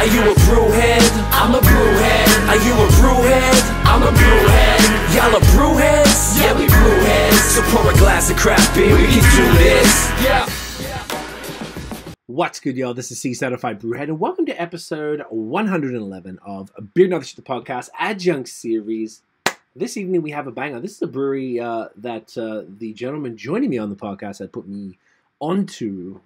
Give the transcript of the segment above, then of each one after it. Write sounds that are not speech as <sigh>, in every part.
Are you a brewhead? I'm a brewhead. Are you a brewhead? I'm a brewhead. Y'all are brewheads? Yeah, we brewheads. So pour a glass of craft beer, we can do this. Yeah. What's good, y'all? This is Cee Certified Brewhead, and welcome to episode 111 of Beer Shit the Podcast Adjunct Series. This evening we have a banger. This is a brewery uh, that uh, the gentleman joining me on the podcast had put me onto,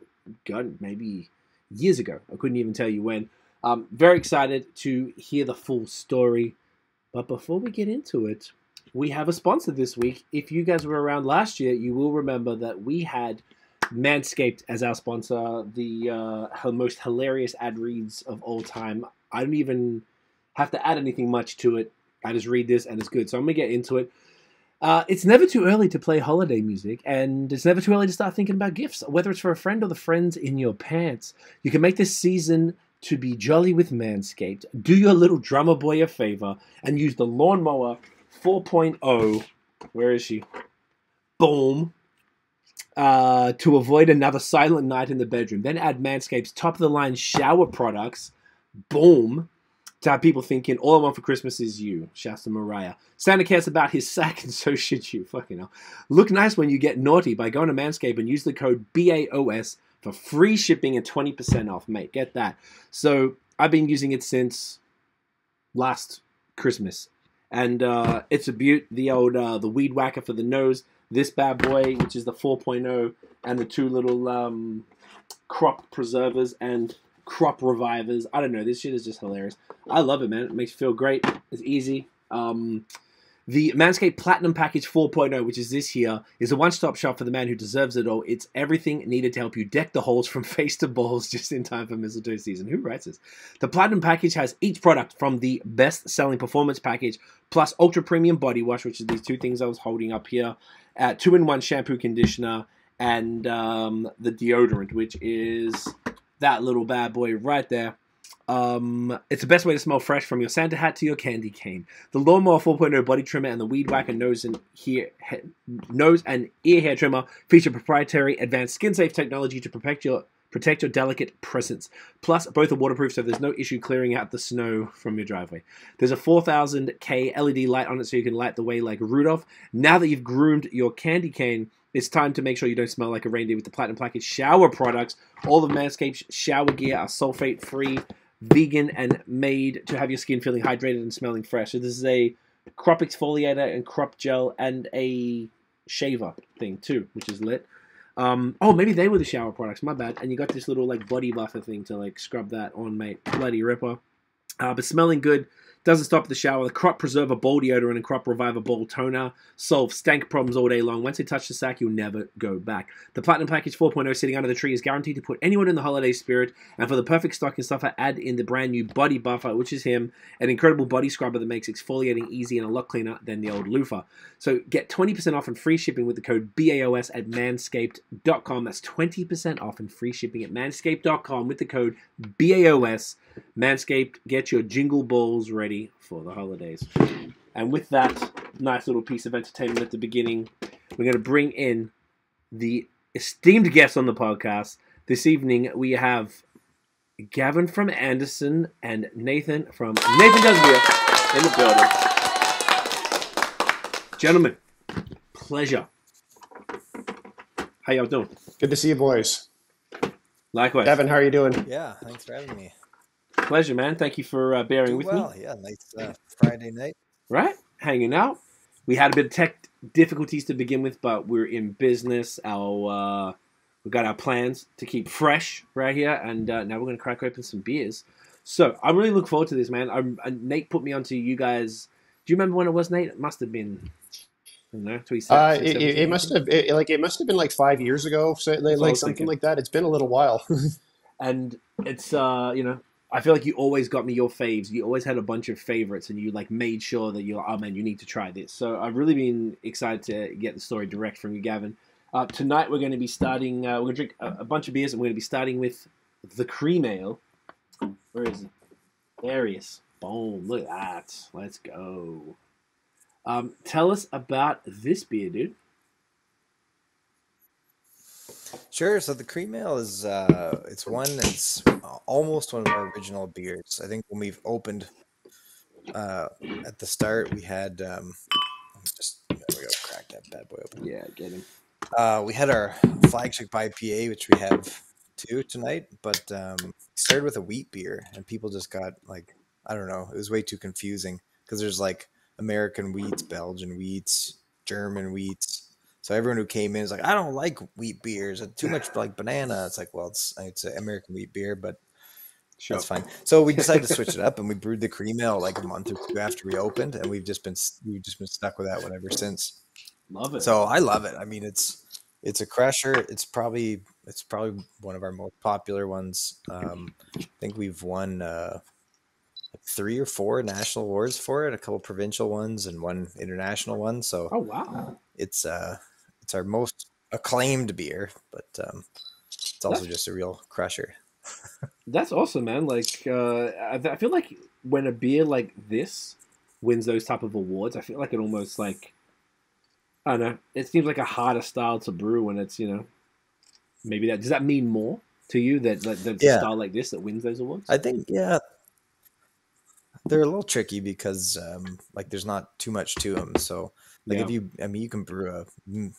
God, maybe years ago. I couldn't even tell you when. Um, very excited to hear the full story. But before we get into it, we have a sponsor this week. If you guys were around last year, you will remember that we had Manscaped as our sponsor, the uh, most hilarious ad reads of all time. I don't even have to add anything much to it. I just read this and it's good. So I'm going to get into it. Uh, it's never too early to play holiday music, and it's never too early to start thinking about gifts, whether it's for a friend or the friends in your pants. You can make this season to be jolly with Manscaped. Do your little drummer boy a favor and use the Lawnmower 4.0. Where is she? Boom uh, to avoid another silent night in the bedroom. Then add Manscaped's top of the line shower products. Boom. To have people thinking, all I want for Christmas is you. Shouts to Mariah. Santa cares about his sack, and <laughs> so should you. Fucking hell. Look nice when you get naughty by going to Manscaped and use the code BAOS for free shipping and 20% off, mate. Get that. So I've been using it since last Christmas. And uh, it's a beaut. The old uh, the weed whacker for the nose this bad boy, which is the 4.0, and the two little um, crop preservers and crop revivers. I don't know. This shit is just hilarious. I love it, man. It makes you feel great. It's easy. Um, the Manscaped Platinum Package 4.0, which is this here, is a one stop shop for the man who deserves it all. It's everything needed to help you deck the holes from <laughs> face to balls just in time for mistletoe season. Who writes this? The Platinum Package has each product from the best selling performance package plus ultra premium body wash, which is these two things I was holding up here, uh, two in one shampoo conditioner, and um, the deodorant, which is that little bad boy right there. Um, it's the best way to smell fresh from your Santa hat to your candy cane. The Lawnmower 4.0 body trimmer and the Weed Whacker nose and ear, nose and ear hair trimmer feature proprietary advanced skin safe technology to protect your protect your delicate presence. Plus, both are waterproof, so there's no issue clearing out the snow from your driveway. There's a 4000K LED light on it, so you can light the way like Rudolph. Now that you've groomed your candy cane, it's time to make sure you don't smell like a reindeer with the Platinum Package shower products. All of Manscaped's shower gear are sulfate free, vegan, and made to have your skin feeling hydrated and smelling fresh. So this is a crop exfoliator and crop gel and a shaver thing too, which is lit. Um, oh, maybe they were the shower products. My bad. And you got this little like body buffer thing to like scrub that on, mate. Bloody ripper. Uh, but smelling good. Doesn't stop at the shower. The Crop Preserver Ball Deodorant and Crop Reviver Ball Toner solve stank problems all day long. Once they touch the sack, you'll never go back. The Platinum Package 4.0 sitting under the tree is guaranteed to put anyone in the holiday spirit. And for the perfect stocking stuffer, add in the brand new Body Buffer, which is him, an incredible body scrubber that makes exfoliating easy and a lot cleaner than the old loofah. So get 20% off and free shipping with the code BAOS at manscaped.com. That's 20% off and free shipping at manscaped.com with the code BAOS. Manscaped, get your jingle balls ready for the holidays. And with that nice little piece of entertainment at the beginning, we're going to bring in the esteemed guests on the podcast. This evening we have Gavin from Anderson and Nathan from Nathan Does Beer in the building. Gentlemen, pleasure. How y'all doing? Good to see you, boys. Likewise. Evan, how are you doing? Yeah, thanks for having me. Pleasure, man. Thank you for uh, bearing Doing with well, me. yeah, nice uh, Friday night. Right? Hanging out. We had a bit of tech difficulties to begin with, but we're in business. Our uh, we got our plans to keep fresh right here, and uh, now we're going to crack open some beers. So I really look forward to this, man. I'm, uh, Nate put me onto you guys. Do you remember when it was, Nate? It must have been. I don't know, 2017, Uh, it, it, it must have it, like it must have been like five years ago, so, like, what I like was something thinking. like that. It's been a little while. <laughs> and it's uh you know I feel like you always got me your faves. You always had a bunch of favorites, and you like made sure that you're like, oh man, you need to try this. So I've really been excited to get the story direct from you, Gavin. Uh, tonight we're going to be starting. Uh, we're going to drink a, a bunch of beers, and we're going to be starting with the cream ale. Where is it? There he is. Boom! Look at that. Let's go. Um, tell us about this beer, dude. Sure. So the cream ale is uh, it's one that's almost one of our original beers. I think when we've opened uh, at the start, we had um, just there we go, crack that bad boy open. Yeah, get him. Uh, we had our flagship IPA, which we have two tonight, but um, started with a wheat beer, and people just got like I don't know, it was way too confusing because there's like American wheats, Belgian wheats, German wheats. So everyone who came in is like, I don't like wheat beers. It's too much like banana. It's like, well, it's it's an American wheat beer, but Sure. that's fine. So we decided to switch it up, and we brewed the cream ale like a month or two after we opened, and we've just been we've just been stuck with that one ever since. Love it. So I love it. I mean, it's it's a crusher. It's probably it's probably one of our most popular ones. Um, I think we've won uh, three or four national awards for it, a couple provincial ones, and one international one. So oh wow. it's uh it's our most acclaimed beer, but um, it's also just a real crusher. That's awesome, man. Like, uh, I, I feel like when a beer like this wins those type of awards, I feel like it almost like I don't know. It seems like a harder style to brew when it's you know maybe that does that mean more to you that that, that Yeah. style like this that wins those awards? I think yeah, they're a little tricky because um, like there's not too much to them. So like if you, I mean, you can brew a mm,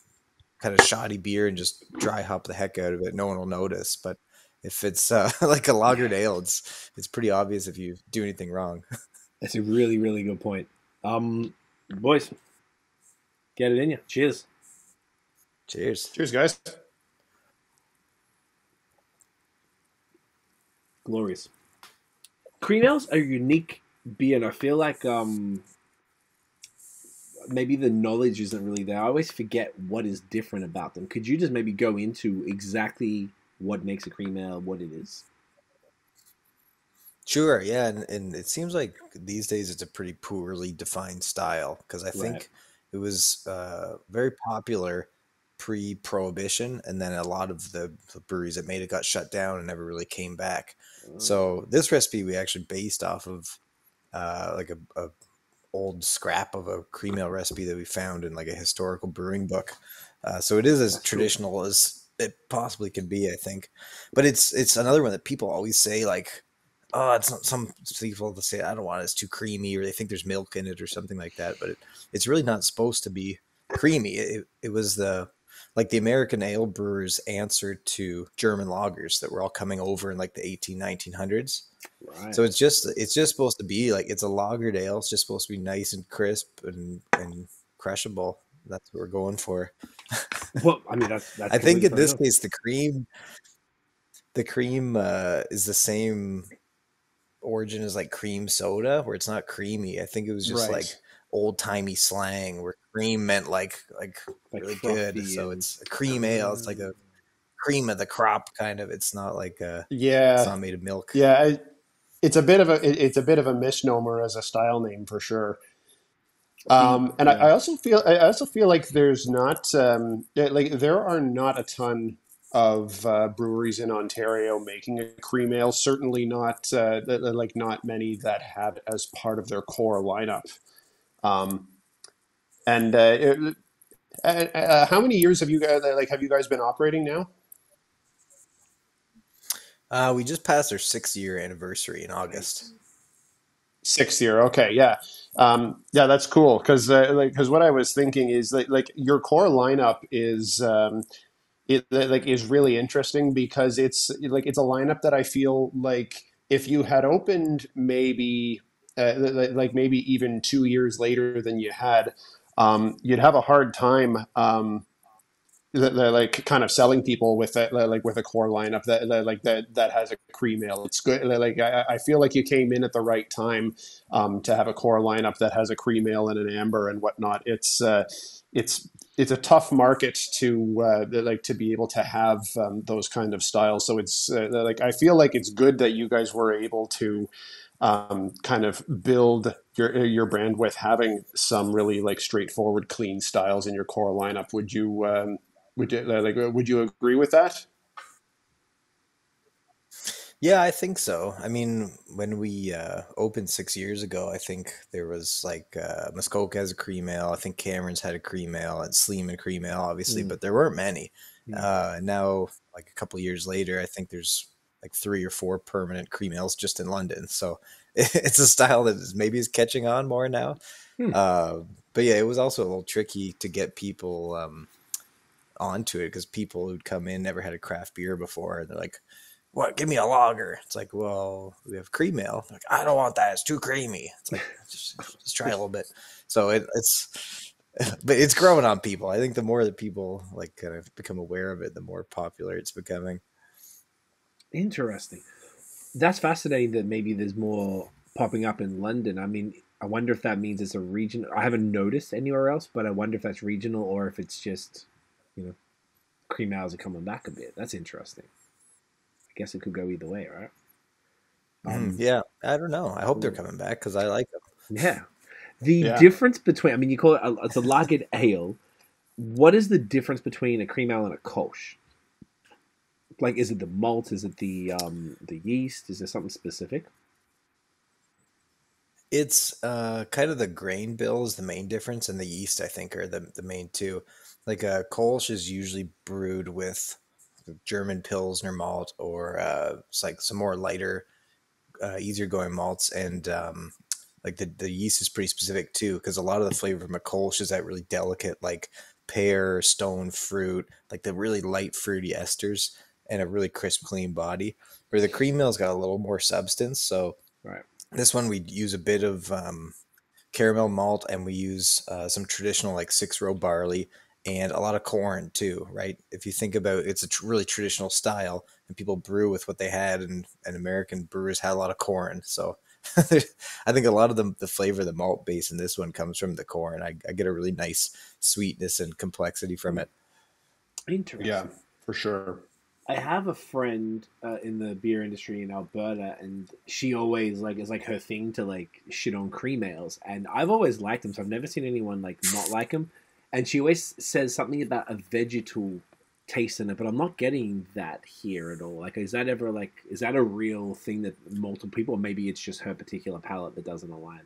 kind of shoddy beer and just dry hop the heck out of it. No one will notice. But if it's uh, <laughs> like a lagered ale, it's it's pretty obvious if you do anything wrong. <laughs> That's a really really good point. Um, boys, get it in you. Cheers. Cheers. Cheers, guys. glorious. Cream ales are unique beer, and I feel like um, maybe the knowledge isn't really there. I always forget what is different about them. Could you just maybe go into exactly what makes a cream ale what it is? Sure, yeah, and, and it seems like these days it's a pretty poorly defined style because I think Right. it was uh, very popular pre-prohibition, and then a lot of the, the breweries that made it got shut down and never really came back. So this recipe we actually based off of uh, like a, a old scrap of a cream ale recipe that we found in like a historical brewing book. Uh, so it is as traditional as it possibly can be, I think. But it's it's another one that people always say like, oh, it's not some people that say I don't want it, it's too creamy, or they think there's milk in it or something like that. But it, it's really not supposed to be creamy. It, it was the like the American ale brewers answered to German lagers that were all coming over in like the 18, 1900s. right. So it's just it's just supposed to be like it's a lagered ale. It's just supposed to be nice and crisp and and crushable. That's what we're going for. <laughs> well, I mean, that's, that's I think in this enough. case the cream the cream uh, is the same origin as like cream soda where it's not creamy. I think it was just Right. like old timey slang where cream meant like like Like really good. So it's a cream ale. It's like a cream of the crop kind of. It's not like a, it's Yeah, not made of milk. yeah. I, it's a bit of a it- it's a bit of a misnomer as a style name for sure. Um, and I, Yeah. I also feel I also feel like there's not um, like there are not a ton of uh, breweries in Ontario making a cream ale. Certainly not uh, like not many that have as part of their core lineup. Um, and uh, it- uh, uh, how many years have you guys like have you guys been operating now? Uh, we just passed our six year anniversary in August. Sixth year, okay, yeah, um, yeah, that's cool. Because uh, like, because what I was thinking is like, like your core lineup is um, it like is really interesting because it's like it's a lineup that I feel like if you had opened maybe uh, like maybe even two years later than you had, um, you'd have a hard time. Um, like kind of selling people with that like with a core lineup that, that like that that has a cream ale. It's good. Like I, I feel like you came in at the right time um, to have a core lineup that has a cream ale and an amber and whatnot. It's uh, it's it's a tough market to uh, like to be able to have um, those kind of styles. So it's uh, like I feel like it's good that you guys were able to um, kind of build your your brand with having some really like straightforward, clean styles in your core lineup. Would you um, would you like would you agree with that? Yeah, I think so. I mean, when we uh, opened six years ago, I think there was like uh, Muskoka has a cream ale. I think Cameron's had a cream ale and Sleeman cream ale, obviously, Mm. but there weren't many. Mm. Uh, now, like a couple years later, I think there's like three or four permanent cream ales just in London. <laughs> So it's a style that is maybe is catching on more now. Hmm. Uh, but yeah, it was also a little tricky to get people um, onto it because people who'd come in never had a craft beer before. And they're like, what? Give me a lager. It's like, well, we have cream ale. Like, I don't want that. It's too creamy. It's like, <laughs> just, just try a little bit. So it, it's, <laughs> but it's growing on people. I think the more that people like kind of become aware of it, the more popular it's becoming. Interesting. That's fascinating that maybe there's more popping up in London. I mean, I wonder if that means it's a region. I haven't noticed anywhere else, but I wonder if that's regional or if it's just, you know, cream ales are coming back a bit. That's interesting. I guess it could go either way, right? Um, Mm, yeah, I don't know. I hope they're coming back because I like them. Yeah. The Yeah. difference between, I mean, you call it, a, it's a lagered <laughs> ale. What is the difference between a cream ale and a kolsch? Like, is it the malt? Is it the um the yeast? Is there something specific? It's uh, kind of the grain bill is the main difference, and the yeast I think are the the main two. Like a Kolsch is usually brewed with German Pilsner malt or uh, it's like some more lighter, uh, easier going malts, and um, like the the yeast is pretty specific too because a lot of the flavor from a Kolsch is that really delicate like pear, stone fruit, like the really light fruity esters, and a really crisp, clean body. Where the cream ale's got a little more substance, so Right. this one we use a bit of um, caramel malt and we use uh, some traditional like six row barley and a lot of corn too right if you think about it's a tr- really traditional style and people brew with what they had and, and american brewers had a lot of corn so <laughs> i think a lot of the, the flavor the malt base in this one comes from the corn I, I get a really nice sweetness and complexity from it Interesting. Yeah, for sure. I have a friend uh, in the beer industry in Alberta, and she always like it's like her thing to like shit on cream ales, and I've always liked them, so I've never seen anyone like not like them. And she always says something about a vegetal taste in it, but I'm not getting that here at all. Like, is that ever like is that a real thing that multiple people, or maybe it's just her particular palate that doesn't align?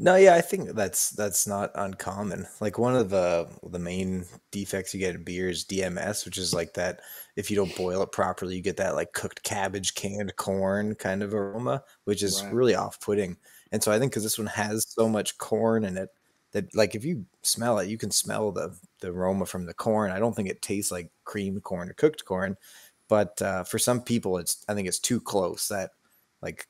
No, yeah, I think that's that's not uncommon. Like one of the the main defects you get in beer is DMS, which is like that if you don't boil it properly, you get that like cooked cabbage, canned corn kind of aroma, which is Right. really off-putting. And so I think because this one has so much corn in it that like if you smell it, you can smell the the aroma from the corn. I don't think it tastes like creamed corn or cooked corn, but uh, for some people, it's I think it's too close. That like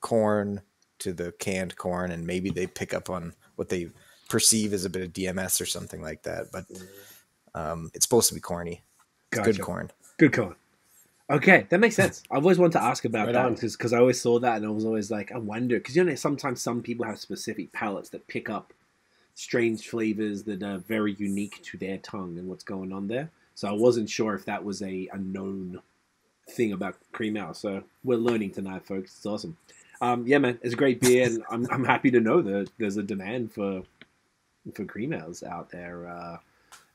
corn to the canned corn and maybe they pick up on what they perceive as a bit of DMS or something like that. But um, it's supposed to be corny. Gotcha. good corn. Good corn. Okay, that makes sense. I've always wanted to ask about Right that on. because I always saw that and I was always like, I wonder because you know sometimes some people have specific palates that pick up strange flavors that are very unique to their tongue and what's going on there. So I wasn't sure if that was a, a known thing about cream ale. So we're learning tonight, folks. It's awesome. Um, yeah, man, it's a great beer, and I'm, I'm happy to know that there's a demand for for cream ales out there. Uh,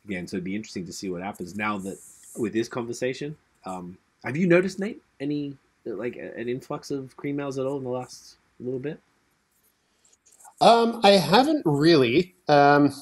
again, so it'd be interesting to see what happens now that with this conversation. Um, have you noticed, Nate, any like an influx of cream ales at all in the last little bit? Um, I haven't really. Um,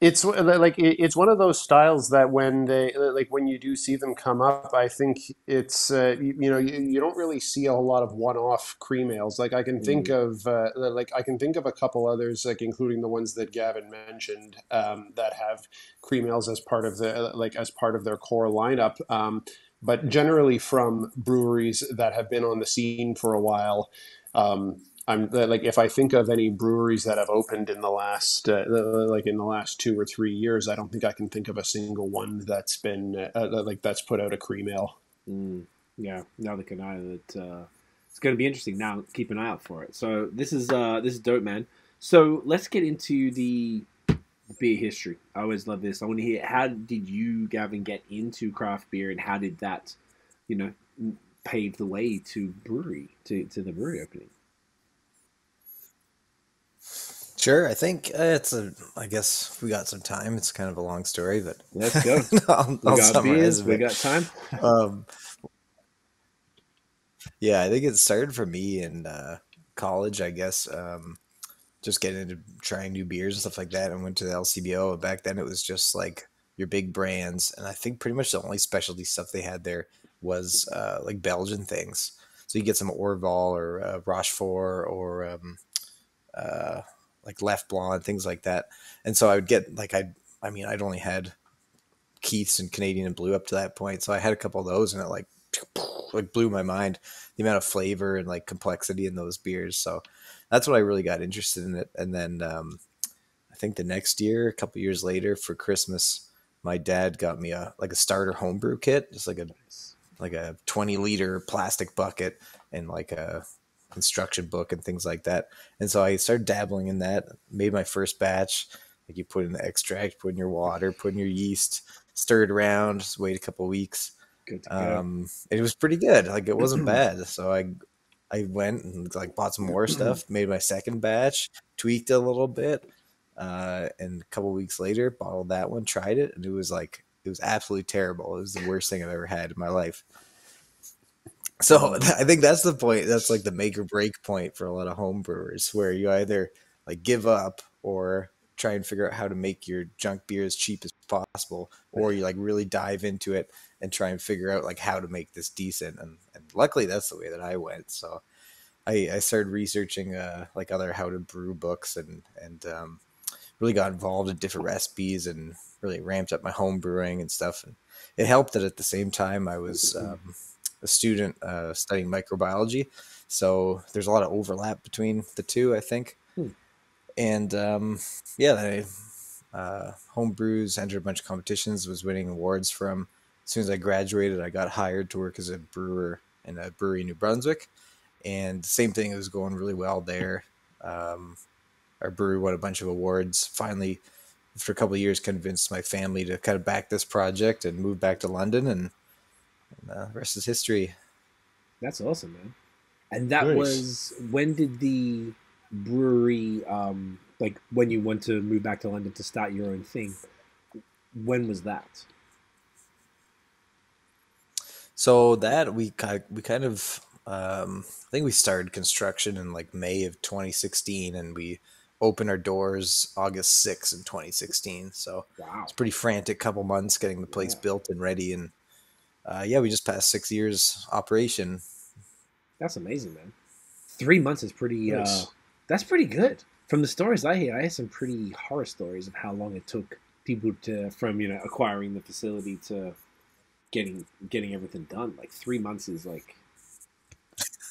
it's like it's one of those styles that when they like when you do see them come up, I think it's uh, you, you know you, you don't really see a whole lot of one-off cream ales. Like I can think of uh, like I can think of a couple others, like including the ones that Gavin mentioned, um, that have cream ales as part of the like as part of their core lineup. Um, but generally from breweries that have been on the scene for a while. Um, I'm like if I think of any breweries that have opened in the last uh, like in the last two or three years, I don't think I can think of a single one that's been uh, like that's put out a cream ale. Mm, yeah, neither can I. That uh, it's going to be interesting. Now, keep an eye out for it. So this is uh, this is dope, man. So let's get into the beer history. I always love this. I want to hear how did you, Gavin, get into craft beer, and how did that, you know, pave the way to brewery to to the brewery opening? Sure, I think uh, it's a. I guess we got some time. It's kind of a long story, but Let's go. <laughs> I'll, We I'll got beers. We got time. um, yeah, I think it started for me in uh, college. I guess um, just getting into trying new beers and stuff like that, and went to the LCBO. Back then, it was just like your big brands, and I think pretty much the only specialty stuff they had there was uh, like Belgian things. So you get some Orval or uh, Rochefort or um, uh, like Leffe Blonde, things like that. And so I would get like I, I mean, I'd only had Keith's and Canadian and Blue up to that point, so I had a couple of those, and it like <tsk> like blew my mind the amount of flavor and like complexity in those beers. So that's what I really got interested in it. And then um, I think the next year, a couple years later, for Christmas, my dad got me a like a starter homebrew kit, just like a like a 20 liter plastic bucket and like a instruction book and things like that. And so I started dabbling in that, made my first batch. Like you put in the extract, put in your water, put in your yeast, stir it around, just wait a couple weeks. Good to go. Um, it was pretty good. Like it wasn't bad. So I, I went and like bought some more stuff, made my second batch, tweaked it a little bit, uh, and a couple weeks later, bottled that one, tried it, and it was like it was absolutely terrible. It was the worst thing I've ever had in my life. So <laughs> I think that's the point. That's like the make or break point for a lot of home brewers, where you either like give up or try and figure out how to make your junk beer as cheap as possible, or you like really dive into it and try and figure out like how to make this decent. And, and luckily, that's the way that I went. So I, I started researching uh, like other how to brew books and and um, really got involved in different recipes and really ramped up my home brewing and stuff. And it helped that at the same time I was um, a student uh, studying microbiology, so there's a lot of overlap between the two. I think, Hmm. and um, yeah, then I uh, home brews entered a bunch of competitions, was winning awards from. As soon as I graduated, I got hired to work as a brewer in a brewery in New Brunswick, and the same thing. It was going really well there. Um, our brewery won a bunch of awards. Finally, after a couple of years, convinced my family to kind of back this project and move back to London, and, and uh, the rest is history. That's awesome, man. And that Nice. was when did the brewery, um, like when you went to move back to London to start your own thing? When was that? So that we we kind of um, I think we started construction in like May of 2016, and we opened our doors August 6th in 2016. So Wow, it's pretty frantic couple months getting the place Yeah. built and ready, and uh, yeah, we just passed six years operation. that's amazing, man. Three months is pretty. Uh, that's pretty good. From the stories I hear, I hear some pretty horror stories of how long it took people to from you know acquiring the facility to getting getting everything done. Like three months is like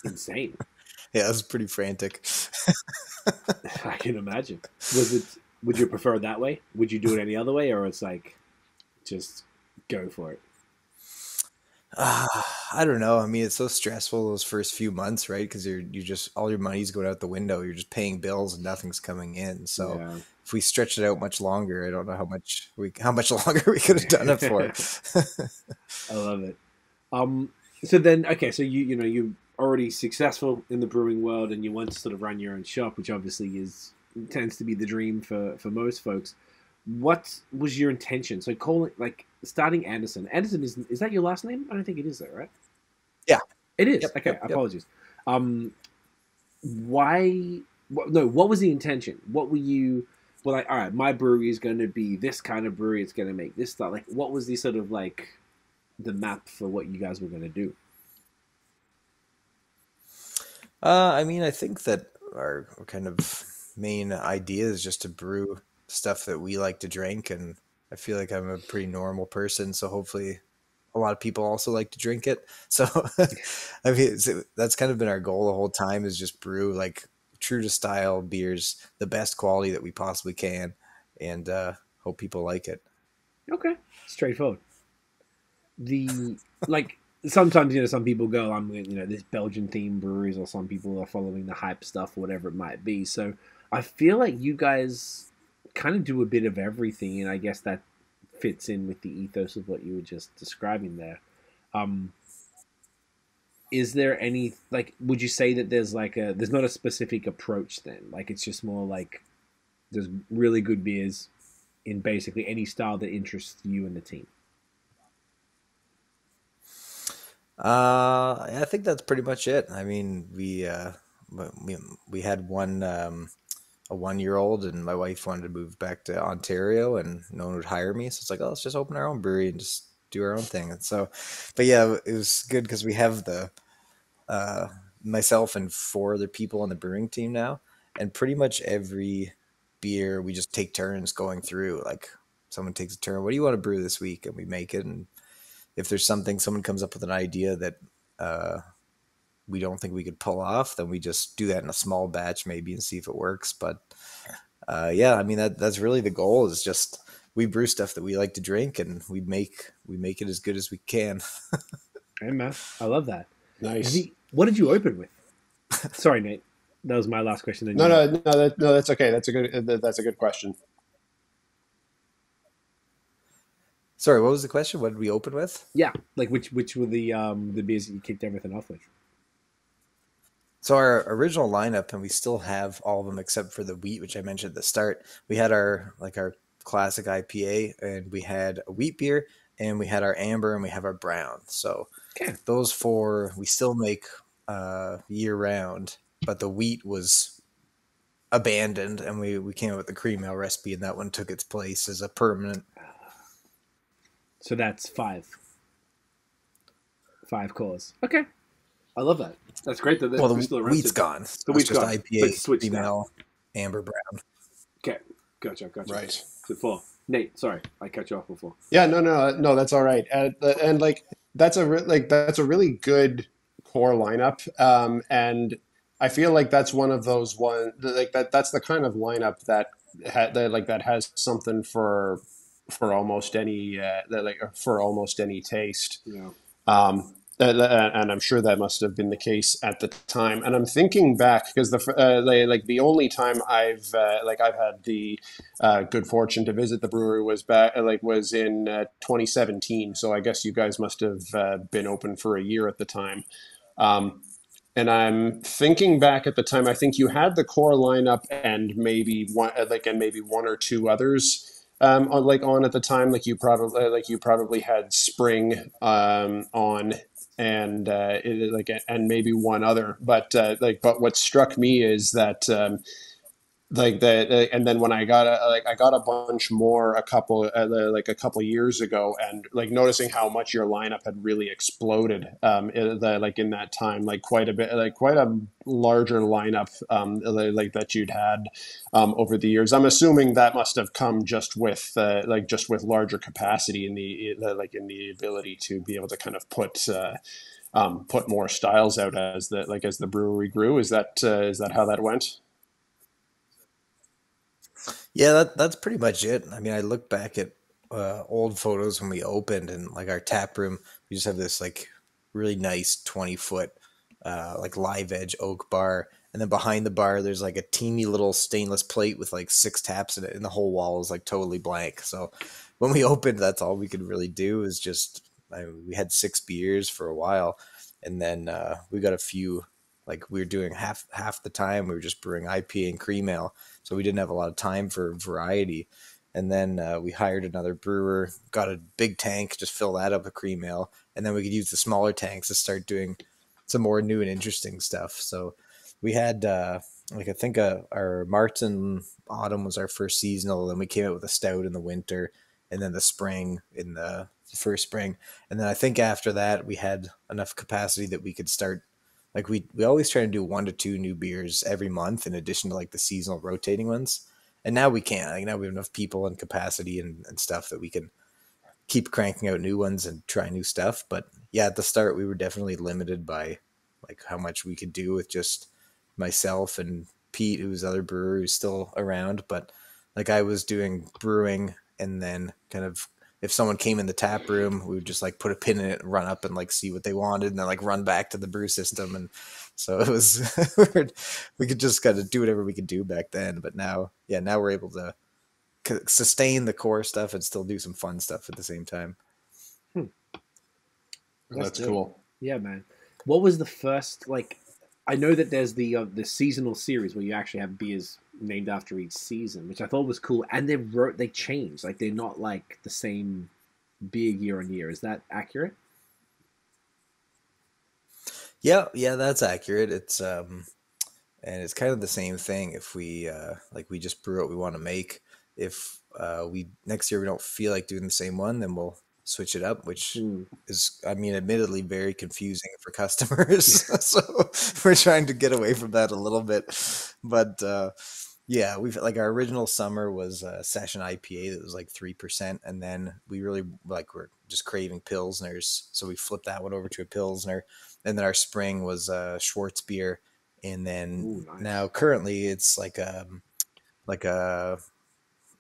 insane. <laughs> Yeah, it was pretty frantic. <laughs> I can imagine. Was it? Would you prefer it that way? Would you do it any other way, or it's like just go for it? Uh, <sighs> I don't know. I mean, it's so stressful those first few months, right? Because you're you just all your money's going out the window. You're just paying bills and nothing's coming in. So Yeah. if we stretched it out much longer, I don't know how much we how much <laughs> longer we could have done it for. <laughs> I <laughs> love it. Um. So then, okay. So you you know you're already successful in the brewing world, and you want to sort of run your own shop, which obviously is tends to be the dream for for most folks. What was your intention? So calling like starting Anderson. Anderson is is that your last name? I don't think it is though, right? Yeah. it is. Yep, okay, yep, yep. apologies. Um, why? What, no, what was the intention? What were you? Well, like, all right, my brewery is going to be this kind of brewery. It's going to make this stuff. Like, what was the sort of like the map for what you guys were going to do? Uh, I mean, I think that our kind of main idea is just to brew stuff that we like to drink, and I feel like I'm a pretty normal person, so hopefully a lot of people also like to drink it. <laughs> So, <laughs> I mean, that's kind of been our goal the whole time is just brew like true to style beers, the best quality that we possibly can, and uh, hope people like it. Okay, straightforward. The like sometimes you know some people go I'm you know this Belgian themed breweries or some people are following the hype stuff whatever it might be. So I feel like you guys kind of do a bit of everything, and I guess that fits in with the ethos of what you were just describing there. Um, is there any like would you say that there's like a there's not a specific approach then like it's just more like there's really good beers in basically any style that interests you and the team. Uh, I think that's pretty much it. I mean, we uh, we we had one um, a one year old, and my wife wanted to move back to Ontario, and no one would hire me, so it's like, oh, let's just open our own brewery and just do our own thing. And so, but yeah, it was good because we have the uh, myself and four other people on the brewing team now, and pretty much every beer we just take turns going through. Like someone takes a turn. What do you want to brew this week? And we make it. And if there's something someone comes up with an idea that uh, we don't think we could pull off, then we just do that in a small batch maybe and see if it works. But uh, yeah, I mean that that's really the goal is just we brew stuff that we like to drink and we make we make it as good as we can. <laughs> hey man, I love that. Nice. He, what did you open with? Sorry, Nate. That was my last question. No, no, no, that, no. That's okay. That's a good. That's a good question. Sorry, what was the question? What did we open with? Yeah, like which which were the um the beers that you kicked everything off with? So our original lineup, and we still have all of them except for the wheat, which I mentioned at the start. We had our like our classic IPA, and we had a wheat beer, and we had our amber, and we have our brown. So okay. those four we still make uh, year round, but the wheat was abandoned, and we we came up with the cream ale recipe, and that one took its place as a permanent. So that's five. Five cores. Okay, I love that. That's great that well, the still wheat's gone. The wheat's just gone. IPA, female, amber brown. Okay, gotcha, gotcha. Right. So four. Nate, sorry, I cut you off before. Yeah, no, no, no. That's all right. And, and like that's a re- like that's a really good core lineup. Um, and I feel like that's one of those one like that. That's the kind of lineup that ha- that like that has something for for almost any uh, that, like for almost any taste. Yeah. Um, and I'm sure that must have been the case at the time. And I'm thinking back because the uh, like the only time I've uh, like I've had the uh, good fortune to visit the brewery was back like was in uh, 2017. So I guess you guys must have uh, been open for a year at the time. Um, and I'm thinking back at the time. I think you had the core lineup and maybe one like and maybe one or two others um, on like on at the time. Like you probably like you probably had Spring um, on and uh, it, like and maybe one other. But uh, like but what struck me is that. Um, like that and then when i got a like i got a bunch more a couple uh, like a couple years ago and like noticing how much your lineup had really exploded um the, like in that time like quite a bit like quite a larger lineup um like that you'd had um over the years i'm assuming that must have come just with uh, like just with larger capacity in the like in the ability to be able to kind of put uh um, put more styles out as the like as the brewery grew. Is that uh, is that how that went? Yeah, that, that's pretty much it. I mean, I look back at uh, old photos when we opened, and like our tap room, we just have this like really nice twenty foot uh, like live edge oak bar, and then behind the bar, there's like a teeny little stainless plate with like six taps in it, and the whole wall is like totally blank. So when we <laughs> opened, that's all we could really do is just I mean, we had six beers for a while, and then uh, we got a few like we were doing half half the time we were just brewing IPA and cream ale, so we didn't have a lot of time for variety. And then uh, we hired another brewer, got a big tank, just fill that up with cream ale, and then we could use the smaller tanks to start doing some more new and interesting stuff. So we had uh, like I think uh, our Märzen autumn was our first seasonal, then we came out with a stout in the winter, and then the spring in the first spring, and then I think after that we had enough capacity that we could start like we we always try to do one to two new beers every month in addition to like the seasonal rotating ones. And now we can't. Like now we have enough people and capacity and, and stuff that we can keep cranking out new ones and try new stuff. But yeah, at the start we were definitely limited by like how much we could do with just myself and Pete, who's other brewer who's still around. But like I was doing brewing and then kind of if someone came in the tap room, we would just like put a pin in it and run up and like see what they wanted, and then like run back to the brew system. And so it was <laughs> we could just kind of do whatever we could do back then. But now, yeah, now we're able to sustain the core stuff and still do some fun stuff at the same time. Hmm. That's, That's cool. Yeah, man. What was the first like? I know that there's the uh, the seasonal series where you actually have beers named after each season, which I thought was cool. And they wrote they changed, like they're not like the same beer year on year. Is that accurate? Yeah, yeah, that's accurate. It's um and it's kind of the same thing if we uh like we just brew what we want to make. If uh we next year we don't feel like doing the same one, then we'll switch it up, which Hmm. is I mean admittedly very confusing for customers. <laughs> so we're trying to get away from that a little bit. But uh yeah, we've like our original summer was a session IPA that was like three percent, and then we really like we're just craving pilsners, so we flipped that one over to a pilsner, and then our spring was a Schwarzbier, and then Ooh, nice. now currently it's like um like a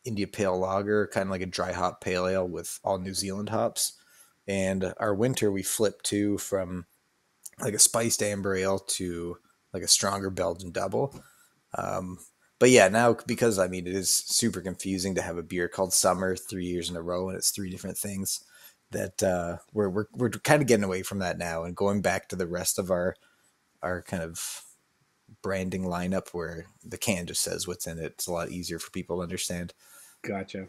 India Pale Lager, kind of like a dry hop pale ale with all New Zealand hops, and our winter we flipped to from like a spiced amber ale to like a stronger Belgian double. Um, but yeah, now because I mean it is super confusing to have a beer called Summer three years in a row and it's three different things. That uh, we're we're we're kind of getting away from that now and going back to the rest of our our kind of branding lineup where the can just says what's in it. It's a lot easier for people to understand. Gotcha.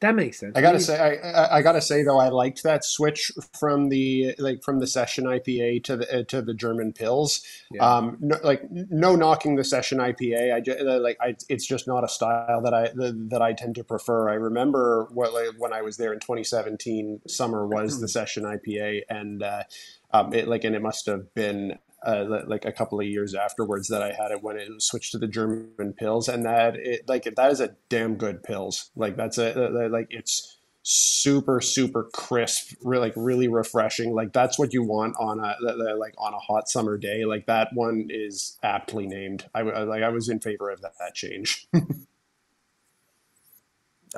That makes sense. I gotta say, I, I, I gotta say though, I liked that switch from the like from the session IPA to the uh, to the German pills. Yeah. Um, no, like no knocking the session IPA. I just, like I, it's just not a style that I that, that I tend to prefer. I remember what like, when I was there in 2017, summer was the <clears throat> session IPA, and uh, um, it like and it must have been uh, like a couple of years afterwards that I had it when it switched to the German pills, and that it like that is a damn good pills. Like that's a uh, like it's super super crisp, really like really refreshing. Like that's what you want on a the- like on a hot summer day. Like that one is aptly named. I like I was in favor of that, that change. <laughs>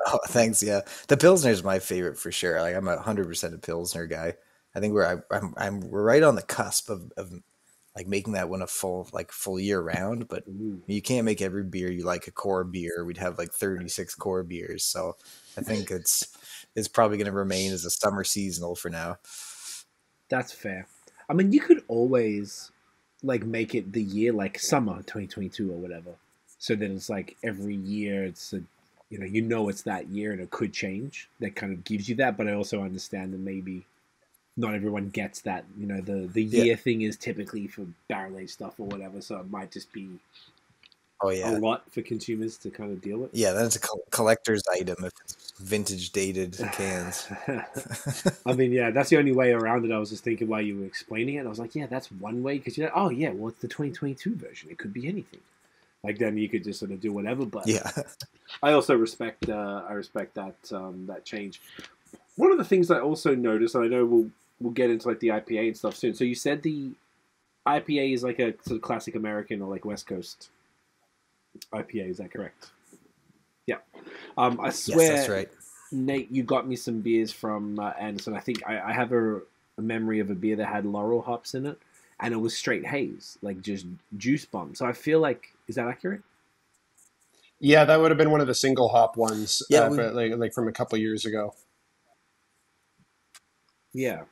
Oh, thanks. Yeah, the pilsner is my favorite for sure. Like I'm a hundred percent a pilsner guy. I think we're I, I'm I'm we're right on the cusp of, of like making that one a full like full year round. But you can't make every beer you like a core beer. We'd have like 36 core beers. So I think <laughs> it's it's probably going to remain as a summer seasonal for now. That's fair. I mean, you could always like make it the year like summer 2022 or whatever. So then it's like every year it's a you know you know it's that year and it could change. That kind of gives you that, but I also understand that maybe not everyone gets that. You know, the the Yeah. year thing is typically for barrel aged stuff or whatever, so it might just be Oh yeah, a lot for consumers to kind of deal with. yeah. That's a col- collector's item if it's vintage dated cans. <laughs> I mean, yeah, that's the only way around it. I was just thinking while you were explaining it. I was like, yeah, that's one way because you're like, oh yeah, well it's the 2022 version. It could be anything. Like then you could just sort of do whatever. But yeah, I also respect uh, I respect that um, that change. One of the things I also noticed, and I know we'll we'll get into like the IPA and stuff soon. So you said the IPA is like a sort of classic American or like West Coast IPA. Is that correct? Yeah. Um, I yes, swear, that's right. Nate, you got me some beers from uh, Anderson. I think I, I have a, a memory of a beer that had Loral hops in it, and it was straight haze, like just juice bomb. So I feel like is that accurate? yeah, that would have been one of the single hop ones. Yeah, uh, we- but, like like from a couple years ago. Yeah,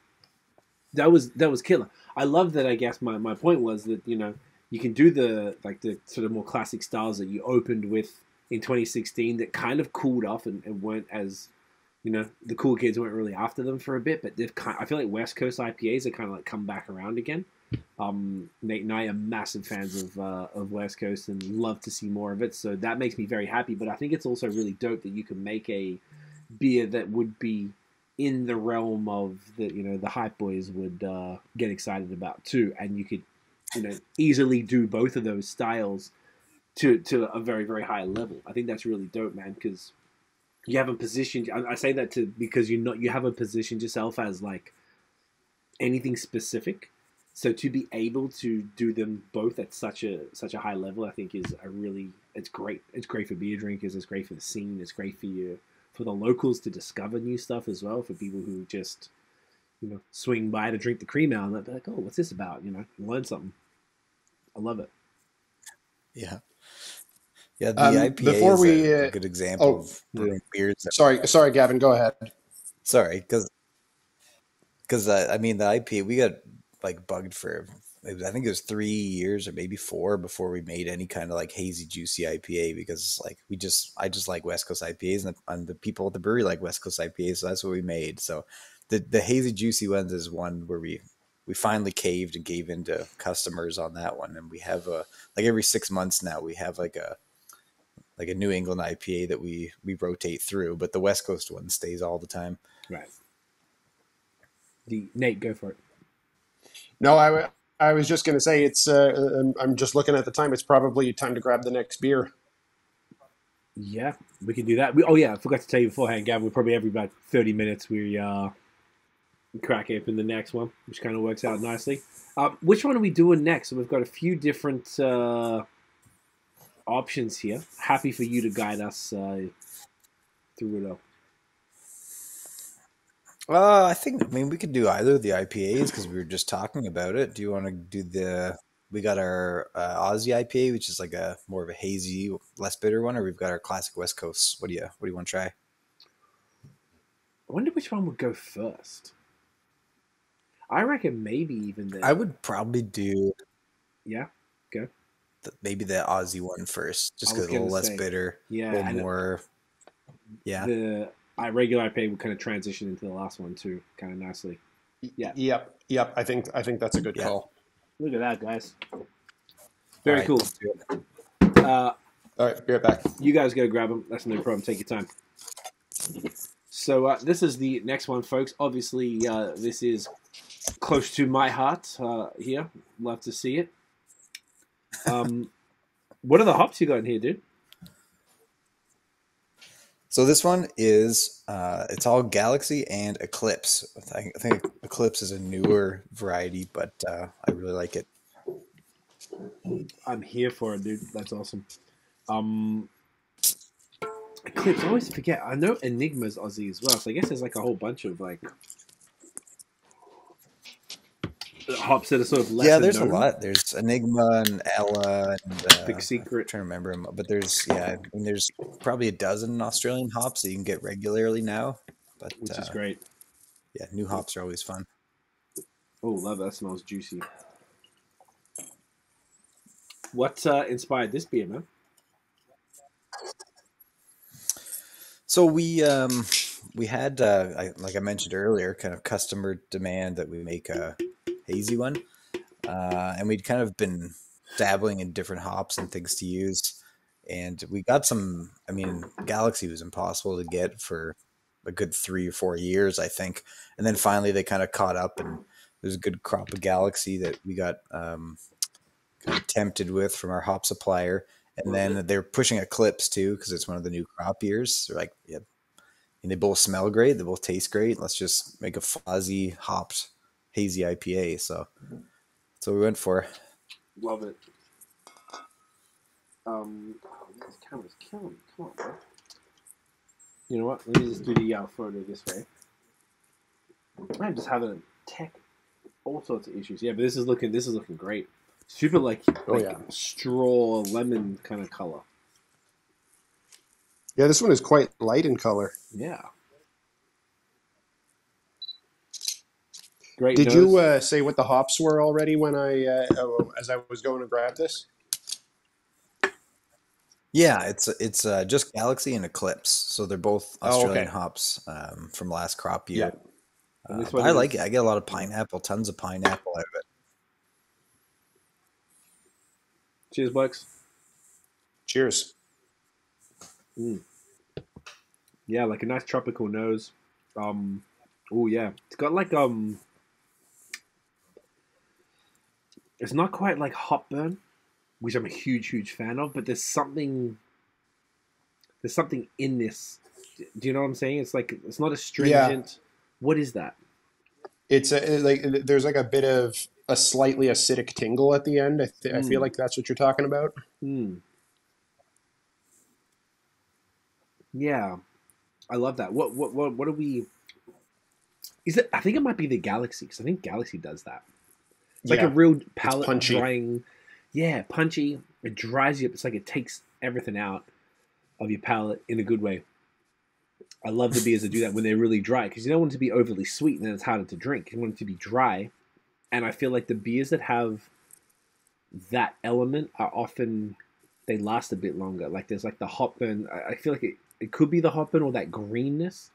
that was that was killer. I love that. I guess my, my point was that you know you can do the like the sort of more classic styles that you opened with in 2016 that kind of cooled off and, and weren't as you know the cool kids weren't really after them for a bit, but they've kind. I feel like West Coast IPAs are kind of like come back around again. Um, Nate and I are massive fans of uh, of West Coast and love to see more of it. So that makes me very happy. But I think it's also really dope that you can make a beer that would be in the realm of the you know the hype boys would uh, get excited about too, and you could you know easily do both of those styles to to a very very high level. I think that's really dope, man, because you haven't positioned. I, I say that to because you not you haven't positioned yourself as like anything specific. So to be able to do them both at such a such a high level, I think is a really it's great. It's great for beer drinkers. It's great for the scene. It's great for you for the locals to discover new stuff as well. For people who just you know swing by to drink the cream ale and they're like, oh, what's this about? You know, learn something. I love it. Yeah. Yeah, the Um, IPA before is we, a, uh, good example oh, of brewing beers. That, Sorry, sorry, Gavin. Go ahead. sorry, because because uh, I mean the IPA we got like bugged for it was, I think it was three years or maybe four before we made any kind of like hazy juicy IPA because like we just I just like West Coast IPAs and the, and the people at the brewery like West Coast IPAs, so that's what we made. So the the hazy juicy ones is one where we we finally caved and gave into customers on that one, and we have a like every six months now we have like a like a New England IPA that we we rotate through, but the West Coast one stays all the time. Right. The Nate, go for it. No, I, w- I was just going to say it's. Uh, I'm- I'm just looking at the time. It's probably time to grab the next beer. Yeah, we can do that. We, oh yeah, I forgot to tell you beforehand, Gavin. We're probably every about thirty minutes we uh crack open the next one, which kind of works out nicely. Uh, which one are we doing next? So we've got a few different uh, options here. Happy for you to guide us uh, through it all. Uh, I think I mean we could do either of the IPAs because we were just talking about it. Do you want to do the? We got our uh, Aussie IPA, which is like a more of a hazy, less bitter one, or we've got our classic West Coast. What do you What do you want to try? I wonder which one would go first. I reckon maybe even the I would probably do yeah the, maybe the Aussie one first, just because a little less say, bitter, yeah a little more. Yeah, the uh, regular IPA would kind of transition into the last one too, kind of nicely. Yeah. Yep. Yep. I think. I think that's a good Yeah. call. Look at that, guys. Very All right, cool. let's do it. Uh, All right. Be right back. you guys go grab them. That's no problem. Take your time. So uh, this is the next one, folks. Obviously, uh, this is close to my heart uh, here. Love to see it. Um, what are the hops you got in here, dude? So this one is uh, it's all Galaxy and Eclipse. I think, Eclipse is a newer variety, but uh, I really like it. I'm here for it, dude. That's awesome. Um, Eclipse. I always forget. I know Enigma's Aussie as well, so I guess there's like a whole bunch of like hops that are sort of less yeah, there's a lot. There's Enigma and Ella and uh, Vic Secret. I'm trying to remember 'em, but there's yeah, I mean, there's probably a dozen Australian hops that you can get regularly now. But which is uh, great. yeah, new hops are always fun. Oh, love that. Smells juicy. What uh, inspired this beer, man? So we um we had uh I, like I mentioned earlier, kind of customer demand that we make a hazy one, uh, and we'd kind of been dabbling in different hops and things to use, and we got some. I mean, Galaxy was impossible to get for a good three or four years, I think, and then finally they kind of caught up, and there's a good crop of Galaxy that we got um, kind of tempted with from our hop supplier. And then they're pushing Eclipse too because it's one of the new crop years. They're like, yeah, and they both smell great. They both taste great. Let's just make a fuzzy hopped hazy IPA. So that's what we went for. Love it. Um, oh, this camera's killing me. Come on, bro. You know what? Let me just do the uh, photo this way. I'm just having tech, all sorts of issues. Yeah, but this is looking. This is looking great. Super like, Oh, like yeah. straw lemon kind of color. Yeah, this one is quite light in color. Yeah. Great. Did nose. you uh, say what the hops were already when I uh, oh, as I was going to grab this? Yeah, it's it's uh, just Galaxy and Eclipse. So they're both Oh, okay. Australian hops um, from last crop year. And Uh, this but one I like it. I get a lot of pineapple, tons of pineapple out of it. Cheers, Bucks. Cheers. Yeah, like a nice tropical nose. Um, oh yeah, it's got like um, it's not quite like hot burn, which I'm a huge, huge fan of. But there's something, there's something in this. Do you know what I'm saying? It's like it's not astringent. What is that? It's a, like there's like a bit of a slightly acidic tingle at the end. I, th- I feel Mm. like that's what you're talking about. Hmm. Yeah, I love that. What what what what are we? Is it? I think it might be the Galaxy because I think Galaxy does that. It's like Yeah. a real palate punchy. drying. Yeah, punchy. It dries you up. It's like it takes everything out of your palate in a good way. I love the beers that do that when they're really dry because you don't want it to be overly sweet and then it's harder to drink. You want it to be dry and I feel like the beers that have that element are often they last a bit longer. Like there's like the hop burn. I I feel like it, it could be the hop burn or that greenness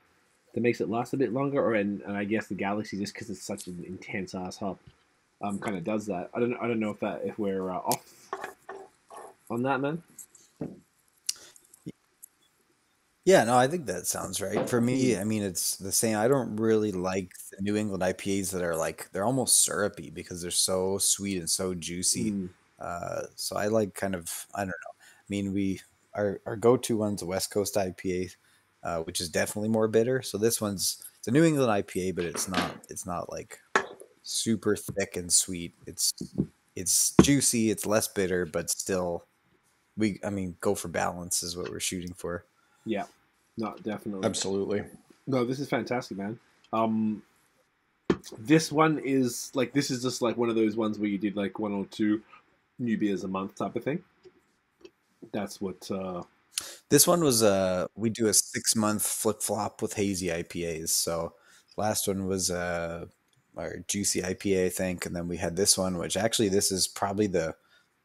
that makes it last a bit longer. Or and, and I guess the Galaxy just because it's such an intense ass hop, um, kind of does that. I don't I don't know if that if we're uh, off on that man. Yeah, no, I think that sounds right. For me, I mean, it's the same. I don't really like the New England IPAs that are like they're almost syrupy because they're so sweet and so juicy. Mm. Uh, so I like kind of I don't know. I mean, we our our go to one's a West Coast IPA, uh, which is definitely more bitter. So this one's it's a New England IPA, but it's not it's not like super thick and sweet. It's it's juicy. It's less bitter, but still, we I mean, go for balance is what we're shooting for. Yeah, no, definitely. Absolutely. No, this is fantastic, man. Um, this one is like this is just like one of those ones where you did like one or two new beers a month type of thing. That's what. uh This one was uh we do a six month flip flop with hazy IPAs. So last one was uh our juicy IPA, I think, and then we had this one, which actually this is probably the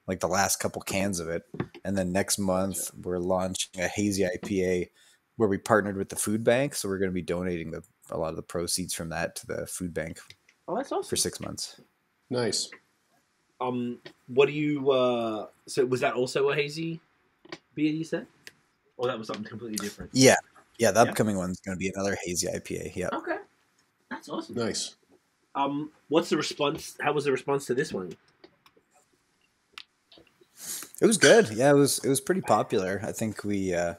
like the last couple cans of it. And then next month we're launching a hazy IPA where we partnered with the food bank. So we're going to be donating the, a lot of the proceeds from that to the food bank Oh, that's awesome. for six months. Nice. Um, what do you? uh So was that also a hazy beer you said, or that was something completely different? Yeah, yeah. The Yeah. upcoming one's going to be another hazy IPA. Yeah. Okay, that's awesome. Nice. Um, what's the response? How was the response to this one? It was good. Yeah, it was it was pretty popular. I think we uh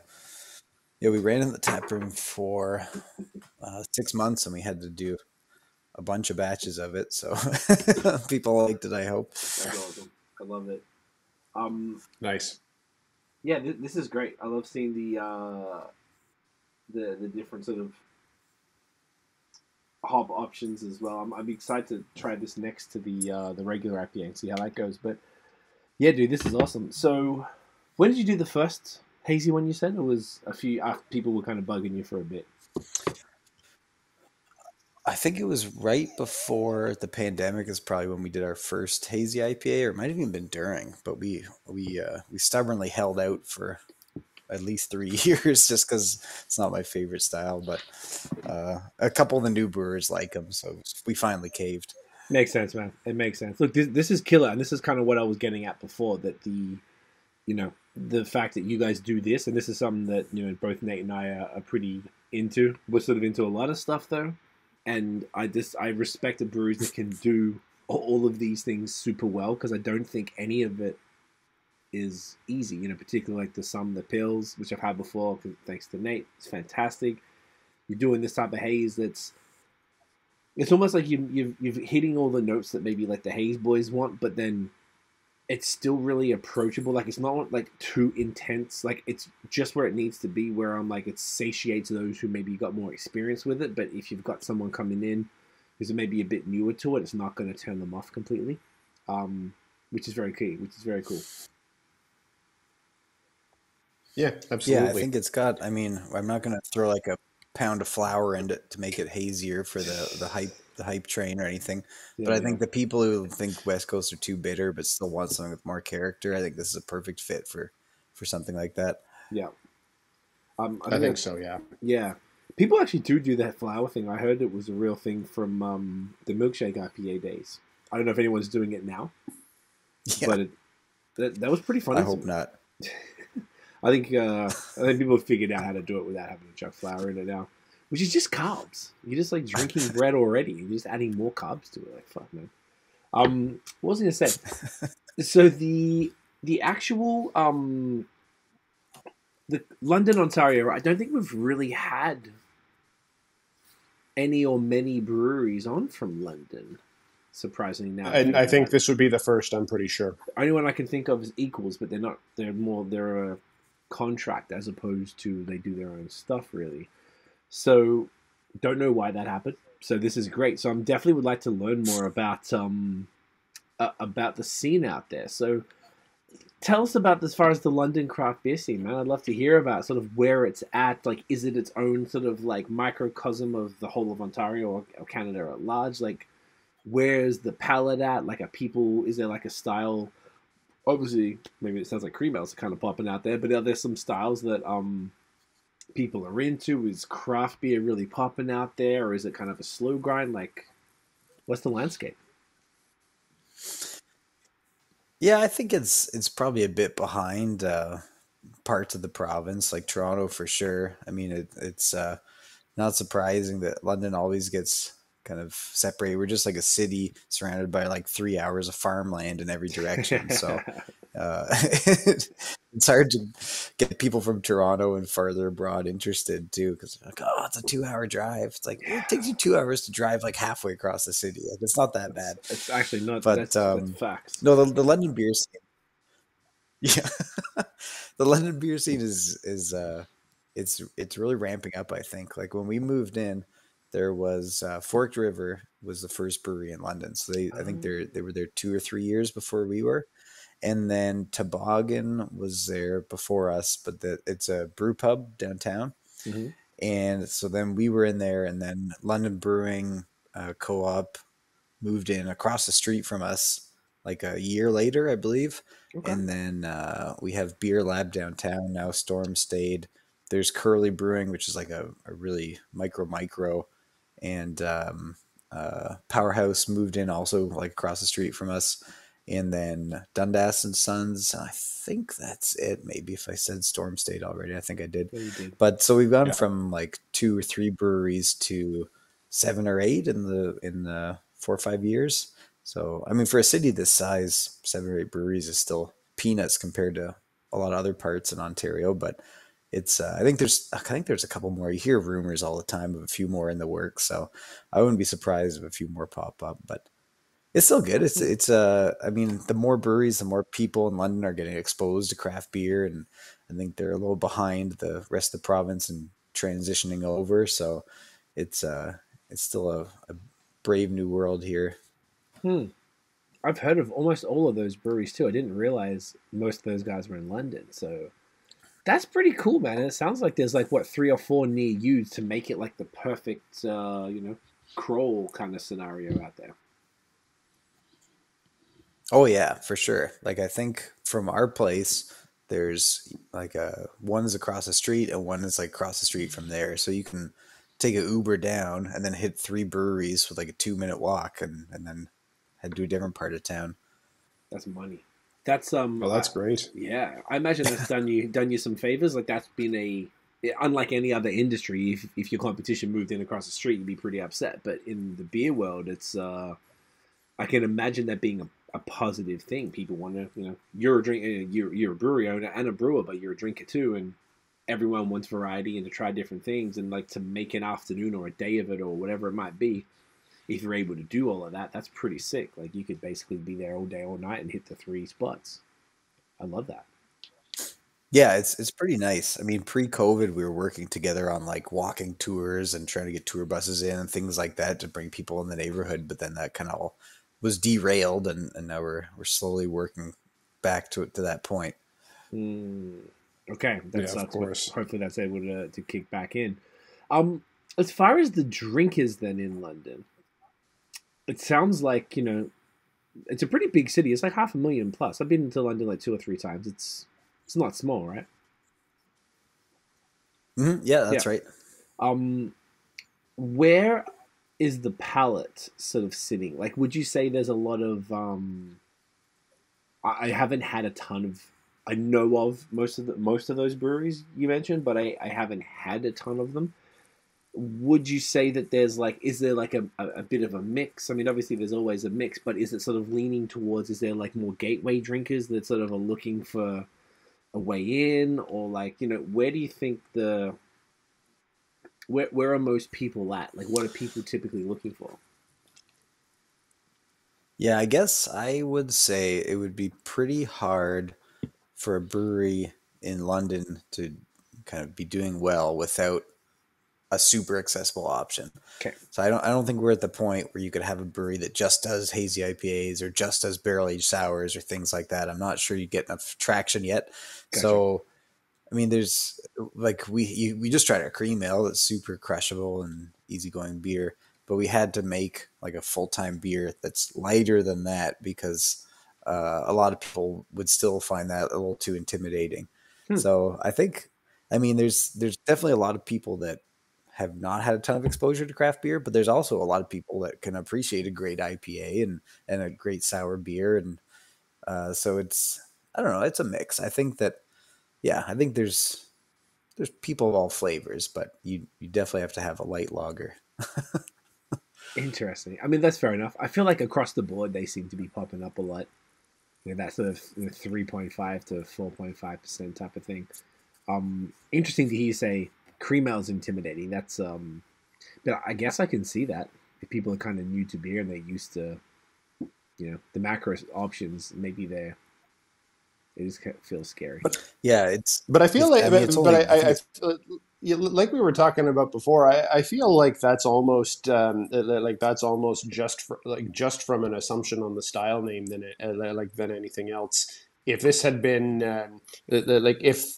yeah, we ran in the tap room for uh, six months and we had to do a bunch of batches of it. So <laughs> people liked it, I hope. Awesome. I love it. Um, Nice. yeah, th- this is great. I love seeing the uh, the the different sort of hop options as well. I'm, I'm excited to try this next to the uh, the regular IPA and see how that goes. But yeah, dude, this is awesome. So, when did you do the first hazy one? You said it was a few. Uh, people were kind of bugging you for a bit. I think it was right before the pandemic is probably when we did our first hazy IPA, or it might have even been during. But we we uh, we stubbornly held out for at least three <laughs> years just because it's not my favorite style. But uh, a couple of the new brewers like them, so we finally caved. Makes sense, man. It makes sense. Look, this, this is killer, and this is kind of what I was getting at before. That the, you know, the fact that you guys do this, and this is something that you know both Nate and I are, are pretty into. We're sort of into a lot of stuff though, and I just I respect the breweries that can do all of these things super well because I don't think any of it is easy. You know, particularly like the some the pills which I've had before. Thanks to Nate, it's fantastic. You're doing this type of haze that's it's almost like you you you're hitting all the notes that maybe like the Haze boys want, but then it's still really approachable. Like it's not like too intense. Like it's just where it needs to be. Where I'm like it satiates those who maybe got more experience with it. But if you've got someone coming in who's maybe a bit newer to it, it's not going to turn them off completely. Um, which is very key. Which is very cool. Yeah, absolutely. Yeah, I think it's got. I mean, I'm not going to throw like a pound of flour in it to make it hazier for the the hype the hype train or anything. but I Yeah. think the people who think West Coast are too bitter but still want something with more character, I think this is a perfect fit for for something like that. yeah. Um, I think so. Yeah. Yeah. People actually do do that flour thing. I heard it was a real thing from um, the milkshake IPA days. I don't know if anyone's doing it now, <laughs> Yeah, but it, that, that was pretty funny. I hope me. not. <laughs> I think uh, I think people have figured out how to do it without having to chuck flour in it now, which is just carbs. You're just like drinking <laughs> bread already. You're just adding more carbs to it. Like fuck, man. Um, what was I gonna say? <laughs> so the the actual um the London, Ontario. I don't think we've really had any or many breweries on from London. Surprisingly, now And I think it. this would be the first. I'm pretty sure. The only one I can think of is equals, but they're not. They're more. They're a contract as opposed to they do their own stuff. Really. So, don't know why that happened. So this is great. So I'm definitely would like to learn more about um uh, about the scene out there. So tell us about as far as the London craft beer scene, man. I'd love to hear about sort of where it's at. Like, is it its own sort of like microcosm of the whole of Ontario or, or Canada at large? Like, where's the palette at? Like, are people? Is there like a style? Obviously, maybe it sounds like cream ales are kind of popping out there, but are there some styles that um people are into? Is craft beer really popping out there, or is it kind of a slow grind? Like, what's the landscape? Yeah, I think it's it's probably a bit behind uh, parts of the province, like Toronto for sure. I mean, it, it's uh, not surprising that London always gets kind of separated. We're just like a city surrounded by like three hours of farmland in every direction. So <laughs> uh, <laughs> it's hard to get people from Toronto and farther abroad interested too, because like, oh, it's a two-hour drive. It's like it takes you two hours to drive like halfway across the city. Like it's not that bad. It's actually not. But, that's, um, that's facts. No, the, the London beer scene. <laughs> Yeah, the London beer scene is is uh, it's it's really ramping up. I think. Like when we moved in, there was uh, Forked River was the first brewery in London. So they, I think Oh. they they were there two or three years before we were, and then Toboggan was there before us. But the, it's a brew pub downtown, Mhm. and so then we were in there, and then London Brewing uh, Co-op moved in across the street from us, like a year later, I believe. Okay. And then uh, we have Beer Lab downtown now. Storm Stayed. There's Curly Brewing, which is like a, a really micro micro, and um, uh, Powerhouse moved in also like across the street from us. And then Dundas and Sons. I think that's it. Maybe if I said Storm Stayed already, I think I did. Yeah, did. But so we've gone Yeah. from like two or three breweries to seven or eight in the in the four or five years. So I mean, for a city this size, seven or eight breweries is still peanuts compared to a lot of other parts in Ontario. But it's uh, I think there's I think there's a couple more. You hear rumors all the time of a few more in the works. So I wouldn't be surprised if a few more pop up. But it's still good. It's it's uh I mean the more breweries, the more people in London are getting exposed to craft beer, and I think they're a little behind the rest of the province and transitioning over. So it's uh it's still a, a brave new world here. Hmm. I've heard of almost all of those breweries too. I didn't realize most of those guys were in London. So that's pretty cool, man. And it sounds like there's like what three or four near you to make it like the perfect, uh, you know, crawl kind of scenario out there. Oh yeah, for sure. Like I think from our place, there's like a one is across the street and one is like across the street from there. So you can take a Uber down and then hit three breweries with like a two minute walk and, and then head to a different part of town. That's money. That's um. Well, that's I- great. Yeah, I imagine that's done you done you some favors. Like that's been a unlike any other industry. If if your competition moved in across the street, you'd be pretty upset. But in the beer world, it's uh, I can imagine that being a, a positive thing. People want to, you know, you're a drink, uh, you're you're a brewery owner and a brewer, but you're a drinker too, and everyone wants variety and to try different things and like to make an afternoon or a day of it or whatever it might be. If you're able to do all of that, that's pretty sick. Like you could basically be there all day, all night, and hit the three spots. I love that. Yeah, it's it's pretty nice. I mean, pre-COVID, we were working together on like walking tours and trying to get tour buses in and things like that to bring people in the neighborhood. But then that kind of was derailed, and, and now we're we're slowly working back to to that point. Mm, okay, that Yeah, of sucks. but course. hopefully, that's able to to kick back in. Um, as far as the drinkers, then in London, it sounds like you know, it's a pretty big city. It's like half a million plus. I've been to London like two or three times. It's it's not small, right? Mhm, Yeah, that's right. Um, where is the palette sort of sitting? Like, would you say there's a lot of um? I, I haven't had a ton of. I know of most of the most of those breweries you mentioned, but I, I haven't had a ton of them. Would you say that there's like, is there like a, a, bit of a mix? I mean, obviously there's always a mix, but is it sort of leaning towards? Is there like more gateway drinkers that sort of are looking for a way in, or like you know, where do you think the where where are most people at? Like, what are people typically looking for? Yeah, I guess I would say it would be pretty hard for a brewery in London to kind of be doing well without a super accessible option. Okay. So I don't I don't think we're at the point where you could have a brewery that just does hazy IPAs or just does barrel aged sours or things like that. I'm not sure you get enough traction yet. Gotcha. So I mean there's like we you, we just tried our cream ale that's super crushable and easygoing beer. but we had to make like a full time beer that's lighter than that because uh, a lot of people would still find that a little too intimidating. Hmm. So I think, I mean, there's there's definitely a lot of people that have not had a ton of exposure to craft beer, but there's also a lot of people that can appreciate a great IPA and and a great sour beer, and uh, so it's I don't know, it's a mix. I think that yeah, I think there's there's people of all flavors, but you you definitely have to have a light lager. Interesting. I mean, that's fair enough. I feel like across the board they seem to be popping up a lot. You know, that sort of you know, 3.5 to 4.5% type of thing. Um, interesting to hear you say cream ale is intimidating. That's, um, but I guess I can see that. If people are kind of new to beer and they're used to, you know, the macro options, maybe they're, it just kind feels scary. Yeah, it's But I feel like, I mean, but, it's but I, I I, I feel- yeah, like we were talking about before, I, I feel like that's almost um, like that's almost just for, like just from an assumption on the style name than it, uh, like than anything else. If this had been uh, like if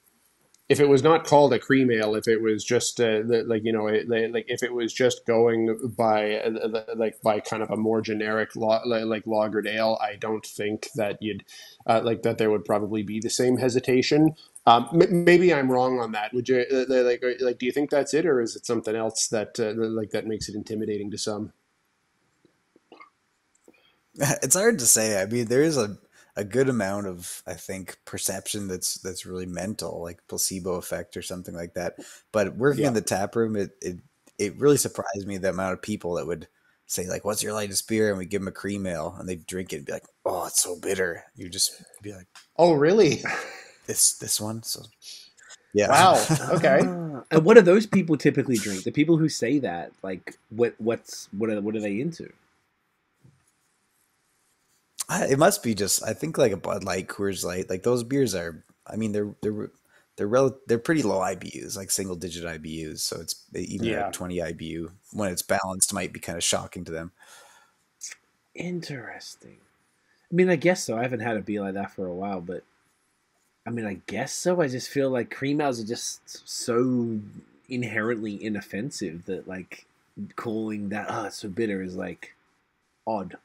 if it was not called a cream ale, if it was just uh, the, like you know it, like if it was just going by uh, like by kind of a more generic lo- like lagered ale, I don't think that you'd uh, like that there would probably be the same hesitation. Um, m- maybe I'm wrong on that. Would you uh, like uh, like do you think that's it, or is it something else that like that makes it intimidating to some? <laughs> it's hard to say. I mean, there is a, a good amount of I think perception that's that's really mental, like placebo effect or something like that. But working Yeah. in the tap room, it, it it really surprised me the amount of people that would say like, "What's your lightest beer?" and we give them a cream ale, and they drink it and be like, "Oh, it's so bitter." You just be like, Oh, really? <laughs> "This this one." So yeah, Wow. Okay. <laughs> And what do those people typically drink? The people who say that, like, what what's what are what are they into? I- it must be just I think like a Bud Light, Coors Light, like those beers are. I mean, they're they're they're rel- they're pretty low IBUs, like single digit IBUs. So it's even Yeah. at twenty IBU when it's balanced might be kind of shocking to them. Interesting. I mean, I guess so. I haven't had a beer like that for a while, but I mean, I guess so. I just feel like cream ales are just so inherently inoffensive that like calling that oh it's so bitter is like odd.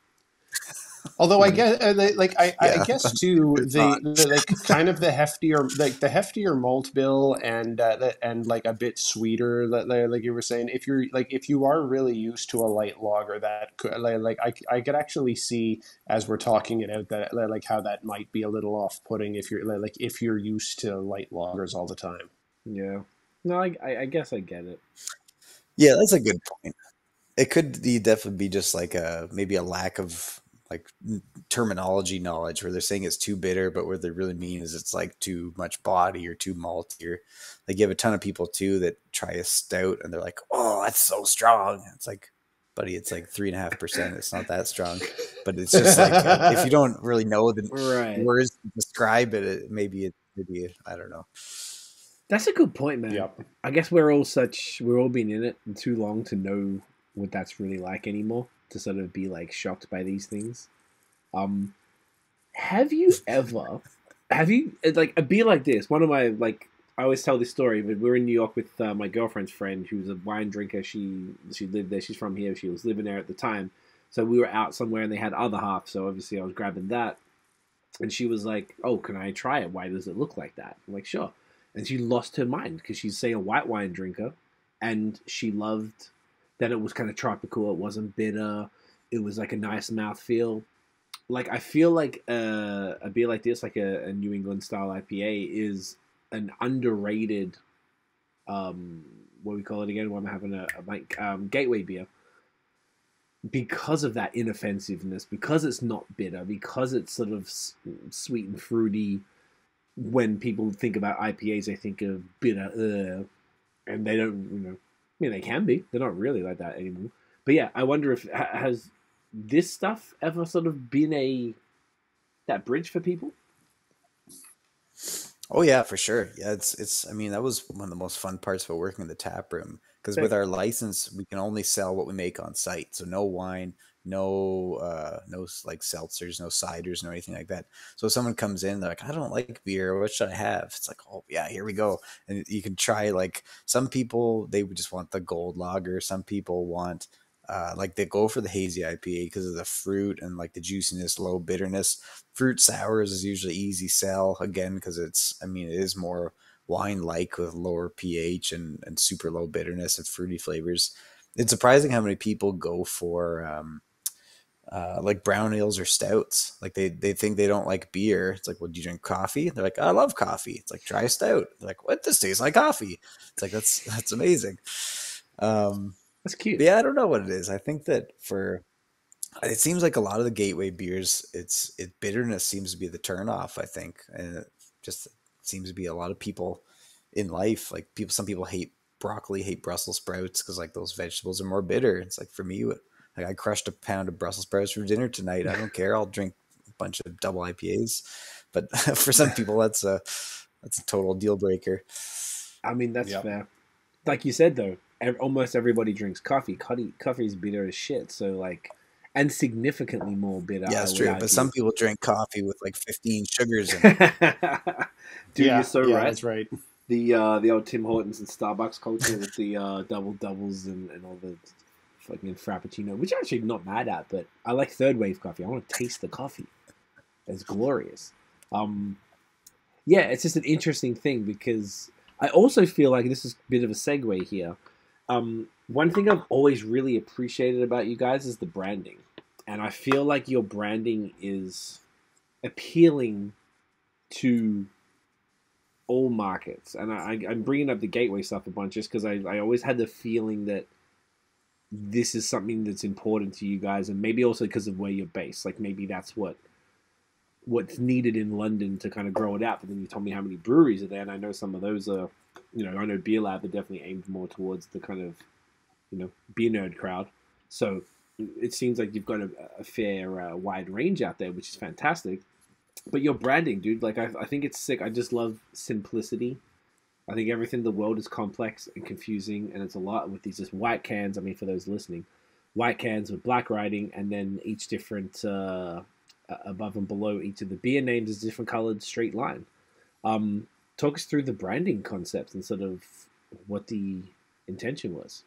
Although I guess, uh, like- like I, I guess <laughs> too, the, the like kind of the heftier, like the heftier malt bill, and uh, the, and like a bit sweeter, like, like you were saying. If you're like if you are really used to a light lager, that could, like, like I, I could actually see as we're talking it out that like how that might be a little off putting if you're like if you're used to light lagers all the time. Yeah. No, I, I, I guess I get it. Yeah, that's a good point. It could be definitely be just like a maybe a lack of like terminology knowledge where they're saying it's too bitter, but what they really mean is it's like too much body or too malty. Or like you have a ton of people too that try a stout and they're like, "Oh, that's so strong." It's like, buddy, it's like three and a half percent. It's not that strong, but it's just like uh, if you don't really know the <laughs> Right. words to describe it, it maybe it maybe I don't know. That's a good point, man. Yep. I guess we're all such we're all been in it too long to know what that's really like anymore to sort of be like shocked by these things. Um have you ever have you like a beer like this? One of my like I always tell this story, but we were in New York with uh, my girlfriend's friend who's a wine drinker. She she lived there. She's from here. She was living there at the time. So we were out somewhere and they had other half. So obviously I was grabbing that. And she was like, "Oh, can I try it? Why does it look like that?" I'm like, "Sure." and she lost her mind because she's say a white wine drinker and she loved that it was kind of tropical. It wasn't bitter. It was like a nice mouth feel like i feel like uh, a beer like this like a, a new england style ipa is an underrated um what we call it again when i'm having a, a like um, gateway beer. Because of that inoffensiveness because it's not bitter because it's sort of sweet and fruity when people think about IPAs, they think of bitter, uh, and they don't, you know, mean, they can be. They're not really like that anymore. But yeah, I wonder if has this stuff ever sort of been a that bridge for people? Oh yeah, for sure. Yeah, it's it's. I mean, that was one of the most fun parts about working in the tap room because with our license, we can only sell what we make on site. So no wine, no uh, no like seltzers, no ciders, no anything like that. So someone comes in, they're like, "I don't like beer. What should I have?" It's like, "Oh yeah, here we go." And you can try like some people they would just want the gold lager. Some people want Uh, like they go for the hazy IPA because of the fruit and like the juiciness, low bitterness. Fruit sours is usually easy sell again because it's, I mean, it is more wine like with lower pH and, and super low bitterness and fruity flavors. It's surprising how many people go for um, uh, like brown ales or stouts. Like they they think they don't like beer. It's like, well, do you drink coffee? They're like, I love coffee. It's like try a stout. They're like, what? This tastes like coffee. It's like that's that's amazing. Um, That's cute. yeah, I don't know what it is. I think that for it seems like a lot of the gateway beers, it's it bitterness seems to be the turnoff. I think, and it just seems to be a lot of people in life. Like people, some people hate broccoli, hate Brussels sprouts because like those vegetables are more bitter. It's like for me, like I crushed a pound of Brussels sprouts for dinner tonight. I don't care. I'll drink a bunch of double IPAs. But <laughs> for some people, that's a that's a total deal breaker. I mean, that's Yep. fair. Like you said, though, almost everybody drinks coffee. Coffee, coffee's bitter as shit. So, like, and significantly more bitter. Yeah, I it's would true. But some people drink coffee with like 15 sugars in it. <laughs> Dude, yeah, you're so yeah, right. That's right. The uh, the old Tim Hortons and Starbucks culture with the uh, double doubles and, and all the fucking frappuccino, which I'm actually not mad at, but I like third wave coffee. I want to taste the coffee. It's glorious. Um, yeah, it's just an interesting thing because I also feel like this is a bit of a segue here. Um, one thing I've always really appreciated about you guys is the branding, and I feel like your branding is appealing to all markets. And I, I'm bringing up the gateway stuff a bunch just because I, I always had the feeling that this is something that's important to you guys, and maybe also because of where you're based. Like maybe that's what what's needed in London to kind of grow it out. But then you told me how many breweries are there, and I know some of those are, you know, I know Beer Lab are definitely aimed more towards the kind of, you know, beer nerd crowd. So it seems like you've got a, a fair uh, wide range out there, which is fantastic. But your branding, dude, like I, I think it's sick. I just love simplicity. I think everything in the world is complex and confusing, and it's a lot with these just white cans. I mean, for those listening, white cans with black writing, and then each different uh, above and below each of the beer names is a different colored straight line. Um, talk us through the branding concept and sort of what the intention was.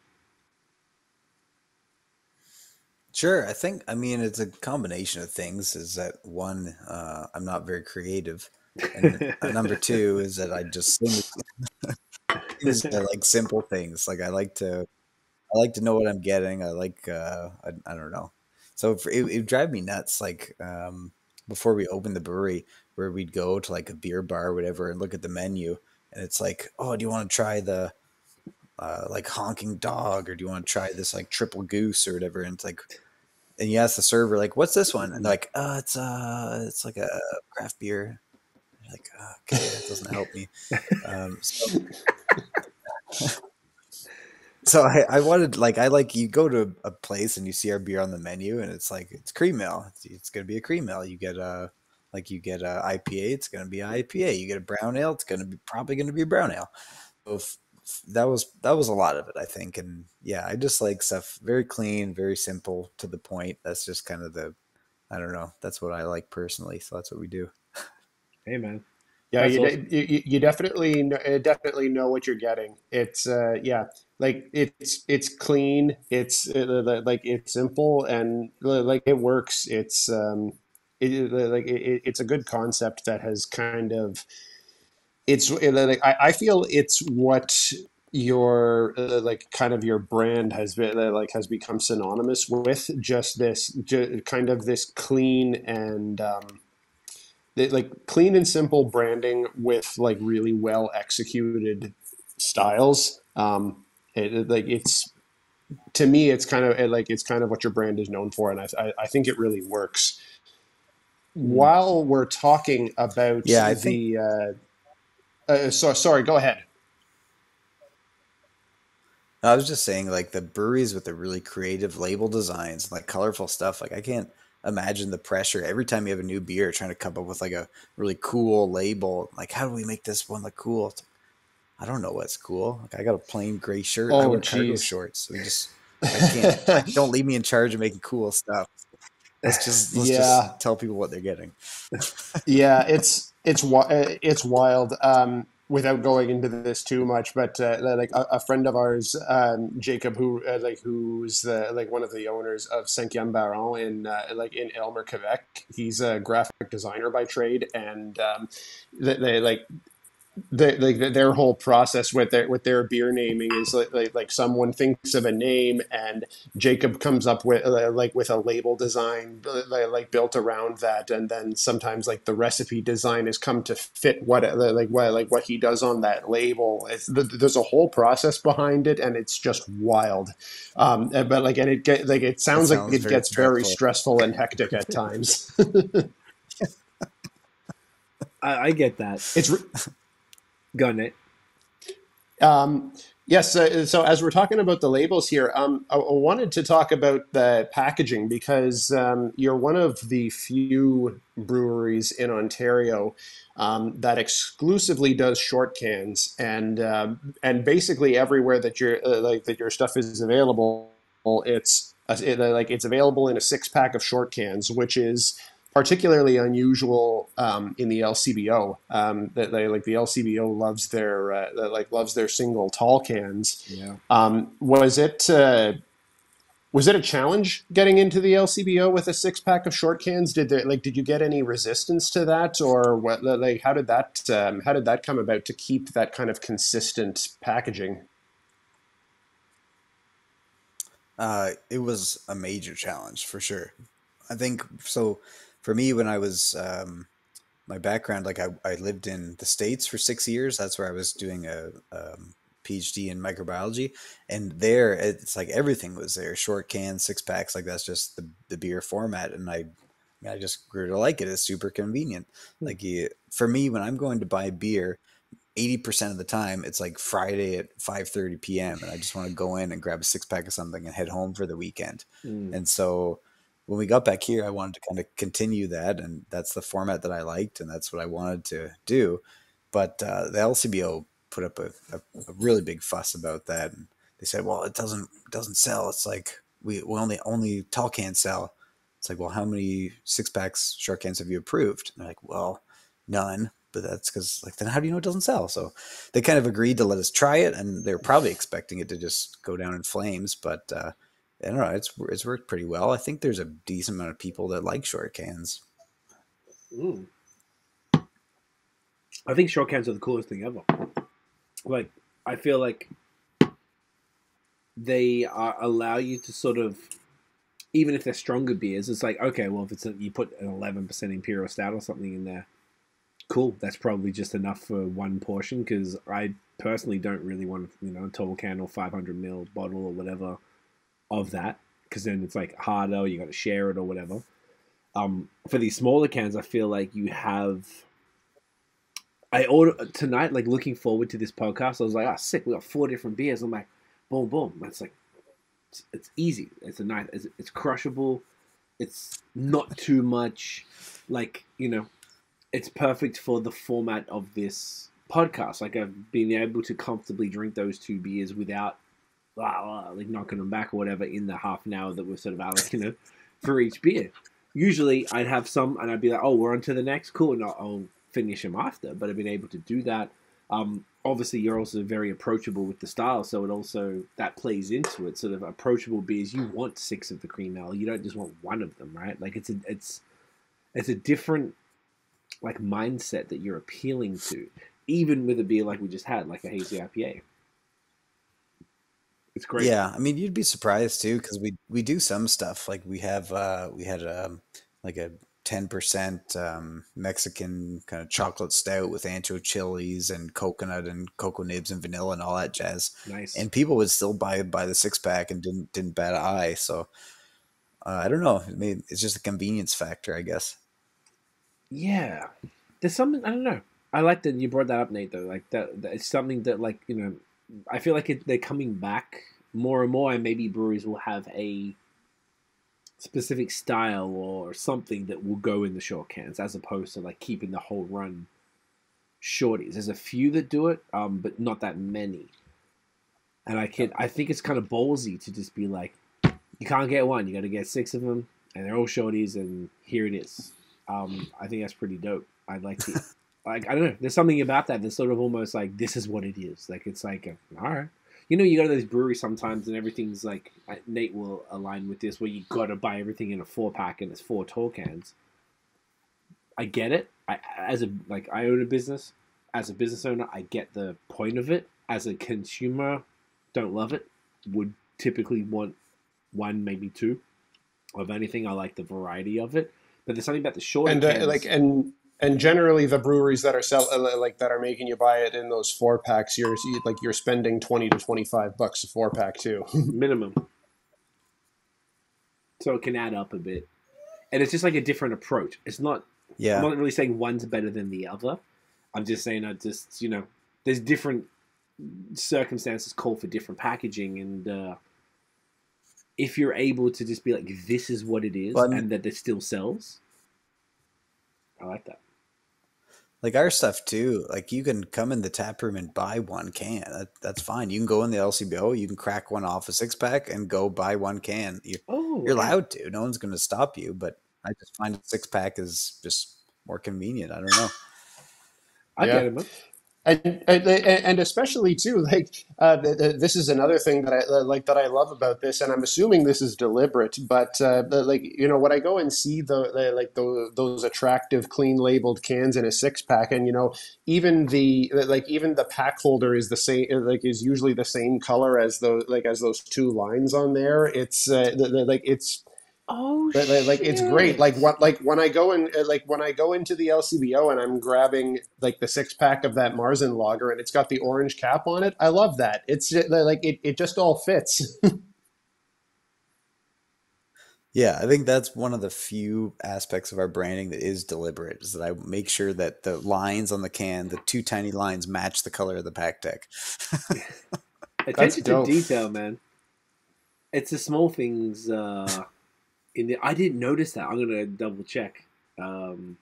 Sure. I think, I mean, it's a combination of things. Is that one, uh, I'm not very creative. And <laughs> number two is that I just things <laughs> like simple things. Like I like to, I like to know what I'm getting. I like, uh, I, I don't know. So it, it would drive me nuts. Like um, before we opened the brewery, where we'd go to like a beer bar or whatever and look at the menu, and it's like, oh, do you want to try the uh, like honking dog, or do you want to try this like triple goose or whatever? And it's like, and you ask the server like, what's this one? And they're like, uh, it's uh, it's like a craft beer. Like, "Ah, okay, that doesn't help me. Um, so, <laughs> so I, I wanted like I like you go to a place and you see our beer on the menu and it's like it's cream ale. It's, it's gonna be a cream ale. You get a like you get a IPA, it's gonna be IPA. You get a brown ale, it's gonna be probably gonna be a brown ale. So if that was that was a lot of it, I think. And yeah, I just like stuff very clean, very simple, to the point. That's just kind of the I don't know. That's what I like personally. So that's what we do. Hey, man. Yeah, you, awesome. you you definitely definitely know what you're getting. It's uh, yeah, like it's it's clean. It's uh, like it's simple and like it works. It's um, it, like it, it's a good concept that has kind of it's like I, I feel it's what your uh, like kind of your brand has been uh, like has become synonymous with just this ju- kind of this clean and um, they, like clean and simple branding with like really well executed styles. Um, it, it- like it's to me, it's kind of it, like it's kind of what your brand is known for, and I I, I think it really works. While we're talking about Yeah, I the, uh, uh, so sorry, go ahead. I was just saying, like the breweries with the really creative label designs, like colorful stuff. Like I can't imagine the pressure every time you have a new beer, trying to come up with like a really cool label. Like, how do we make this one look cool? Like, I don't know what's cool. Like, I got a plain gray shirt. I Oh, wear cargo shorts. We just, I can't. <laughs> don't leave me in charge of making cool stuff. Let's just, let's Yeah. just tell people what they're getting. yeah, it's it's uh, it's wild. Um, without going into this too much, but uh, like a, a, friend of ours, um, Jacob, who uh, like who's the, like one of the owners of Guillaume Baron in uh, like in Aylmer, Quebec. He's a graphic designer by trade, and um, they, they like the, like their whole process with their with their beer naming is like, like, like someone thinks of a name and Jacob comes up with uh, like with a label design like built around that. And then sometimes like the recipe design has come to fit what like what like what he does on that label. It's, there's a whole process behind it and it's just wild. Um, but like and it get like it sounds, it sounds like it very gets stressful. very stressful and hectic at <laughs> times. <laughs> I, I, get that. It's re- On, Nate. Um, yes. Uh, so as we're talking about the labels here, um, I, I, wanted to talk about the packaging because um, you're one of the few breweries in Ontario um, that exclusively does short cans, and uh, and basically everywhere that your uh, like that your stuff is available, it's it, like it's available in a six pack of short cans, which is particularly unusual um, in the LCBO. Um, that they like the LCBO loves their uh, like loves their single tall cans. Yeah. Um, was it uh, was it a challenge getting into the LCBO with a six pack of short cans? Did there like did you get any resistance to that, or what? Like how did that um, how did that come about to keep that kind of consistent packaging? Uh, it was a major challenge for sure. I think so for me, when I was um, my background, like I, I lived in the States for six years. That's where I was doing a um, PhD in microbiology. And there, it's like everything was there short cans, six packs. Like that's just the, the beer format. And I, I just grew to like it. It's super convenient. Hmm. Like you, for me, when I'm going to buy beer, 80% of the time it's like Friday at 5:30 p.m. and I just want to go in and grab a six pack of something and head home for the weekend. Mm. And so when we got back here, I wanted to kind of continue that, and that's the format that I liked, and that's what I wanted to do. But uh, the LCBO put up a, a, a, really big fuss about that, and they said, "Well, it doesn't doesn't sell. It's like we, we only only tall cans sell." It's like, well, how many six packs, short cans have you approved? And they're like, well, none. But that's because, like, then how do you know it doesn't sell? So they kind of agreed to let us try it, and they're probably expecting it to just go down in flames. But uh, I don't know. It's it's worked pretty well. I think there's a decent amount of people that like short cans. Mm. I think short cans are the coolest thing ever. Like, I feel like they are, allow you to sort of, even if they're stronger beers, it's like okay, well, if it's a, you put an eleven percent imperial stout or something in there, cool. That's probably just enough for one portion because I personally don't really want you know a tall can or five hundred ml bottle or whatever of that because then it's like harder. You got to share it or whatever. Um, for these smaller cans, I feel like you have. I order tonight, like looking forward to this podcast. I was like, "Ah, oh, sick! We got four different beers." I'm like, "Boom, boom!" That's like, it's, it's easy. It's a nice. It's, it's crushable. It's not too much. Like you know, it's perfect for the format of this podcast. Like I've been able to comfortably drink those two beers without like knocking them back or whatever in the half an hour that we're sort of allocated for each beer. Usually I'd have some and I'd be like, oh, we're on to the next, cool, and I'll, I'll finish them after. But I've been able to do that. Um, obviously, you're also very approachable with the style, so it also that plays into it. Sort of approachable beers, you want six of the cream ale, you don't just want one of them, right? Like it's a it's it's a different like mindset that you're appealing to, even with a beer like we just had, like a hazy IPA. It's great. Yeah, I mean, you'd be surprised too because we we do some stuff like we have uh we had um like a ten percent um, Mexican kind of chocolate stout with ancho chilies and coconut and cocoa nibs and vanilla and all that jazz. Nice. And people would still buy buy the six pack and didn't didn't bat an eye. So uh, I don't know. I mean, it's just a convenience factor, I guess. Yeah, there's something I don't know. I like that you brought that up, Nate. Though, like that, that it's something that like you know I feel like it, they're coming back more and more, and maybe breweries will have a specific style or something that will go in the short cans, as opposed to like keeping the whole run shorties. There's a few that do it, um, but not that many. And I can I think it's kind of ballsy to just be like, you can't get one, you got to get six of them, and they're all shorties, and here it is. Um, I think that's pretty dope. I'd like to. <laughs> like I don't know. There's something about that that's sort of almost like this is what it is. Like it's like a, all right. You know, you go to those breweries sometimes, and everything's like Nate will align with this, where you got to buy everything in a four pack and it's four tall cans. I get it. I as a like I own a business. As a business owner, I get the point of it. As a consumer, don't love it. Would typically want one, maybe two of anything. I like the variety of it, but there's something about the short and uh, like and and generally the breweries that are sell uh, like that are making you buy it in those four packs, you're like you're spending twenty to twenty five bucks a four pack too. <laughs> minimum. So it can add up a bit, and it's just like a different approach. It's not. Yeah. I'm not really saying one's better than the other. I'm just saying I just you know there's different circumstances call for different packaging and. uh if you're able to just be like, this is what it is, But- and that it still sells, I like that. Like our stuff too. Like you can come in the tap room and buy one can. That, that's fine. You can go in the LCBO. You can crack one off a six pack and go buy one can. You, Oh, you're allowed to. No one's going to stop you. But I just find a six pack is just more convenient. I don't know. I Yeah. get it, man. And and, and especially too like uh, th- th- this is another thing that I uh, like that I love about this, and I'm assuming this is deliberate. But uh, like you know, when I go and see the, like those attractive, clean labeled cans in a six pack, and you know, even the like even the pack holder is the same, like is usually the same color as those like as those two lines on there. It's uh, like it's Oh, but, like, like, it's great. Like what like when I go in uh, like when I go into the LCBO and I'm grabbing like the six pack of that Märzen lager and it's got the orange cap on it. I love that. It's like it, it just all fits. <laughs> Yeah, I think that's one of the few aspects of our branding that is deliberate. Is that I make sure that the lines on the can, the two tiny lines, match the color of the pack deck. <laughs> attention to detail, man. It's the small things. Uh, in the, I didn't notice that. I'm gonna double check. Um,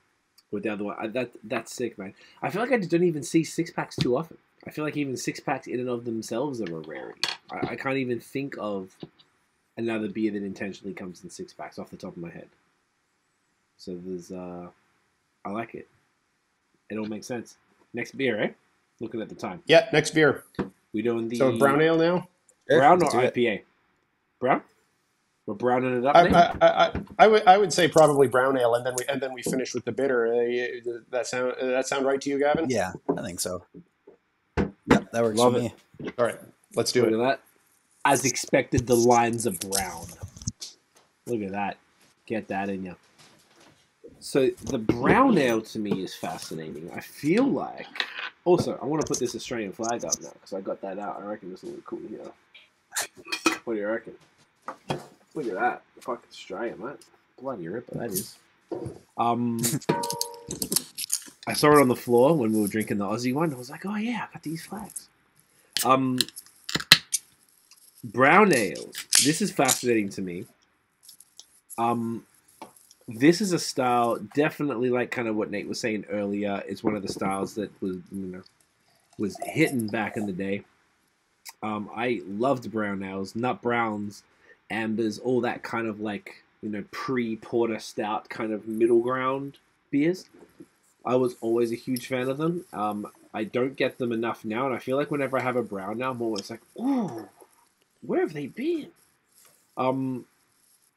with the other one, I, that that's sick, man. I feel like I don't even see six packs too often. I feel like even six packs in and of themselves are a rarity. I, I can't even think of another beer that intentionally comes in six packs off the top of my head. So there's, uh, I like it. It all makes sense. Next beer, eh? Looking at the time, yeah, next beer. we doing the So brown ale now. brown Let's or do it. IPA? Brown. We're browning it up. I, I, I, I- I would I would say probably brown ale and then we and then we finish with the bitter. Uh, that sound uh, that sound right to you, Gavin? Yeah, I think so. Yeah, that works Love for it. me. All right, let's do Look it. at that. As expected, the lines are brown. Look at that. Get that in you. So the brown ale to me is fascinating. I feel like. Also, I want to put this Australian flag up now because I got that out. I reckon this will look cool here. What do you reckon? Look at that. Fuck Australia, man. Bloody ripper, that is. Um, I saw it on the floor when we were drinking the Aussie one. I was like, oh yeah, I got these flags. Um, brown ales. This is fascinating to me. Um, this is a style, definitely like kind of what Nate was saying earlier. It's one of the styles that was, you know, was hitting back in the day. Um, I loved brown ales, nut browns, ambers, all that kind of like you know pre porter stout kind of middle ground beers. I was always a huge fan of them. Um, I don't get them enough now, and I feel like whenever I have a brown now, I'm always like, "Ooh, where have they been?" Um,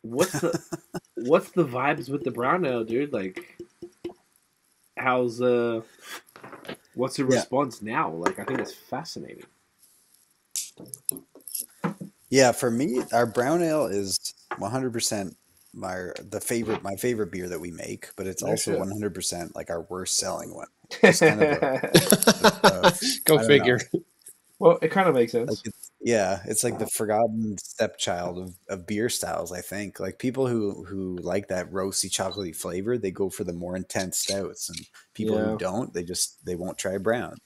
what's the <laughs> what's the vibes with the brown ale, dude? Like, how's uh, what's the Yeah. response now? Like, I think it's fascinating. Yeah, for me, our brown ale is 100% my the favorite my favorite beer that we make, but it's also 100% like our worst selling one. It's kind of a- <laughs> <laughs> Go I don't figure. well, it kind of makes sense. like it's, yeah, it's like the forgotten stepchild of, of beer styles. I think like people who who like that roasty chocolatey flavor, they go for the more intense stouts, and people Yeah. who don't, they just they won't try brown.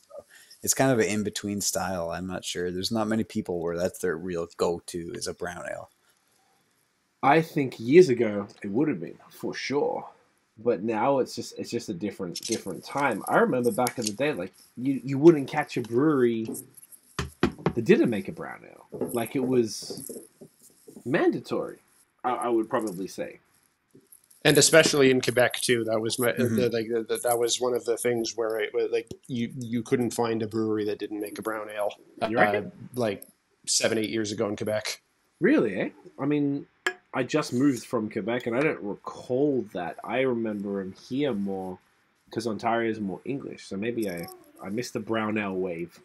It's kind of an in between style. I'm not sure. There's not many people where that's their real go to is a brown ale. I think years ago it would have been for sure, but now it's just it's just a different different time. I remember back in the day, like you you wouldn't catch a brewery that didn't make a brown ale. Like it was mandatory. I, I would probably say. And especially in Quebec too. That was my, Mhm. the, like the, that was one of the things where it like you you couldn't find a brewery that didn't make a brown ale. You reckon? Uh, like seven eight years ago in Quebec. Really? Eh? I mean, I just moved from Quebec, and I don't recall that. I remember him here more because Ontario is more English. So maybe I I missed the brown ale wave.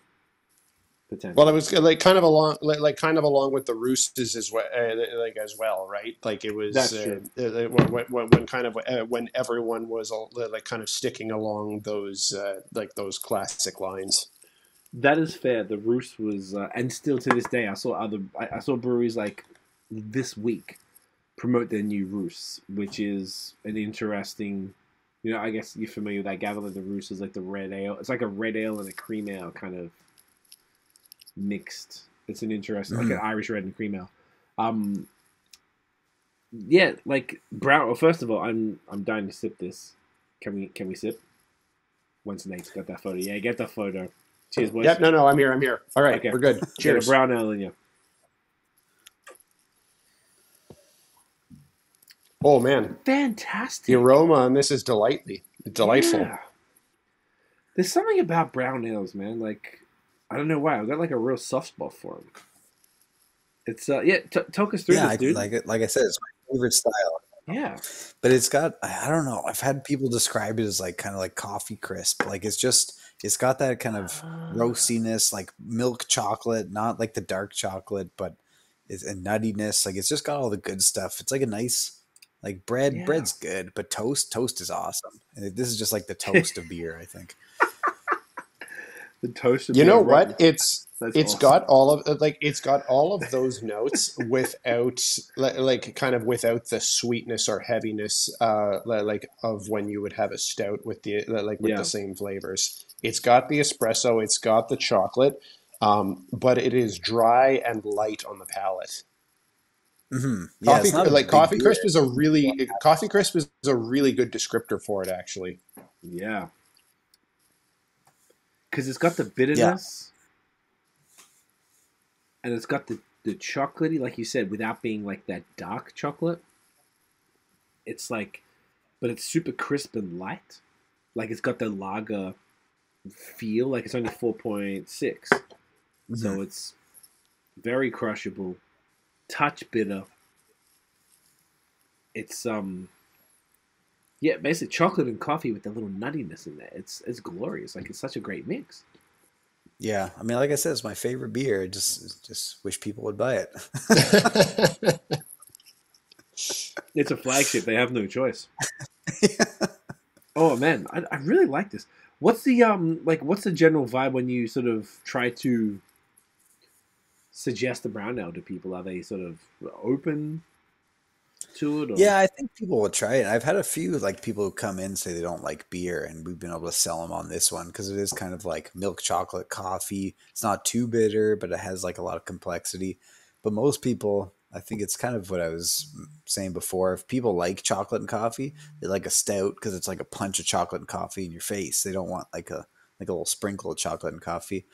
Potentially. Well, it was like kind of along like, like kind of along with the roosters as well, uh, like as well, right? Like it was That's uh, true. uh, when, when, when kind of uh, when everyone was all, like kind of sticking along those uh, like those classic lines. That is fair. The Rousse was, uh, and still to this day, I saw other, I, I saw breweries like this week promote their new Rousses, which is an interesting. You know, I guess you're familiar with that. Gather the Rousse is like the red ale. It's like a red ale and a cream ale kind of mixed. It's an interesting, like an Irish red and cream ale. Um, yeah, like brown. Well, first of all, I'm I'm dying to sip this. Can we can we sip? Once Nate's got that photo, yeah, get the photo. Cheers, boys. Yep, no, no, I'm here, I'm here. All right, Okay. we're good. Get <laughs> a Cheers. brown ale in you. Oh man, Fantastic. the aroma on this is delightfully delightful. Yeah. There's something about brown ales, man. Like, I don't know why. I've got like a real soft spot for them. It's uh, yeah. T- talk us through yeah, this, I, dude. like it. Like I said, it's my favorite style. yeah, But it's got I don't know. I've had people describe it as like kind of like coffee crisp. Like it's just it's got that kind of Ah. roastiness, like milk chocolate, not like the dark chocolate, but it's a nuttiness. Like it's just got all the good stuff. It's like a nice like bread. Yeah. Bread's good, but toast toast is awesome. And this is just like the <laughs> toast of beer, I think. The toast. of You know beer, right? what? It's That's it's awesome. got all of like it's got all of those notes without like kind of without the sweetness or heaviness uh like of when you would have a stout with the like with Yeah. the same flavors. It's got the espresso, it's got the chocolate, um, but it is dry and light on the palate. Mm-hmm. Yeah, Coffee it's not a like coffee beer. crisp is a really coffee crisp is a really good descriptor for it actually. Yeah. Because it's got the bitterness. And it's got the, the chocolatey, like you said, without being like that dark chocolate. It's like, but it's super crisp and light. Like it's got the lager feel. Like it's only 4.6. Mhm. So it's very crushable, touch bitter. It's um yeah, basically chocolate and coffee with a little nuttiness in there. it's it's glorious. Like it's such a great mix. Yeah, I mean, like I said, it's my favorite beer. I Just just wish people would buy it. <laughs> It's a flagship. They have no choice. <laughs> Oh man, I, I really like this. What's the um like? What's the general vibe when you sort of try to suggest the brown ale to people? Are they sort of open to it? Or? Yeah, I think people will try it. I've had a few like people who come in say they don't like beer, and we've been able to sell them on this one because it is kind of like milk chocolate coffee. It's not too bitter, but it has like a lot of complexity. But most people, I think it's kind of what I was saying before. If people like chocolate and coffee, they like a stout because it's like a punch of chocolate and coffee in your face. They don't want like a like a little sprinkle of chocolate and coffee.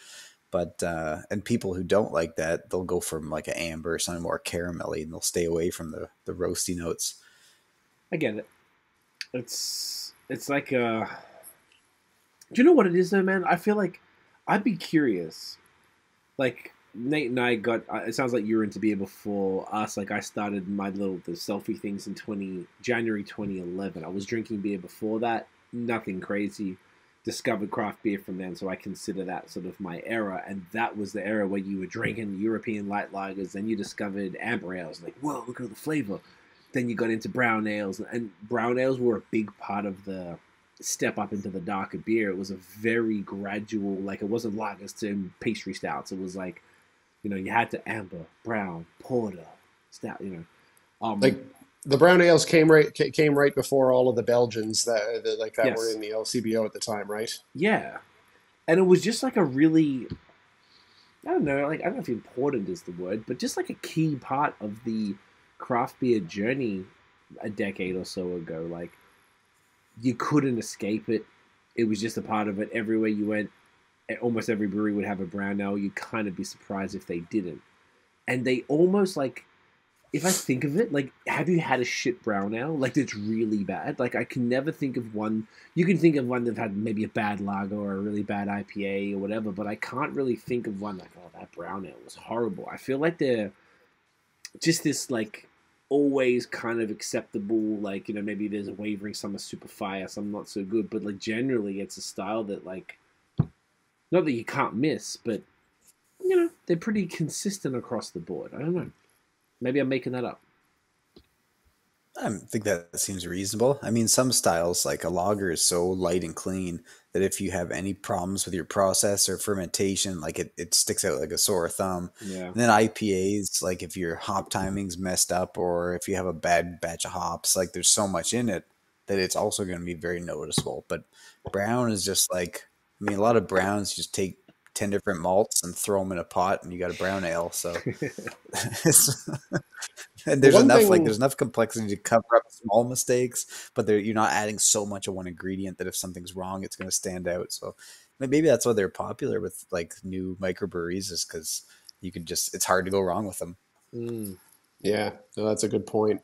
But uh, and people who don't like that, they'll go from like an amber or something more caramelly, and they'll stay away from the the roasty notes. I get it. It's it's like uh Do you know what it is though, man? I feel like I'd be curious. Like Nate and I got uh, it sounds like you were into beer before us. Like I started my little the selfie things in 20 January 2011. I was drinking beer before that. Nothing crazy. Discovered craft beer from then, so I consider that sort of my era. And that was the era where you were drinking European light lagers. Then you discovered amber ales. Like, whoa, look at the flavor then you got into brown ales and brown ales were a big part of the step up into the darker beer it was a very gradual like it wasn't lagers to pastry stouts it was like you know you had to amber brown porter stout you know um Like the brown ales came right came right before all of the Belgians that, that like that Yes. were in the LCBO at the time, right? yeah. And it was just like a really i don't know like i don't know if important is the word but just like a key part of the craft beer journey a decade or so ago. Like you couldn't escape it. It was just a part of it. Everywhere you went almost every brewery would have a brown ale. You'd kind of be surprised if they didn't. And they almost like if I think of it, like, have you had a shit brown ale? Like, that's really bad. Like, I can never think of one. You can think of one that had maybe a bad lager or a really bad IPA or whatever, but I can't really think of one like, oh, that brown ale was horrible. I feel like they're just this, like, always kind of acceptable. Like, you know, maybe there's a wavering, some are super fire, some not so good, but, like, generally it's a style that, like, not that you can't miss, but, you know, they're pretty consistent across the board. I don't know. Maybe I'm making that up. I think that seems reasonable. I mean, some styles, like a lager, is so light and clean that if you have any problems with your process or fermentation, like it, it sticks out like a sore thumb. Yeah. And then IPAs, like if your hop timing's messed up or if you have a bad batch of hops, like there's so much in it that it's also going to be very noticeable. But brown is just like, I mean, a lot of browns just take 10 different malts and throw them in a pot and you got a brown ale. So <laughs> <laughs> and there's One enough thing- like there's enough complexity to cover up small mistakes, but you're not adding so much of one ingredient that if something's wrong, it's going to stand out. So maybe that's why they're popular with like new microbreweries is because you can just it's hard to go wrong with them. Mm. Yeah, no, that's a good point.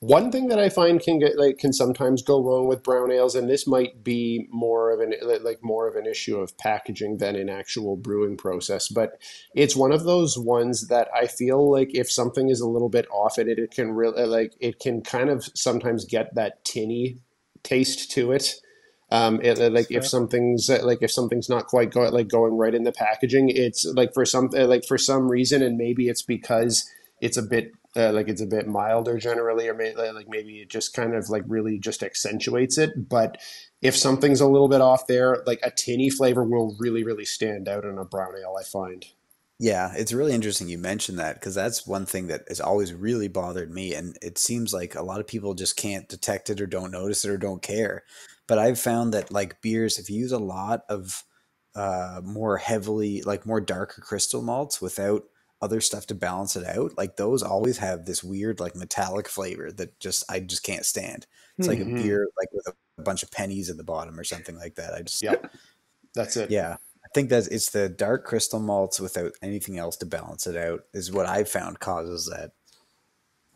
One thing that I find can get like can sometimes go wrong with brown ales, and this might be more of an like more of an issue of packaging than an actual brewing process, but it's one of those ones that I feel like if something is a little bit off in it, it can really like it can kind of sometimes get that tinny taste to it. Um, it, like if something's uh, like if something's not quite go, like going right in the packaging, it's like for some uh, like for some reason, and maybe it's because it's a bit uh, like it's a bit milder generally, or maybe like maybe it just kind of like really just accentuates it. But if something's a little bit off there, like a tinny flavor will really really stand out in a brown ale. I find. Yeah, it's really interesting you mentioned that because that's one thing that has always really bothered me. And it seems like a lot of people just can't detect it or don't notice it or don't care. But I've found that like beers, if you use a lot of uh, more heavily, like more darker crystal malts without other stuff to balance it out, like those always have this weird like metallic flavor that just I just can't stand. It's like Mhm. a beer like with a bunch of pennies at the bottom or something like that. I just yeah, that's it. yeah. I think that it's the dark crystal malts without anything else to balance it out is what I've found causes that.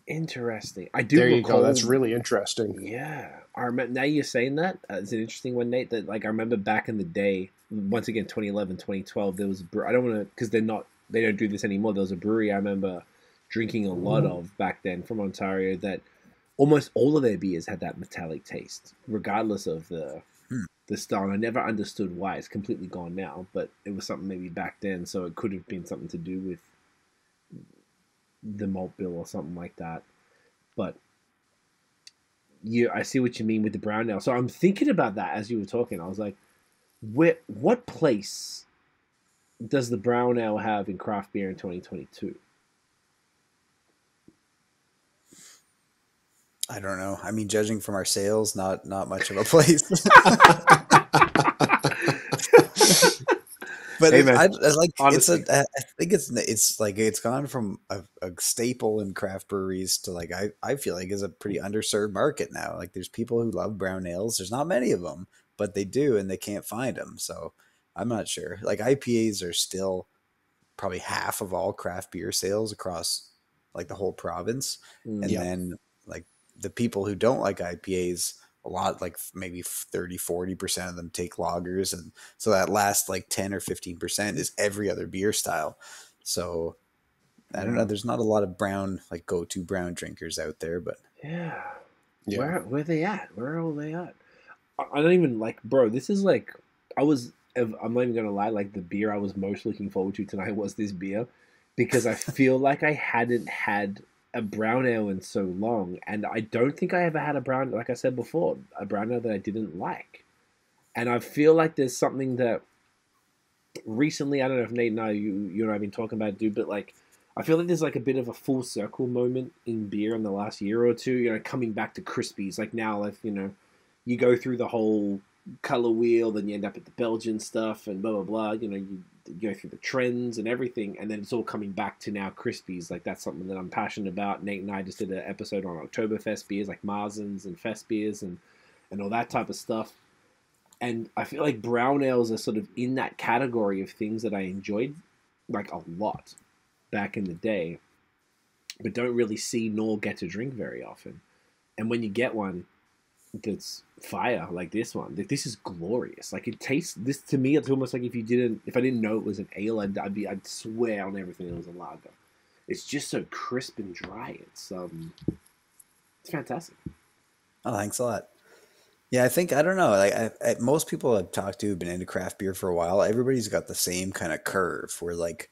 Interesting. I do There you recall, go. That's really interesting. Yeah, I remember. Now you're saying that uh, it's an interesting one, Nate. That like I remember back in the day, once again, 2011, 2012. There was a brew. I don't want to because they're not. They don't do this anymore. There was a brewery I remember drinking a lot of back then from Ontario. That almost all of their beers had that metallic taste, regardless of the Hmm. the style. And I never understood why. It's completely gone now, but it was something maybe back then. So it could have been something to do with the malt bill or something like that. But you, I see what you mean with the brown ale. So I'm thinking about that as you were talking. I was like, where, what place does the brown ale have in craft beer in 2022? I don't know. I mean, judging from our sales, not not much of a place. <laughs> but Hey, I, I like honestly. it's a. I think it's it's like it's gone from a, a staple in craft breweries to like I I feel like is a pretty underserved market now. Like there's people who love brown ales. There's not many of them, but they do, and they can't find them. So I'm not sure. Like IPAs are still probably half of all craft beer sales across like the whole province Mm. and Yeah. then like the people who don't like IPAs a lot like maybe 30 40% of them take lagers, and so that last like 10 or 15% is every other beer style so I don't know there's not a lot of brown like go-to brown drinkers out there but Yeah. Yeah. Where where they at? Where are all they at? I I don't even like, bro. This is like, I was. I'm not even gonna lie. Like the beer I was most looking forward to tonight was this beer, because I feel like I hadn't had a brown ale in so long, and I don't think I ever had a brown. Like I said before, a brown ale that I didn't like, and I feel like there's something that recently. I don't know if Nate and I, you you and I have been talking about, dude, but like. I feel like there's like a bit of a full circle moment in beer in the last year or two. You know, coming back to Crispies. Like now, if you know, you go through the whole color wheel, then you end up at the Belgian stuff and blah blah blah. You know, you, go through the trends and everything, and then it's all coming back to now Crispies. Like that's something that I'm passionate about. Nate and I just did an episode on Oktoberfest beers, like Märzens and Fest beers, and and all that type of stuff. And I feel like brown ales are sort of in that category of things that I enjoyed like a lot back in the day. but don't really see nor get to drink very often. And when you get one that's fire like this one, like this is glorious. Like it tastes this to me. It's almost like if you didn't, if I didn't know it was an ale, I'd, I'd be, I'd swear on everything it was a lager. It's just so crisp and dry. It's um, it's fantastic. Oh, thanks a lot. Yeah, I think I don't know. Like I, I, most people I've talked to have been into craft beer for a while. Everybody's got the same kind of curve where like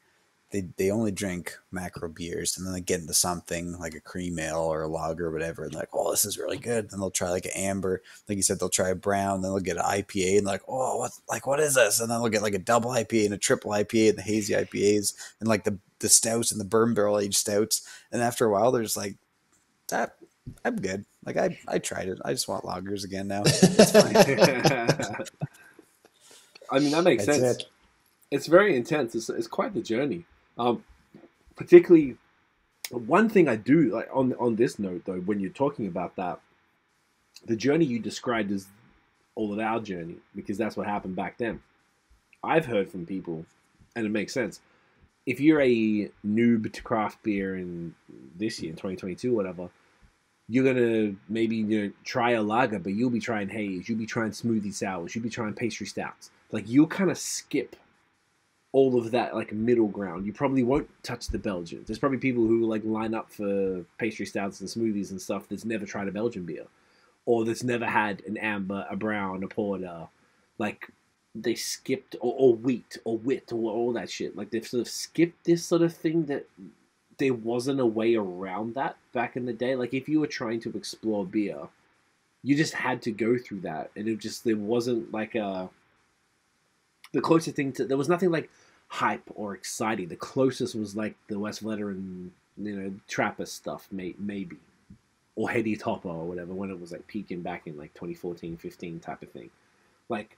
they they only drink macro beers and then they get into something like a cream ale or a lager or whatever and like oh this is really good. Then they'll try like an amber, like you said they'll try a brown. Then they'll get an IPA and like oh what like what is this? And then they'll get like a double IPA and a triple IPA and the hazy IPAs and like the the stouts and the bourbon barrel aged stouts. And after a while, they're just like that. I'm good. Like I, I tried it. I just want lagers again now. It's fine. <laughs> I mean, that makes That's sense. it. It's very intense. It's, it's quite the journey. Um, particularly, one thing I do like on on this note though, when you're talking about that, the journey you described is all of our journey because that's what happened back then. I've heard from people, and it makes sense. If you're a noob to craft beer in this year, in 2022, whatever, you're gonna maybe you know try a lager, but you'll be trying haze, you'll be trying smoothie sours, you'll be trying pastry stouts. Like you'll kind of skip all of that like middle ground. You probably won't touch the Belgians. There's probably people who like line up for pastry stouts and smoothies and stuff that's never tried a Belgian beer, or that's never had an amber, a brown, a porter. Like they skipped or, or wheat or wit or all that shit. Like they've sort of skipped this sort of thing that there wasn't a way around that back in the day. Like if you were trying to explore beer, you just had to go through that, and it just there wasn't like a the closest thing to there was nothing like hype or exciting. The closest was like the Westvleteren, you know, Trappist stuff, may, maybe, or Heady Topper or whatever when it was like peaking back in like 2014, 15 type of thing. Like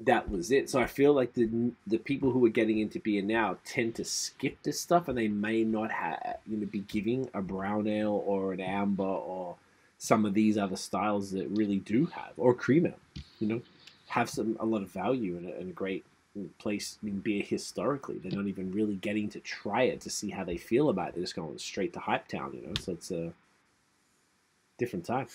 that was it. So I feel like the the people who are getting into beer now tend to skip this stuff, and they may not have you know be giving a brown ale or an amber or some of these other styles that really do have or cream ale, you know, have some a lot of value and a, and a great place in beer historically. They're not even really getting to try it to see how they feel about it. They're just going straight to Hype Town, you know. So it's a different time.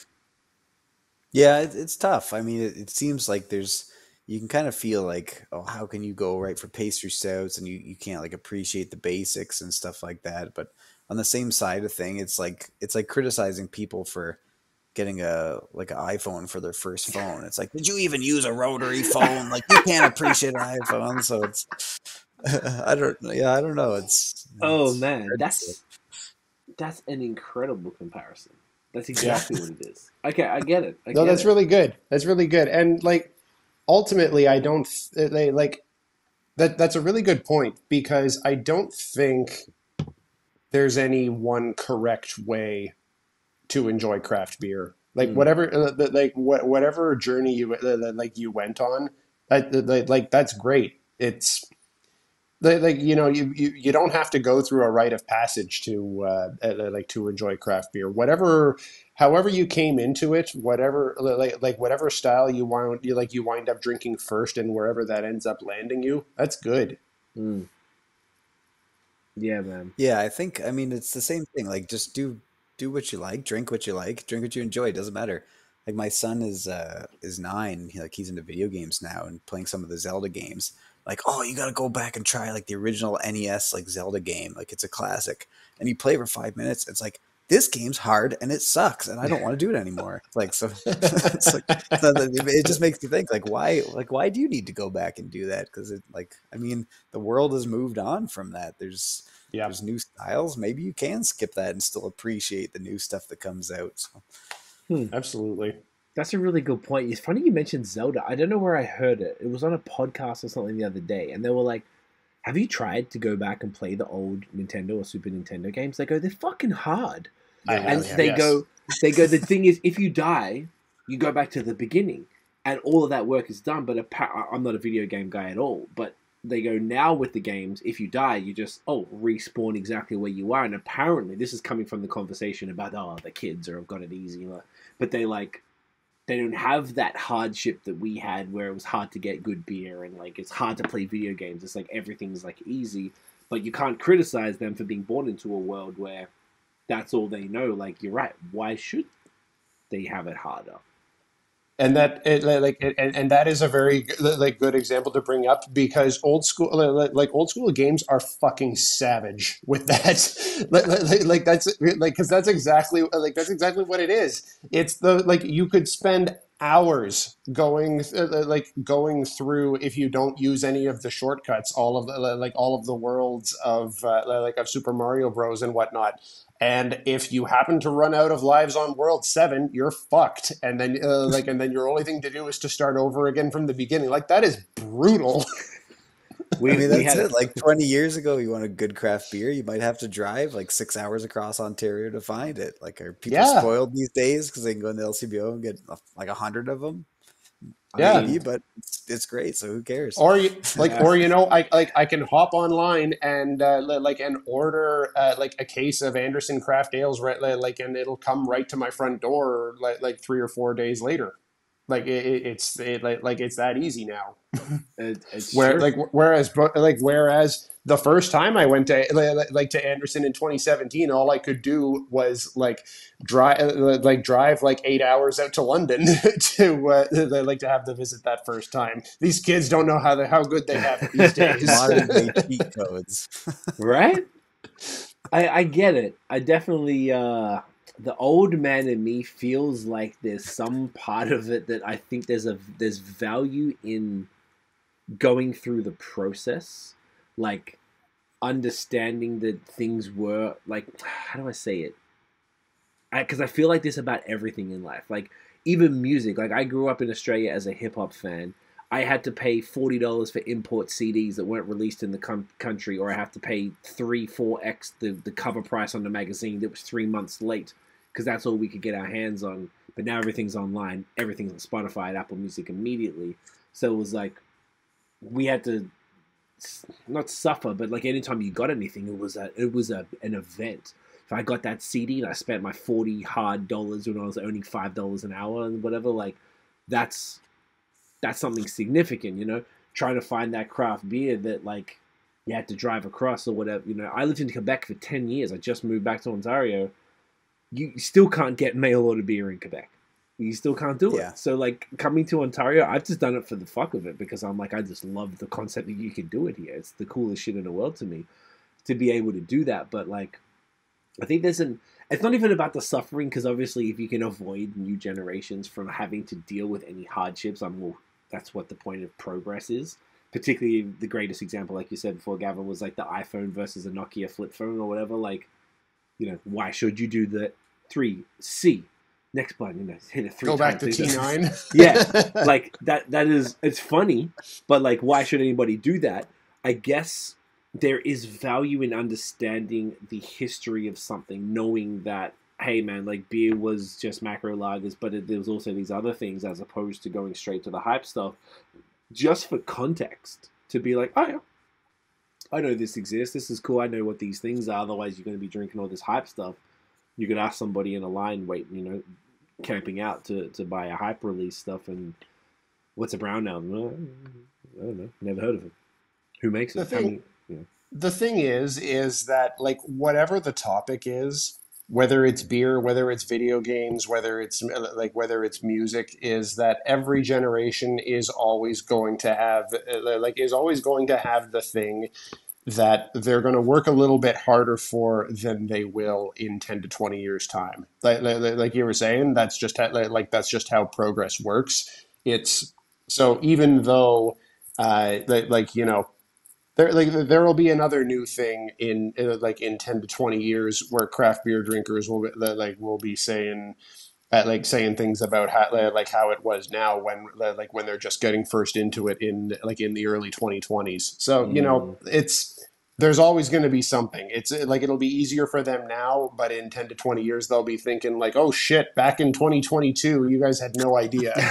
Yeah, it, it's tough. I mean, it, it seems like there's you can kind of feel like, oh, how can you go right for pastry stouts and you, you can't like appreciate the basics and stuff like that. But on the same side of thing, it's like it's like criticizing people for getting a like an iPhone for their first phone. It's like, did you even use a rotary phone? Like you can't appreciate an iPhone. So it's <laughs> I don't yeah, I don't know. It's Oh it's man, hard to that's that's an incredible comparison. That's exactly what it is. Okay, I get it. I no, get that's it. really good. That's really good. And like ultimately, I don't eh, they like that. That's a really good point because I don't think there's any one correct way to enjoy craft beer. Like Mm. whatever, uh, like whatever journey you uh, like you went on, that that- like that's great. It's like like, you know you, you you don't have to go through a rite of passage to uh, uh, like to enjoy craft beer. Whatever, however you came into it, whatever like like whatever style you want you like you wind up drinking first, and wherever that ends up landing you, that's good. Mm. Yeah, man. Yeah, I think I mean it's the same thing. Like just do do what you like, drink what you like, drink what you enjoy. It doesn't matter. Like my son is uh is nine. He, like he's into video games now and playing some of the Zelda games. Like, oh, you got to go back and try like the original NES like Zelda game. Like it's a classic. And you play for five minutes. It's like this game's hard and it sucks and I don't want to do it anymore. <laughs> Like so, <laughs> it's like, so it just makes you think like why like why do you need to go back and do that? Because it like I mean the world has moved on from that. There's Yeah, there's new styles. Maybe you can skip that and still appreciate the new stuff that comes out. So, hmm. absolutely. That's a really good point. It's funny you mentioned Zelda. I don't know where I heard it. It was on a podcast or something the other day, and they were like, "Have you tried to go back and play the old Nintendo or Super Nintendo games?" They go, "They're fucking hard." I and have, they yes. go, they go. The thing is, if you die, you go back to the beginning, and all of that work is done. But appa- I'm not a video game guy at all. But they go now with the games. If you die, you just oh respawn exactly where you are. And apparently, this is coming from the conversation about oh the kids or have got it easy, but they like they don't have that hardship that we had where it was hard to get good beer and like it's hard to play video games. It's like everything's like easy, but you can't criticize them for being born into a world where that's all they know. Like you're right. Why should they have it harder? And that it, like and, and that is a very like good example to bring up because old school like old school games are fucking savage with that. <laughs> Like, like, like that's like because that's exactly like that's exactly what it is. It's the like you could spend hours going uh, like going through if you don't use any of the shortcuts all of the like all of the worlds of uh, like of super mario bros and whatnot and if you happen to run out of lives on world seven, you're fucked. And then uh, <laughs> like, and then your only thing to do is to start over again from the beginning. Like that is brutal. <laughs> <laughs> We, I mean, that's it. Like 20 years ago, you want a good craft beer, you might have to drive like six hours across Ontario to find it. Like, are people yeah. spoiled these days because they can go in the LCBO and get like a hundred of them? Yeah, maybe, but it's, it's, great. So who cares? Or you like, yeah. or you know, I like I can hop online and uh, like and order uh, like a case of Anderson Craft Ales, right? Like, and it'll come right to my front door like like three or four days later. Like it, it's it, like like it's that easy now. it, it's Where true. like whereas like whereas the first time I went to like to Anderson in 2017, all I could do was like drive like drive like eight hours out to London <laughs> to uh, like to have the visit that first time. These kids don't know how the, how good they have it these <laughs> days. Modern day <laughs> cheat codes, right? I, I get it. I definitely uh, the old man in me feels like there's some part of it that I think there's a there's value in going through the process, like understanding that things were like how do I say it? Because I, I feel like this about everything in life, like even music. Like I grew up in Australia as a hip hop fan. I had to pay forty dollars for import CDs that weren't released in the com- country, or I have to pay three, four x the the cover price on the magazine that was three months late because that's all we could get our hands on. But now everything's online, everything's on Spotify and Apple Music immediately. So it was like we had to not suffer, but like anytime you got anything, it was a it was a an event. If I got that CD and I spent my forty hard dollars when I was earning five dollars an hour and whatever, like that's that's something significant, you know. Trying to find that craft beer that like you had to drive across or whatever. You know, I lived in Quebec for ten years. I just moved back to Ontario you still can't get mail order beer in Quebec. You still can't do it. Yeah. So like coming to Ontario, I've just done it for the fuck of it because I'm like I just love the concept that you can do it here. It's the coolest shit in the world to me to be able to do that. But like, I think there's an. It's not even about the suffering because obviously if you can avoid new generations from having to deal with any hardships, I'm well. That's what the point of progress is. Particularly the greatest example, like you said before, Gavin, was like the iPhone versus a Nokia flip phone or whatever. Like you know, why should you do the three C? Next button, you know, hit it three Go times. back to T nine. <laughs> yeah, like <laughs> that. That is it's funny, but like, why should anybody do that? I guess there is value in understanding the history of something, knowing that hey man, like beer was just macro lagers, but it, there was also these other things as opposed to going straight to the hype stuff, just for context to be like, oh yeah, I know this exists. This is cool. I know what these things are. Otherwise, you're going to be drinking all this hype stuff. You could ask somebody in a line, wait, you know, camping out to, to buy a hype release stuff. And what's a brown ale? I don't know. Never heard of it. Who makes it? The thing, the thing is, is that like whatever the topic is, whether it's beer, whether it's video games, whether it's uh, like whether it's music, is that every generation is always going to have uh, like is always going to have the thing that they're going to work a little bit harder for than they will in 10 to 20 years time. Like, like, like you were saying that's just how, like that's just how progress works. It's so even though uh, like, you know there like there will be another new thing in uh, like in 10 to 20 years where craft beer drinkers will be, like will be saying at like saying things about how like how it was now when like when they're just getting first into it in like in the early 2020s so you know mm. it's there's always going to be something. It's like it'll be easier for them now, but in 10 to 20 years, they'll be thinking, like, oh shit, back in 2022, you guys had no idea. <laughs>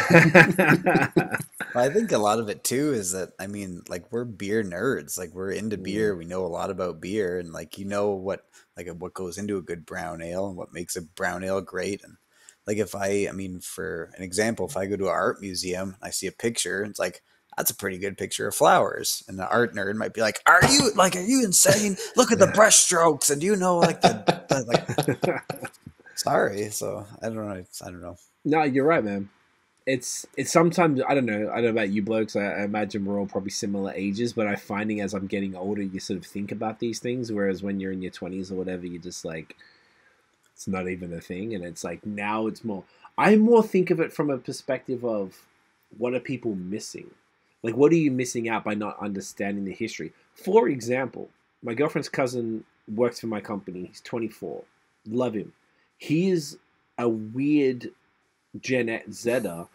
I think a lot of it too is that, I mean, like, we're beer nerds. Like, we're into mm. beer. We know a lot about beer. And, like, you know what, like, what goes into a good brown ale and what makes a brown ale great. And, like, if I, I mean, for an example, if I go to an art museum, and I see a picture, it's like, that's a pretty good picture of flowers. And the art nerd might be like, "Are you like, are you insane? Look at the brush strokes, and you know like the, the like." <laughs> Sorry, so I don't know. I don't know. No, you're right, man. It's it's sometimes I don't know. I don't know about you blokes. I, I imagine we're all probably similar ages, but I'm finding as I'm getting older, you sort of think about these things. Whereas when you're in your 20s or whatever, you just like it's not even a thing, and it's like now it's more. I more think of it from a perspective of what are people missing? Like, what are you missing out by not understanding the history? For example, my girlfriend's cousin works for my company. He's 24. Love him. He is a weird Gen Zer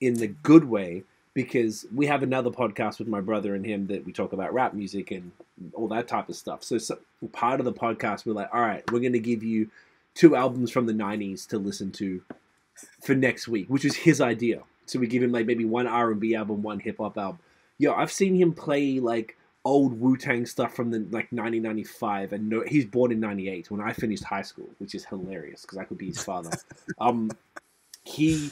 in the good way because we have another podcast with my brother and him that we talk about rap music and all that type of stuff. So, so part of the podcast, we're like, all right, we're going to give you two albums from the 90s to listen to for next week, which was his idea. So we give him like maybe one R and B album, one hip hop album. Yo, I've seen him play like old Wu Tang stuff from the like 1995, and no, he's born in '98 when I finished high school, which is hilarious because I could be his father. <laughs> um, he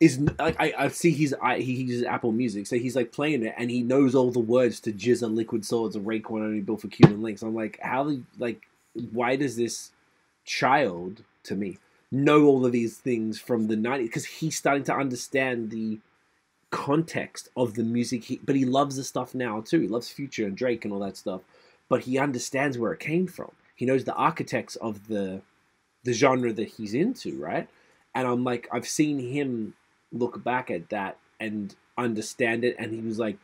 is like I, I see he's I, he uses Apple Music, so he's like playing it, and he knows all the words to "GZA and Liquid Swords" and Raekwon only built for Cuban Linx. I'm like, how like why does this child to me know all of these things from the 90s because he's starting to understand the context of the music he, but he loves the stuff now too he loves future and drake and all that stuff but he understands where it came from he knows the architects of the the genre that he's into right and i'm like i've seen him look back at that and understand it and he was like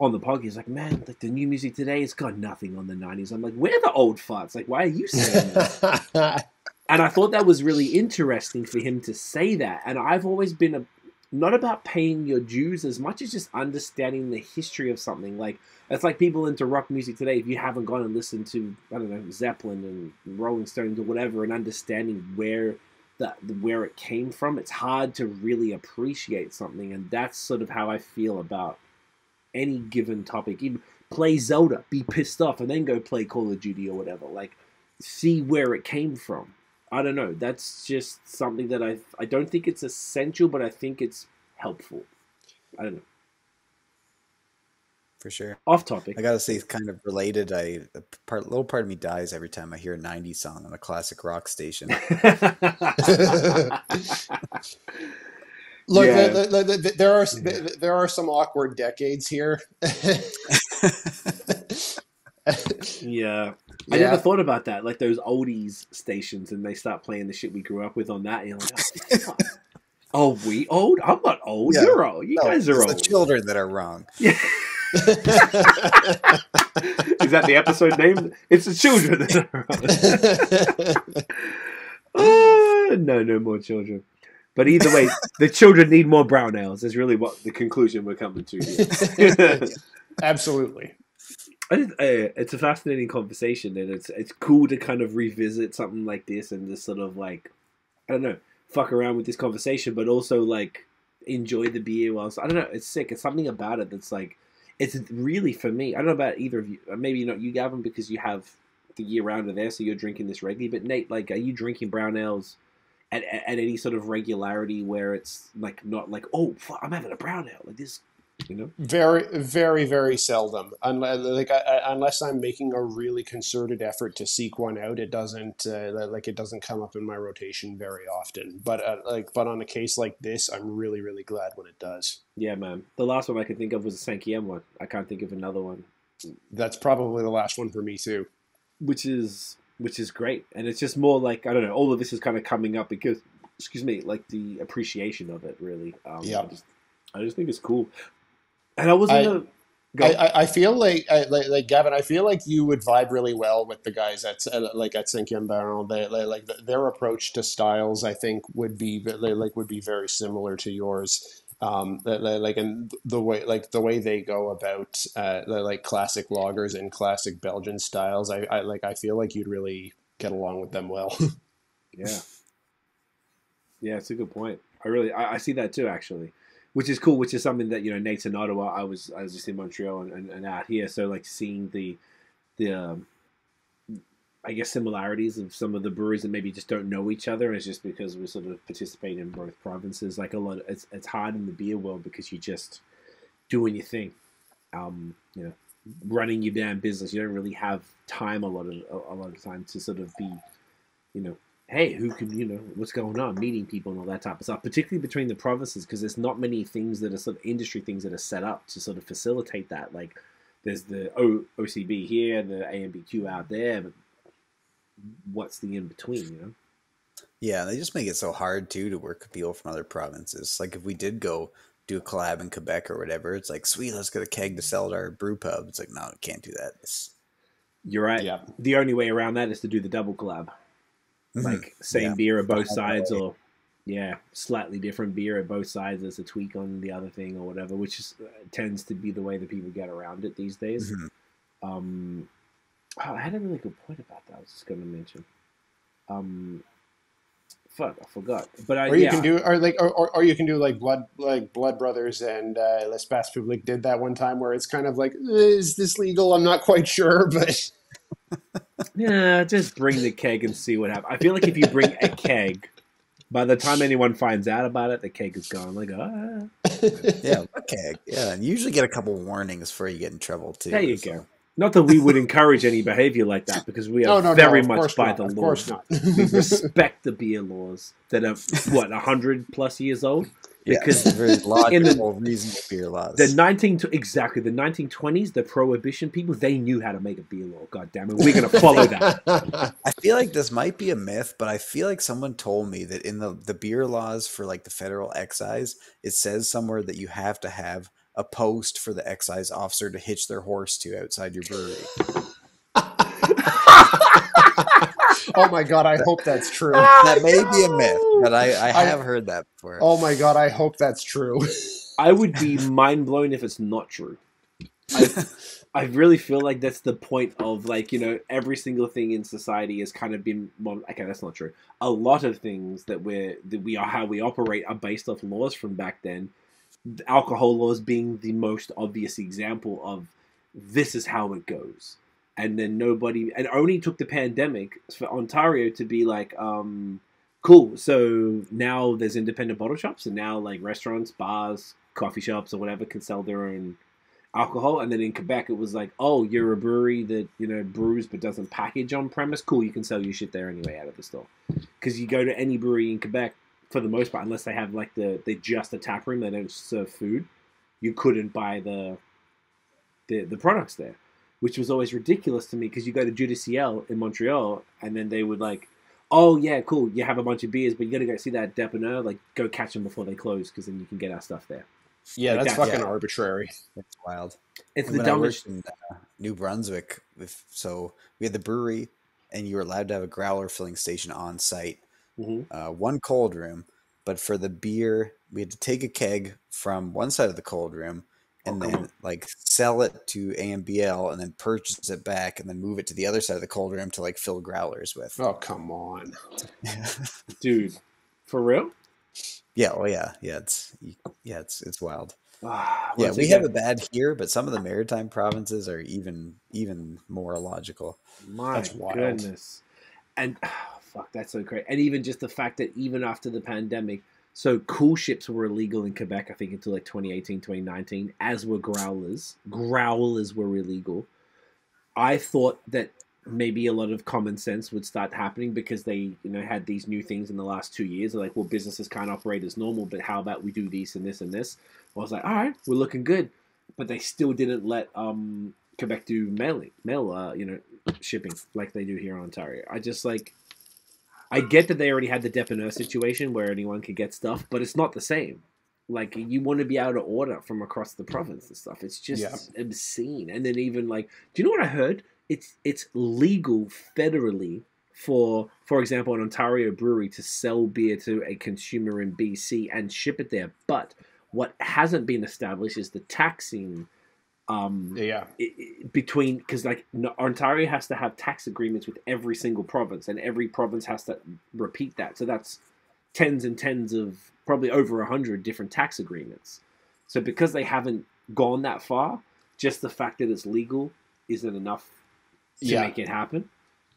on the podcast, he's like, man, like the new music today, it's got nothing on the '90s. I'm like, where the old farts? Like, why are you saying that? <laughs> and I thought that was really interesting for him to say that. And I've always been a not about paying your dues as much as just understanding the history of something. Like it's like people into rock music today. If you haven't gone and listened to I don't know Zeppelin and Rolling Stones or whatever, and understanding where that where it came from, it's hard to really appreciate something. And that's sort of how I feel about any given topic. Even play Zelda, be pissed off, and then go play Call of Duty or whatever. Like, see where it came from. I don't know. That's just something that I I don't think it's essential, but I think it's helpful. I don't know. For sure. Off topic. I gotta say, it's kind of related. I a part, a little part of me dies every time I hear a '90s song on a classic rock station. <laughs> <laughs> Look, yeah. the, the, the, there are there are some awkward decades here. <laughs> yeah. I never thought about that. Like those oldies stations, and they start playing the shit we grew up with on that. And you're like, oh, <laughs> oh we old? I'm not old. Yeah. You're old. You no, guys are old. The children that are wrong. <laughs> Yeah. Is that the episode name? It's the children that are wrong. oh, <laughs> no, no more children. But either way, the children need more brown ales. Is really what the conclusion we're coming to. Here. Absolutely. Just, uh, it's a fascinating conversation, and it's it's cool to kind of revisit something like this and just sort of like I don't know, fuck around with this conversation, but also like enjoy the beer whilst I don't know. It's sick. It's something about it that's like it's really for me. I don't know about either of you. Uh, maybe not you, Gavin, because you have the year rounder there, so you're drinking this regularly. But Nate, like, are you drinking brown ales? at, at, any sort of regularity where it's like not like oh I'm having a brown ale like this you know very very very seldom unless like I, unless I'm making a really concerted effort to seek one out it doesn't uh, like it doesn't come up in my rotation very often but uh, like but on a case like this I'm really really glad when it does yeah man the last one I could think of was the Sankiem one I can't think of another one that's probably the last one for me too which is which is great. And it's just more like I don't know. All of this is kind of coming up because, excuse me, like the appreciation of it. Really, um, yeah. I just, I just think it's cool. And I wasn't. I, a, I, I, feel like, like, like Gavin. I feel like you would vibe really well with the guys at uh, like at Sankiem Barrel. They like their approach to styles. I think would be like would be very similar to yours um, like and the way like the way they go about uh, like classic lagers and classic Belgian styles. I, I like I feel like you'd really get along with them well. <laughs> yeah, yeah, it's a good point. I really I, I, see that too actually, which is cool. Which is something that you know Nate's in Ottawa. I was I was just in Montreal and, and, and out here, so like seeing the the um, I guess similarities of some of the breweries that maybe just don't know each other. It's just because we sort of participate in both provinces. Like a lot, of, it's it's hard in the beer world because you just doing your thing. um, you know, running your damn business. You don't really have time a lot of a, a lot of time to sort of be, you know, hey, who can you know what's going on, meeting people and all that type of stuff. Particularly between the provinces, because there's not many things that are sort of industry things that are set up to sort of facilitate that. Like there's the o- OCB here, the AMBQ out there, but what's the in between? You know. Yeah, they just make it so hard too to work with people from other provinces. Like if we did go do a collab in Quebec or whatever, it's like sweet, let's get a keg to sell at our brew pub. It's like no, can't do that. It's, You're right. Yeah. The only way around that is to do the double collab. Like same Yeah. beer at both sides, or yeah, slightly different beer at both sides as a tweak on the other thing or whatever, which is, uh, tends to be the way that people get around it these days. Mhm. Um, oh, I had a really good point about that. I was just going to mention. Um, fuck, I forgot. But I Or you yeah, can do, or like, or, or, or you can do like blood, like Blood Brothers and uh, L'Espace Public did that one time, where it's kind of like, is this legal? I'm not quite sure, <laughs> but <laughs> Yeah, just bring the keg and see what happens. I feel like if you bring a keg, by the time anyone finds out about it, the keg is gone. Like, ah, yeah, a keg. Yeah, and you usually get a couple warnings before you get in trouble too. there you so- go. Not that we would encourage any behavior like that because we are no, no, very no, much by not, the of laws. course not. <laughs> we respect the beer laws that are what hundred plus years old. Yeah, Because very in the- logical, reasonable beer laws. The nineteen exactly the nineteen twenties, the prohibition people, they knew how to make a beer law. God damn it, we're gonna follow that. <laughs> I feel like this might be a myth, but I feel like someone told me that in the, the beer laws for like the federal excise, it says somewhere that you have to have a post for the excise officer to hitch their horse to outside your brewery. <laughs> oh my god, I hope that's true. <laughs> Oh, that may be a myth, but I, I I- have heard that before. Oh my god, I hope that's true. <laughs> I would be mind blown if it's not true. I, I really feel like that's the point of like you know every single thing in society has kind of been well okay that's not true. A lot of things that we're that we are how we operate are based off laws from back then. Alcohol laws being the most obvious example of this is how it goes. And then nobody and only took the pandemic for Ontario to be like um cool. So now there's independent bottle shops, and now like restaurants, bars, coffee shops, or whatever can sell their own alcohol. And then in Quebec, it was like, oh, you're a brewery that you know brews but doesn't package on premise. Cool, you can sell your shit there anyway out of the store. Because you go to any brewery in Quebec, for the most part, unless they have like the they just a tap room, they don't serve food. You couldn't buy the the the products there, which was always ridiculous to me because you go to Dieu du Ciel in Montreal, and then they would like oh yeah, cool. You have a bunch of beers, but you got to go see that depanneur. Like, go catch them before they close, because then you can get our stuff there. yeah, Like that's that, fucking yeah. arbitrary. That's wild. It's And the dumbest. in uh, New Brunswick, with so we had the brewery, and you were allowed to have a growler filling station on site, Mhm. uh, one cold room. But for the beer, we had to take a keg from one side of the cold room and Oh, then like sell it to ANBL and then purchase it back and then move it to the other side of the cold room to like fill growlers with. Oh come on. <laughs> Dude, for real? yeah, oh yeah, yeah, it's yeah, it's it's wild. Ah, Yeah, we have it bad here, but some of the maritime provinces are even even more illogical. My That's wild. goodness. And <sighs> fuck, that's so great. And even just the fact that even after the pandemic, so cool ships were illegal in Quebec, I think, until like 2018, 2019, as were growlers. Growlers were illegal. I thought that maybe a lot of common sense would start happening because they, you know, had these new things in the last two years. They're like, well, businesses can't operate as normal, but how about we do this and this and this? I was like, all right, we're looking good. But they still didn't let um, Quebec do mailing, mail, uh, you know, shipping like they do here in Ontario. I just like, I get that they already had the depanneur situation where anyone could get stuff, but it's not the same. Like you want to be able to order from across the province and stuff. It's just Yeah. obscene. And then even like, do you know what I heard? It's it's legal federally for, for example, an Ontario brewery to sell beer to a consumer in BC and ship it there. But what hasn't been established is the taxing um, Yeah. between because like Ontario has to have tax agreements with every single province, and every province has to repeat that. So that's tens and tens of probably over a hundred different tax agreements. So because they haven't gone that far, just the fact that it's legal isn't enough to Yeah. make it happen.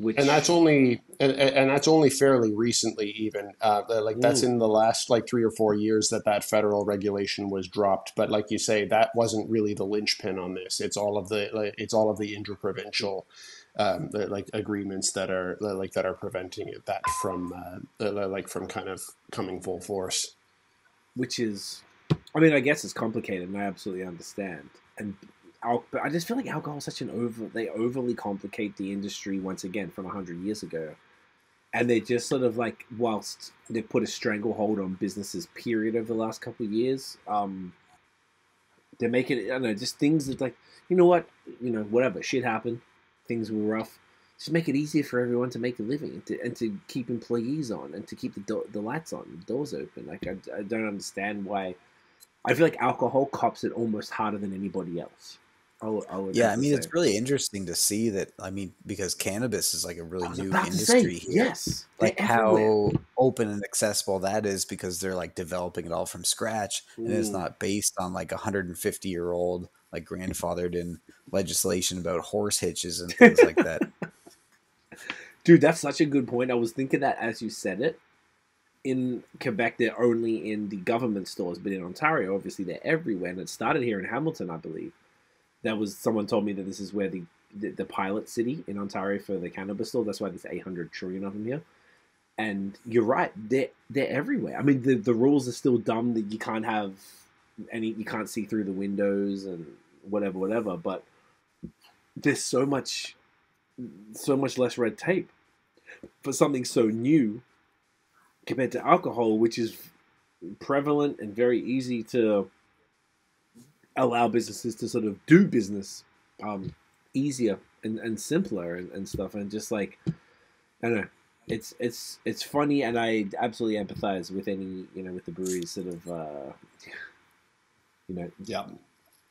Which and that's only and, and that's only fairly recently even uh, like that's Mm. in the last like three or four years that that federal regulation was dropped but like you say that wasn't really the linchpin on this it's all of the it's all of the interprovincial um, the, like agreements that are like that are preventing it that from uh, like from kind of coming full force which is, I mean, I guess it's complicated, and I absolutely understand. And al- I just feel like alcohol is such an over. They overly complicate the industry once again from hundred years ago, and they just sort of like whilst they put a stranglehold on businesses. Period over the last couple of years. Um, they're making it. I don't know, just things that like you know what, you know, whatever shit happened, things were rough. Just make it easier for everyone to make a living and to, and to keep employees on and to keep the do- the lights on, the doors open. Like I, I don't understand why. I feel like alcohol cops it almost harder than anybody else. I would, I would Yeah, I mean, it's really interesting to see that. I mean, because cannabis is like a really new say, industry here. yes, Like everywhere. how open and accessible that is because they're like developing it all from scratch and it's not based on like a 150 year old like grandfathered in legislation about horse hitches and things like that. <laughs> Dude, that's such a good point. I was thinking that as you said it. In Quebec, they're only in the government stores, but in Ontario, obviously, they're everywhere. And it started here in Hamilton, I believe. That was someone told me that this is where the the, the pilot city in Ontario for the cannabis store. That's why there's 800 trillion of them here. And you're right, they're they're everywhere. I mean, the the rules are still dumb that you can't have any, you can't see through the windows and whatever, whatever. But there's so much so much less red tape for something so new compared to alcohol, which is prevalent and very easy to allow businesses to sort of do business um, easier and, and simpler and, and stuff. And just like, I don't know, it's it's it's funny, and I absolutely empathize with any you know with the breweries sort of uh, you know yeah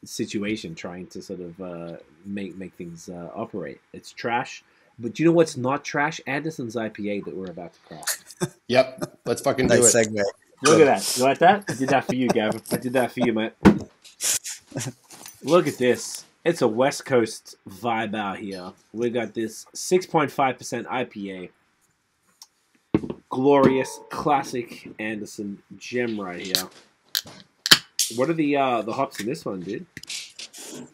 situation trying to sort of uh, make make things uh, operate. It's trash. But you know what's not trash? Anderson's IPA that we're about to craft. yep let's fucking do nice it segue. Look at that. You like that? I did that for you, Gavin. I did that for you, mate. Look at this. It's a West Coast vibe out here. We got this 6.5% IPA. Glorious classic Anderson gem right here. What are the uh the hops in this one, dude?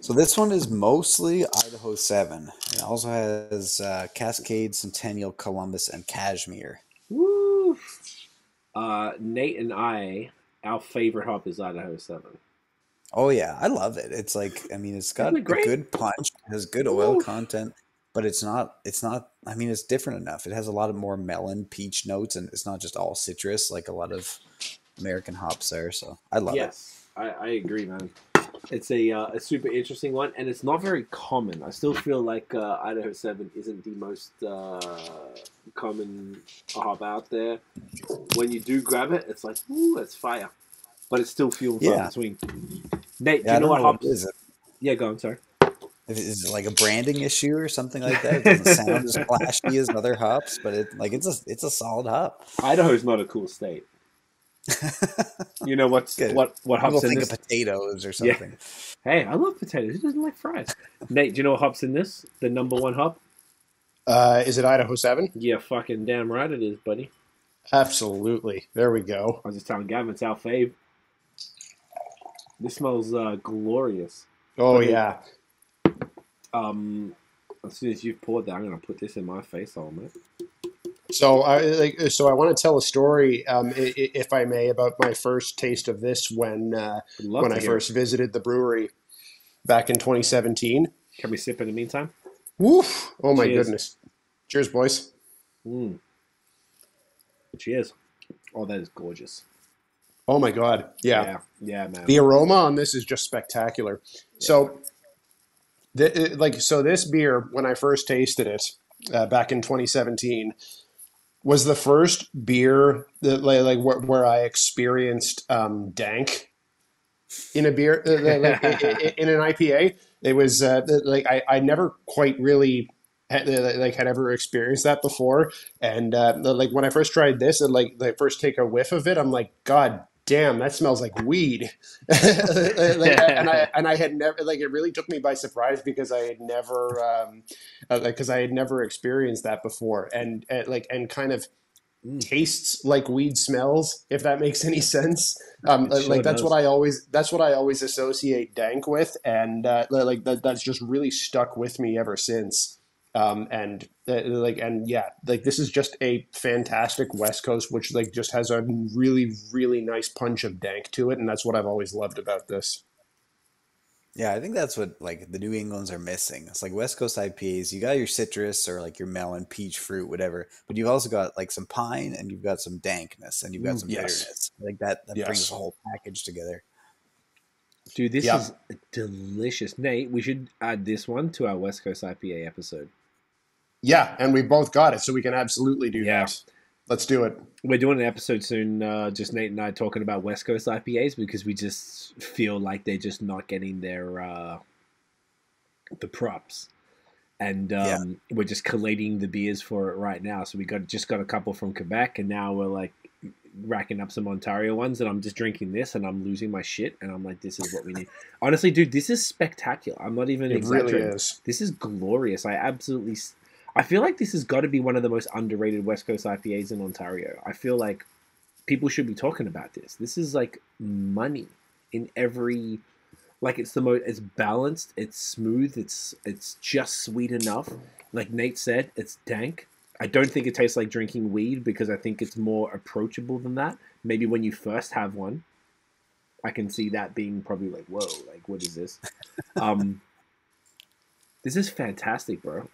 So this one is mostly Idaho 7. It also has uh, Cascade, Centennial, Columbus, and Cashmere. Woo! Uh, Nate and I, our favorite hop is Idaho Seven. Oh yeah, I love it. It's like I mean, it's got a it good punch, it has good oil Oof. content, but it's not. It's not. I mean, it's different enough. It has a lot of more melon, peach notes, and it's not just all citrus like a lot of American hops are. So I love it. yes, I, I agree, man. It's a uh, a super interesting one, and it's not very common. I still feel like uh, Idaho Seven isn't the most uh, common hop out there. When you do grab it, it's like, ooh, it's fire, but it's still far Yeah. between. Nate, do Yeah, I you know don't what know hops? what it is. Yeah, go. I'm sorry. If it- Is it like a branding issue or something like that? It doesn't sound as flashy as other hops, but it like it's a it's a solid hop. Idaho's not a cool state. <laughs> You know what's Good. what what People hops in think this? of potatoes or Yeah. something. Hey, I love potatoes. Who doesn't like fries? Nate, do you know what hops in this? The number one hop? uh, is it idaho 7 Yeah, fucking damn right it is, buddy. absolutely there we go I was just telling Gavin it's our fave. This smells uh, glorious. oh yeah Um, as soon as you've poured that, I'm gonna put this in my face hole, mate. So I like so I want to tell a story, um, if I may, about my first taste of this when uh, when I first visited the brewery back in 2017. Can we sip in the meantime? Woof! Oh my Cheers. goodness! Cheers, boys. Mm. Cheers. Oh, that is gorgeous. Oh my god! Yeah, yeah, yeah, man. the aroma on this is just spectacular. So, the, like so, this beer when I first tasted it uh, back in 2017 was the first beer that like, like where, where I experienced um, dank in a beer uh, like, in an IPA. It was uh, like I, I never quite really had, uh, like had ever experienced that before, and uh, like when I first tried this and like the first take a whiff of it, I'm like, God damn, that smells like weed. <laughs> like, and I and I had never like it really took me by surprise because I had never um, uh, like because I had never experienced that before, and, and like and kind of tastes like weed smells if that makes any sense. Um, sure like that's does. what i always that's what i always associate dank with. And uh, like that, that's just really stuck with me ever since um, and uh, like and yeah like this is just a fantastic west coast which like just has a really really nice punch of dank to it and that's what i've always loved about this Yeah, I think that's what like the New Englands are missing. It's like West Coast IPAs. You got your citrus or like your melon, peach, fruit, whatever, but you've also got like some pine and you've got some dankness and you've got Mm, some yes. bitterness. Like that, that brings Yes. the whole package together. Dude, this Yeah. is delicious. Nate, we should add this one to our West Coast IPA episode. Yeah and we both got it so we can absolutely do Yeah. that let's do it We're doing an episode soon, uh, just Nate and I talking about West Coast IPAs because we just feel like they're just not getting their uh, the props, and um, Yeah. we're just collating the beers for it right now. So we got just got a couple from Quebec, and now we're like racking up some Ontario ones, and I'm just drinking this, and I'm losing my shit, and I'm like, this is what we need. Honestly, dude, this is spectacular. I'm not even it really exaggerating. is This is glorious. I absolutely. I feel like this has got to be one of the most underrated West Coast IPAs in Ontario. I feel like people should be talking about this. This is like money in every. Like it's the most. It's balanced. It's smooth. It's it's just sweet enough. Like Nate said, it's dank. I don't think it tastes like drinking weed because I think it's more approachable than that. Maybe when you first have one, I can see that being probably like, whoa, like what is this? <laughs> Um, this is fantastic, bro.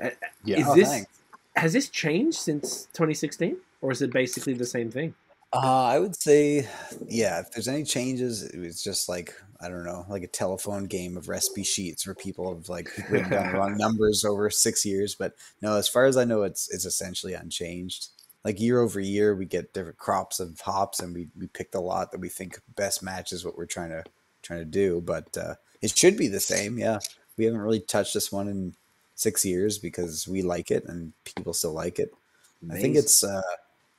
Yeah Is Oh, this thanks. has this changed since 2016, or is it basically the same thing? Uh, I would say, yeah, if there's any changes, it was just like, I don't know, like a telephone game of recipe sheets where people have like written down the <laughs> wrong numbers over six years. But no, as far as I know, it's it's essentially unchanged. Like year over year, we get different crops of hops and we, we pick the lot that we think best matches what we're trying to trying to do. But uh, it should be the same. Yeah. We haven't really touched this one in six years because we like it and people still like it. I think it's uh,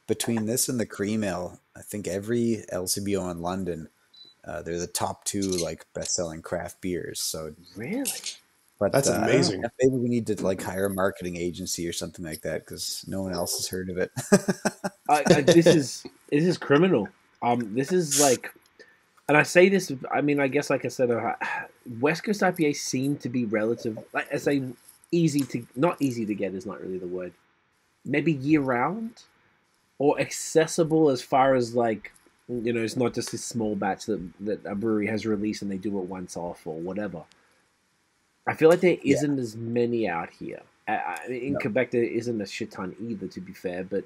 between this and the cream ale. I think every LCBO in London, uh, they're the top two like best-selling craft beers. So, really. but That's uh, I don't know. amazing. Maybe we need to like hire a marketing agency or something like that because no one else has heard of it. I, I, this is this is criminal. Um, this is like, and I say this. I mean, I guess like I said, uh, West Coast IPA seem to be relative. Like I say, easy to not easy to get is not really the word. Maybe year round, or accessible as far as like you know, it's not just this small batch that that a brewery has released and they do it once off or whatever. I feel like there Yeah. isn't as many out here. I, I, in No. Quebec, there isn't a shit ton either, to be fair. But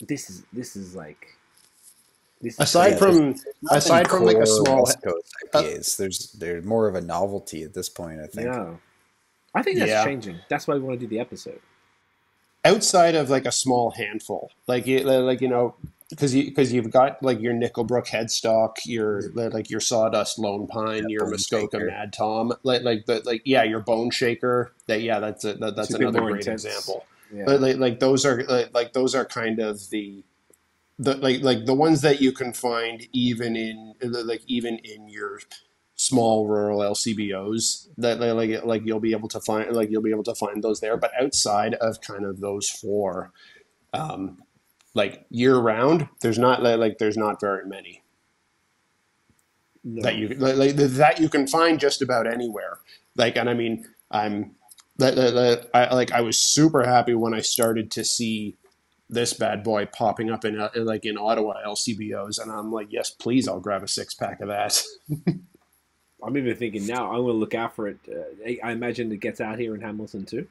this is this is like this. is aside Yeah, from aside many from like a small West Coast uh, IPAs, there's they're more of a novelty at this point. I think. yeah, I think that's Yeah. changing. That's why we want to do the episode. outside of like a small handful, like you like you know, because you because you've got like your Nickel Brook Headstock, your like your Sawdust Lone Pine, Yeah, your Muskoka Shaker. Mad Tom, like like the like yeah, your Bone Shaker. That yeah, that's a, that, that's It's another more great intense. example. Yeah. But like, like those are like, like those are kind of the the like like the ones that you can find even in like even in your small rural LCBOs that like like, like you'll be able to find like you'll be able to find those there but outside of kind of those four um like year round there's not like, there's not very many No. that you like, like, that you can find just about anywhere. Like, and I mean, I'm that, that, that- I like I was super happy when I started to see this bad boy popping up in uh, like in Ottawa LCBOs, and I'm like, yes, please, I'll grab a six pack of that. <laughs> I'm even thinking now. I'm going to look out for it. Uh, I- I imagine it gets out here in Hamilton too.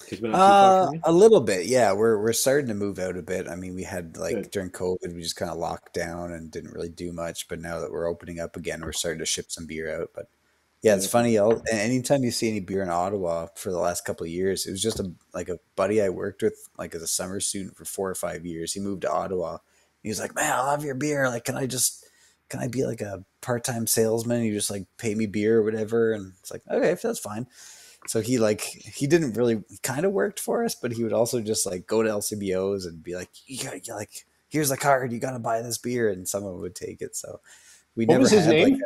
Because we're not too far Uh, a little bit, yeah. We're we're starting to move out a bit. I mean, we had like Good. during COVID, we just kind of locked down and didn't really do much. But now that we're opening up again, we're starting to ship some beer out. But yeah, it's funny. I'll, anytime you see any beer in Ottawa for the last couple of years, it was just a like a buddy I worked with like as a summer student for four or five years. He moved to Ottawa. He was like, "Man, I love your beer. Like, can I just can I be like a part time salesman? You just like pay me beer or whatever." And it's like, okay, that's fine so he like he didn't really kind of worked for us but he would also just like go to lcbos and be like you got like here's a card, you got to buy this beer, and someone would take it. So we What never was his had name? like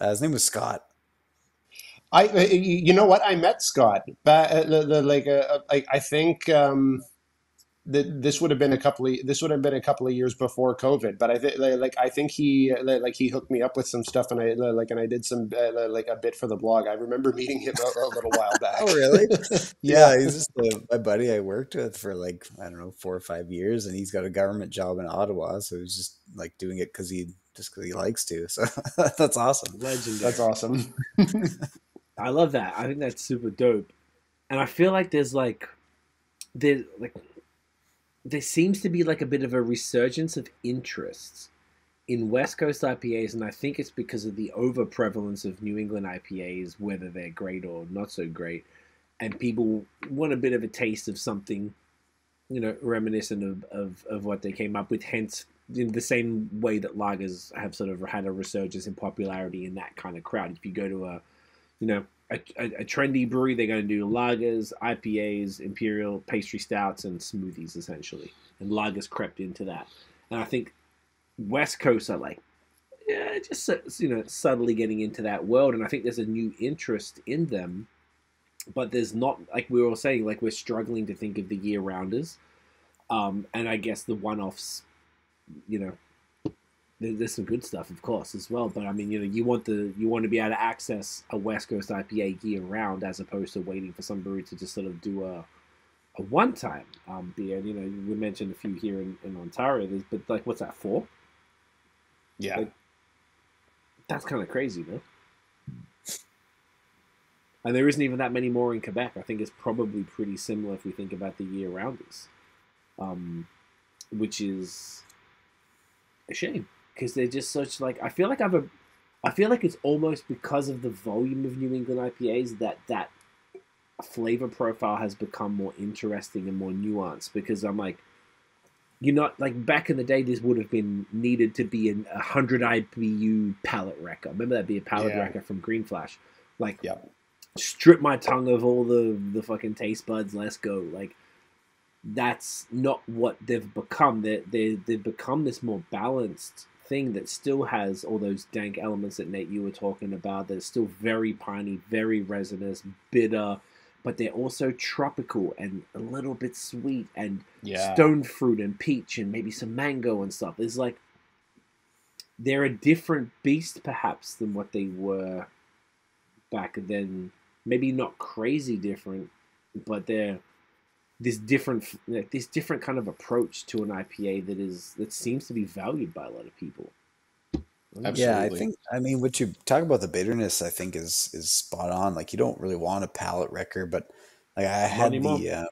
a, uh, his name was Scott. I, uh, you know what? I met Scott, but uh, the, the, like, uh, I, I think um, that this would have been a couple of this would have been a couple of years before COVID. But I think like I think he like he hooked me up with some stuff, and I like and I did some uh, like a bit for the blog. I remember meeting him a, a little while <laughs> back. Oh, really? <laughs> Yeah. yeah, he's just uh, my buddy I worked with for like I don't know four or five years, and he's got a government job in Ottawa, so he's just like doing it because he just because he likes to. So <laughs> that's awesome. Legendary. That's awesome. I love that. I think that's super dope. And I feel like there's like there like there seems to be like a bit of a resurgence of interests in West Coast IPAs, and I think it's because of the over prevalence of New England IPAs, whether they're great or not so great, and people want a bit of a taste of something, you know, reminiscent of, of, of what they came up with. Hence, in the same way that lagers have sort of had a resurgence in popularity in that kind of crowd. If you go to a you know, a, a, a trendy brewery, they're going to do lagers, IPAs, imperial pastry stouts, and smoothies essentially. And lagers crept into that. And I think West Coast are like, yeah, just so- you know, subtly getting into that world. And I think there's a new interest in them, but there's not like we were all saying, like we're struggling to think of the year rounders. Um, and I guess the one offs, you know, there's some good stuff, of course, as well. But I mean, you know, you want the you want to be able to access a West Coast IPA year round, as opposed to waiting for some brewery to just sort of do a a one time um, beer. You know, we mentioned a few here in, in Ontario, There's, but like, what's that for? Yeah. That's kind of crazy, though. And there isn't even that many more in Quebec. I think it's probably pretty similar if we think about the year rounders, um, which is a shame because they're just such like I feel like I've a, I feel like it's almost because of the volume of New England IPAs that that flavor profile has become more interesting and more nuanced because I'm like you're not like back in the day this would have been needed to be an 100 IBU palate wrecker remember that be a palate Yeah. wrecker from Green Flash like Yeah. strip my tongue of all the the fucking taste buds let's go like that's not what they've become they they they've become this more balanced thing that still has all those dank elements that Nate you were talking about that's still very piney very resinous bitter but they're also tropical and a little bit sweet and Yeah. stone fruit and peach and maybe some mango and stuff. It's like they're a different beast, perhaps, than what they were back then. Maybe not crazy different, but they're this different, like, this different kind of approach to an IPA that is that seems to be valued by a lot of people. Yeah, I think I mean what you talk about the bitterness I think is is spot on. Like you don't really want a palate wrecker, but like I had the uh,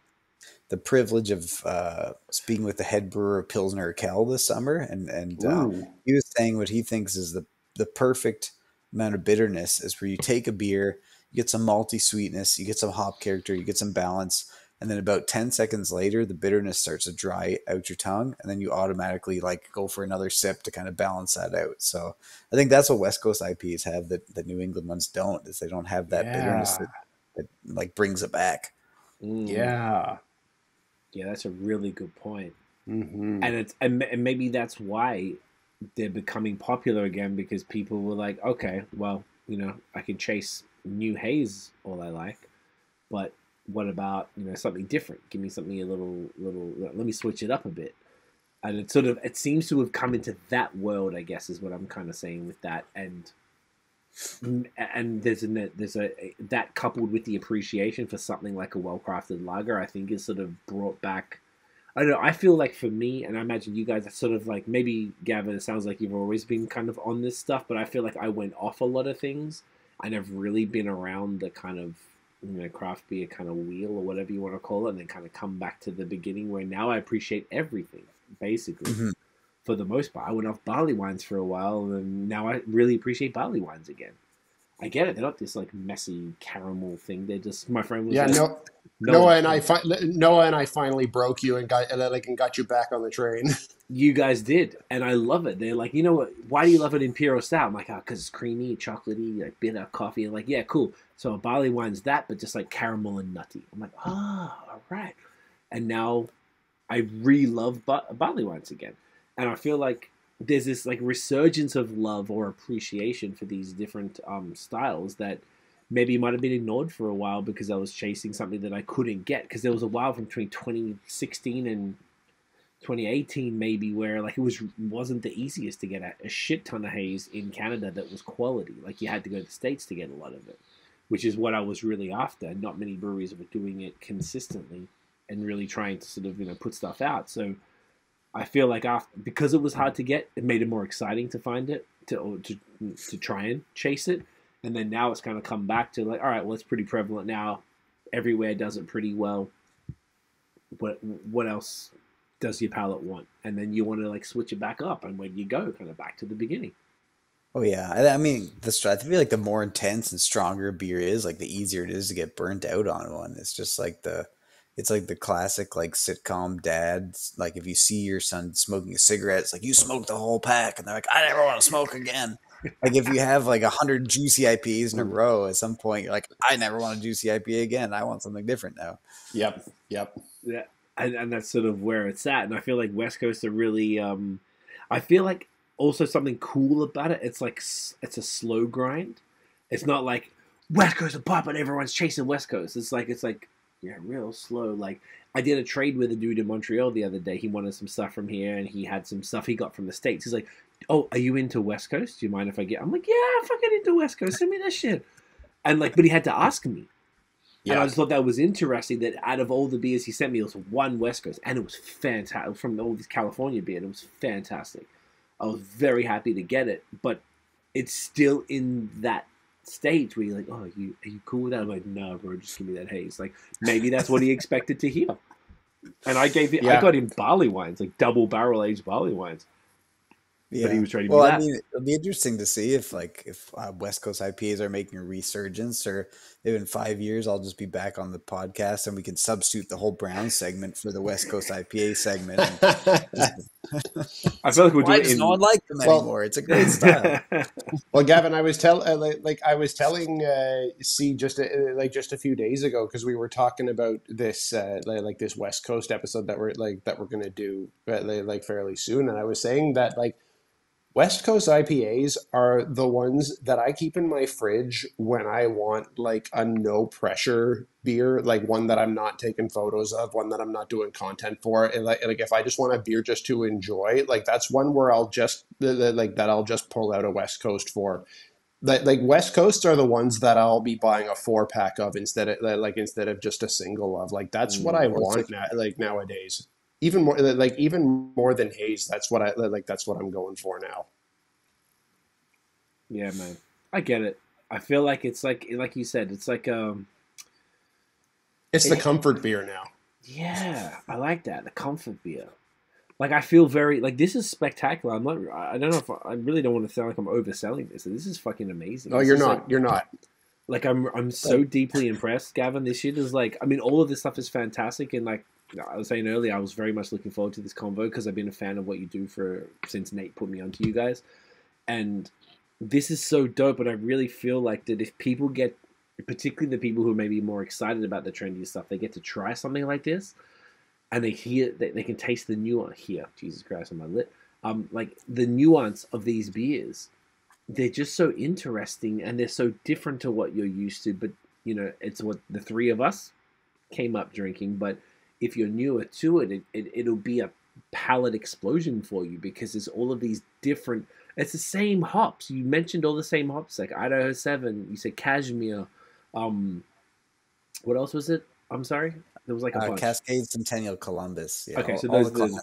the privilege of uh, speaking with the head brewer of Pilsner Urquell this summer, and and Ooh. he was saying what he thinks is the the perfect amount of bitterness is where you take a beer, you get some malty sweetness, you get some hop character, you get some balance, and then about 10 seconds later the bitterness starts to dry out your tongue and then you automatically like go for another sip to kind of balance that out so i think that's what west coast ipas have that, the new england ones don't is they don't have that bitterness Yeah. that, that like brings it back Mm. Yeah. yeah, that's a really good point. hmm and it's and, and maybe that's why they're becoming popular again because people were like, okay, well, you know, I can chase new haze all I like, but what about you know something different? Give me something a little little. Let me switch it up a bit. And it sort of it seems to have come into that world, I guess, is what I'm kind of saying with that. And and there's a there's a that coupled with the appreciation for something like a well crafted lager, I think is sort of brought back. I don't know. I feel like for me, and I imagine you guys are sort of like maybe Gavin. It sounds like you've always been kind of on this stuff, but I feel like I went off a lot of things, and have really been around the kind of you know craft beer kind of wheel or whatever you want to call it, and then kind of come back to the beginning where now I appreciate everything basically. Mhm. For the most part, I went off barley wines for a while, and now I really appreciate barley wines again. I get it; they're not this like messy caramel thing. They're just my friend was Yeah. like, No, "No, Noah and I, fi- Noah and I finally broke you and got like and got you back on the train. <laughs> You guys did, and I love it. They're like, you know what? Why do you love an imperial stout? I'm like, oh, because it's creamy, chocolatey, like bitter coffee. I'm like, yeah, cool. So a barley wine's that, but just like caramel and nutty. I'm like, ah, all right. And now I re-love ba- barley wines again. and I feel like there's this like resurgence of love or appreciation for these different um, styles that maybe might have been ignored for a while because I was chasing something that I couldn't get. Because there was a while from between 2016 and 2018 maybe where like it was wasn't the easiest to get a, a shit ton of haze in Canada that was quality. Like you had to go to the states to get a lot of it which is what I was really after. Not many breweries were doing it consistently and really trying to sort of you know put stuff out. So I feel like after because it was hard mm. to get it made it more exciting to find it to oh, to to try and chase it and then now it's kind of come back to like all right well it's pretty prevalent now everywhere does it pretty well what what else does your palate want? And then you want to like switch it back up, and when you go, kind of back to the beginning. Oh yeah, I, I mean the I feel like the more intense and stronger a beer is, like the easier it is to get burnt out on one. It's just like the, it's like the classic like sitcom dads. Like if you see your son smoking a cigarette, it's like you smoked the whole pack, and they're like, I never want to smoke again. like if you have like a hundred juicy IPAs in a row, at some point you're like, I never want a juicy IPA again. I want something different now. Yep. Yep. Yeah and, and that's sort of where it's at. And I feel like West Coast are really. Um, I feel like also something cool about it. It's like it's a slow grind. It's not like West Coast are popping, everyone's chasing West Coast. It's like it's like yeah, real slow. Like I did a trade with a dude in Montreal the other day. He wanted some stuff from here, and he had some stuff he got from the states. He's like, "Oh, are you into West Coast? Do you mind if I get?" I'm like, "Yeah, I'm fucking into West Coast. Send me that shit." And like, but he had to ask me. Yeah. And I just thought that was interesting that out of all the beers he sent me, it was one West Coast, and it was fantastic from all these California beer. And It was fantastic. I was very happy to get it, but it's still in that stage where you're like, "Oh, are you are you cool with that?" I'm like, "No, bro, just give me that haze." Like maybe that's what he expected to hear. And I gave it. Yeah. I got him barley wines, like double barrel aged barley wines. Yeah. But he was trading. Well, I mean, it'll be interesting to see if like if uh, West Coast IPAs are making a resurgence, or if in five years I'll just be back on the podcast and we can substitute the whole Brown segment for the West Coast IPA segment. <laughs> <laughs> I feel like we're doing. In... No one like them well, anymore. It's a great style. <laughs> well, Gavin, I was tell uh, like, like, I was telling uh, Cee just a, uh, like just a few days ago because we were talking about this uh, like, like, this West Coast episode that we're like that we're gonna do uh, like fairly soon, and I was saying that like West Coast IPAs are the ones that I keep in my fridge when I want like a no pressure beer, like one that I'm not taking photos of, one that I'm not doing content for. And like, like if I just want a beer just to enjoy, like that's one where I'll just like that I'll just pull out a West Coast for. Like, like West Coasts are the ones that I'll be buying a four pack of instead of like instead of just a single of. Like that's what I mm, want now, like nowadays even more like even more than haze that's what i like that's what i'm going for now. Yeah man. I get it. I feel like it's like like you said it's like um it's it, the comfort beer now. Yeah i like that the comfort beer. Like i feel very like this is spectacular. I'm not i don't know if i, I really don't want to sound like i'm overselling this. This is fucking amazing. No this you're not. Like, you're not. Like i'm i'm so deeply impressed gavin. This shit is like i mean all of this stuff is fantastic and like I was saying earlier, I was very much looking forward to this convo because I've been a fan of what you do for since Nate put me onto you guys, and this is so dope. And I really feel like that if people get, particularly the people who are maybe more excited about the trendy stuff, they get to try something like this, and they hear they, they can taste the nuance here. Jesus Christ on my lip. Um, like the nuance of these beers, they're just so interesting and they're so different to what you're used to. But you know, it's what the three of us came up drinking, but if you're newer to it, it, it it'll be a palate explosion for you because there's all of these different. It's the same hops. You mentioned all the same hops, like Idaho Seven. You said Cashmere. Um, what else was it? I'm sorry. There was like a uh, Cascade Centennial Columbus. Yeah, okay, all, so those the, the,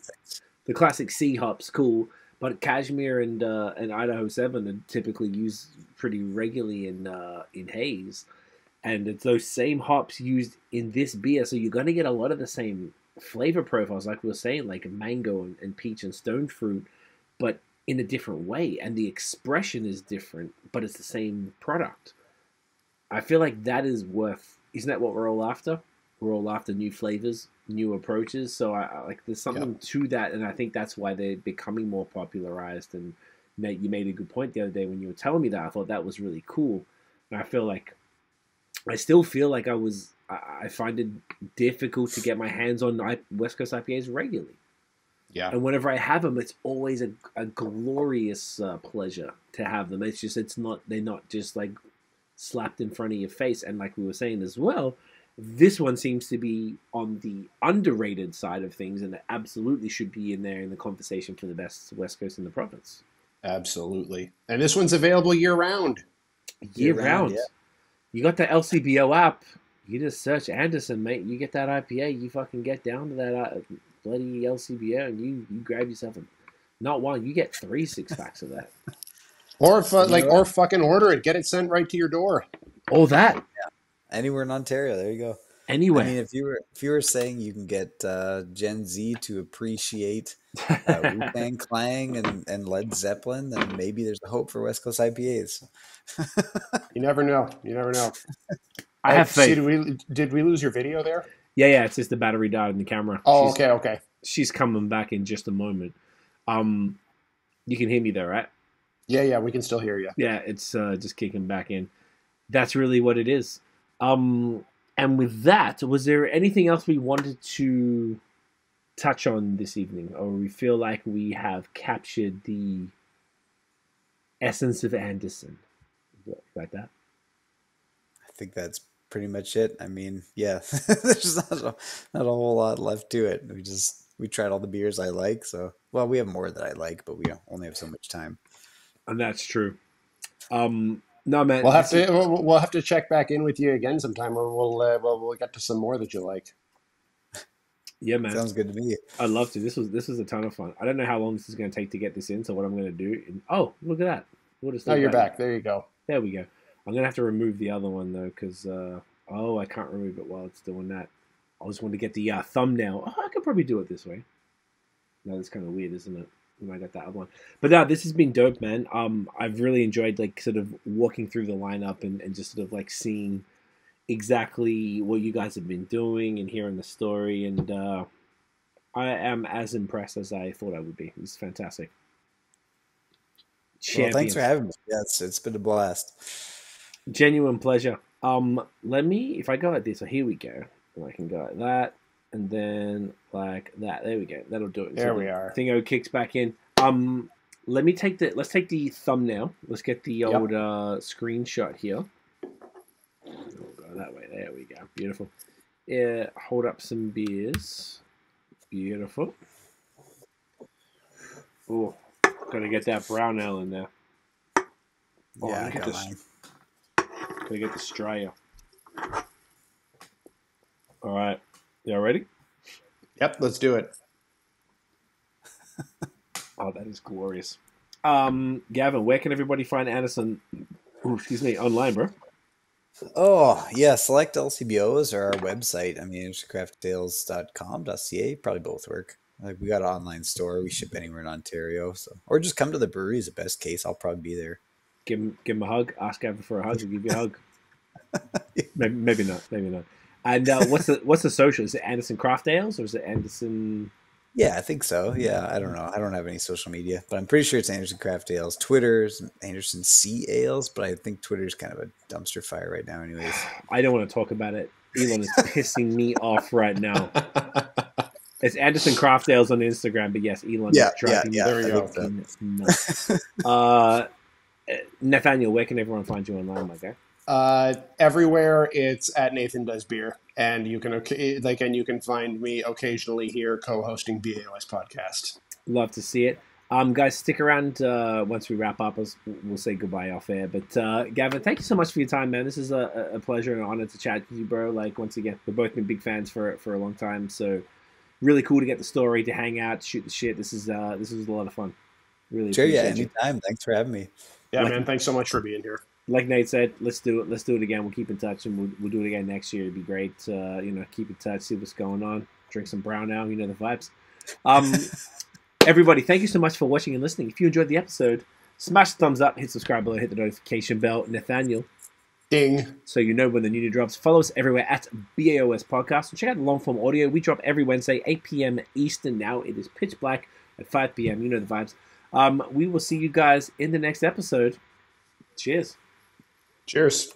the classic C hops, cool. But Cashmere and uh, and Idaho Seven are typically used pretty regularly in uh, in haze and it's those same hops used in this beer. So you're going to get a lot of the same flavor profiles, like we were saying, like mango and, and peach and stone fruit, but in a different way. And the expression is different, but it's the same product. I feel like that is worth. Isn't that what we're all after? We're all after new flavors, new approaches. So I, I like there's something to that, and I think that's why they're becoming more popularized. And you made a good point the other day when you were telling me that. I thought that was really cool, and I feel like I still feel like I was. I find it difficult to get my hands on West Coast IPAs regularly. Yeah. And whenever I have them, it's always a, a glorious uh, pleasure to have them. It's just it's not they're not just like slapped in front of your face. And like we were saying as well, this one seems to be on the underrated side of things, and it absolutely should be in there in the conversation for the best West Coast in the province. Absolutely. And this one's available year round. Year Year-round, round. yeah. You got the LCBO app. You just search Anderson, mate. You get that IPA. You fucking get down to that uh, bloody LCBO, and you you grab yourself a not one. You get three six packs of that. <laughs> Or if, uh, like or fucking order it, get it sent right to your door. All that Anywhere in Ontario, there you go. Anyway. I mean, if you were if you were saying you can get uh, Gen Z to appreciate uh, Wu <laughs> Tang Clan and, and Led Zeppelin, then maybe there's a hope for West Coast IPAs. You never know. You never know. <laughs> I have faith. Did we did we lose your video there? Yeah, yeah. It's just the battery died in the camera. Oh, She's- okay, okay. She's coming back in just a moment. Um, you can hear me there, right? Yeah, yeah, we can still hear you. Yeah, it's uh, just kicking back in. That's really what it is. Um, and with that, was there anything else we wanted to touch on this evening, or we feel like we have captured the essence of Anderson, like that? I think that's pretty much it. I mean, yeah, <laughs> there's not a, not a whole lot left to it. We just we tried all the beers I like. So, well, we have more that I like, but we only have so much time. And that's true. Um, no, man. We'll have to we'll, we'll have to check back in with you again sometime. We'll we'll, uh, we'll we'll get to some more that you like. Yeah, man. Sounds good to me. I'd love to. This was this was a ton of fun. I don't know how long this is going to take to get this in. So what I'm going to do? And, oh, look at that! We'll just No, leave you're that. back. There you go. There we go. I'm going to have to remove the other one though, because uh, oh, I can't remove it while it's doing that. I just want to get the uh, thumbnail. Oh, I could probably do it this way. No, that's kind of weird, isn't it? When I got that other one. But no, this has been dope, man. Um, I've really enjoyed like sort of walking through the lineup and, and just sort of like seeing exactly what you guys have been doing and hearing the story and uh I am as impressed as I thought I would be. It's fantastic. Well, thanks for having me. Yes, it's, been a blast. Genuine pleasure. Um, let me if I go like this, so here we go. And I can go like that, and then like that. There we go. That'll do it. There So we the are. Thingo kicks back in. Um, let me take the let's take the thumbnail. Let's get the Yep. old uh screenshot here. We'll go that way. There we go. Beautiful. Yeah, hold up some beers. Beautiful. Oh, gotta get that brown ale in there. Oh, yeah, I got this. mine. Gotta get the Straya. All right, y'all ready? Yep, let's do it. <laughs> Oh, that is glorious. Um, Gavin, where can everybody find Anderson? Ooh, excuse me, online, bro. Oh, yeah. Select LCBOs or our website. I mean, craftales.com.ca. Probably both work. Like we got an online store. We ship anywhere in Ontario. So, or just come to the brewery is the best case. I'll probably be there. Give him, give him a hug. Ask Gavin for a hug. He'll give you a hug. <laughs> maybe, maybe not. Maybe not. And uh, what's the what's the social? Is it Anderson Craft Ales or is it Anderson? Yeah, I think so. Yeah, I don't know. I don't have any social media, but I'm pretty sure it's Anderson Craft Ales. Twitter's Anderson C Ales, but I think Twitter's kind of a dumpster fire right now, anyways. I don't want to talk about it. Elon is pissing me off right now. <laughs> It's Anderson Craft Ales on Instagram, but yes, Elon Yeah, is driving yeah, yeah, there we go. fucking uh, Nathaniel, where can everyone find you online, my guy? Uh, everywhere it's at Nathan Does Beer, and you can like, and you can find me occasionally here co-hosting BAOS podcast. Love to see it. Um, guys, stick around uh, once we wrap up. As we'll say goodbye off air. But uh, Gavin, thank you so much for your time, man. This is a, a pleasure and an honor to chat with you, bro. Like once again, we've both been big fans for for a long time. So really cool to get the story, to hang out, shoot the shit. This is uh, this was a lot of fun. Really Sure, yeah, appreciate you. anytime. Thanks for having me. Yeah, Like- man. Thanks so much for being here. Like Nate said, let's do it. Let's do it again. We'll keep in touch, and we'll, we'll do it again next year. It'd be great. Uh, you know, keep in touch, see what's going on, drink some brown ale. You know the vibes. Um, <laughs> everybody, thank you so much for watching and listening. If you enjoyed the episode, smash the thumbs up, hit subscribe below, hit the notification bell. Nathaniel, Ding. so you know when the new new drops. Follow us everywhere at BAOS Podcast. And check out the long form audio. We drop every Wednesday, 8 p.m. Eastern. Now it is pitch black at 5 p.m. You know the vibes. Um, we will see you guys in the next episode. Cheers. Cheers.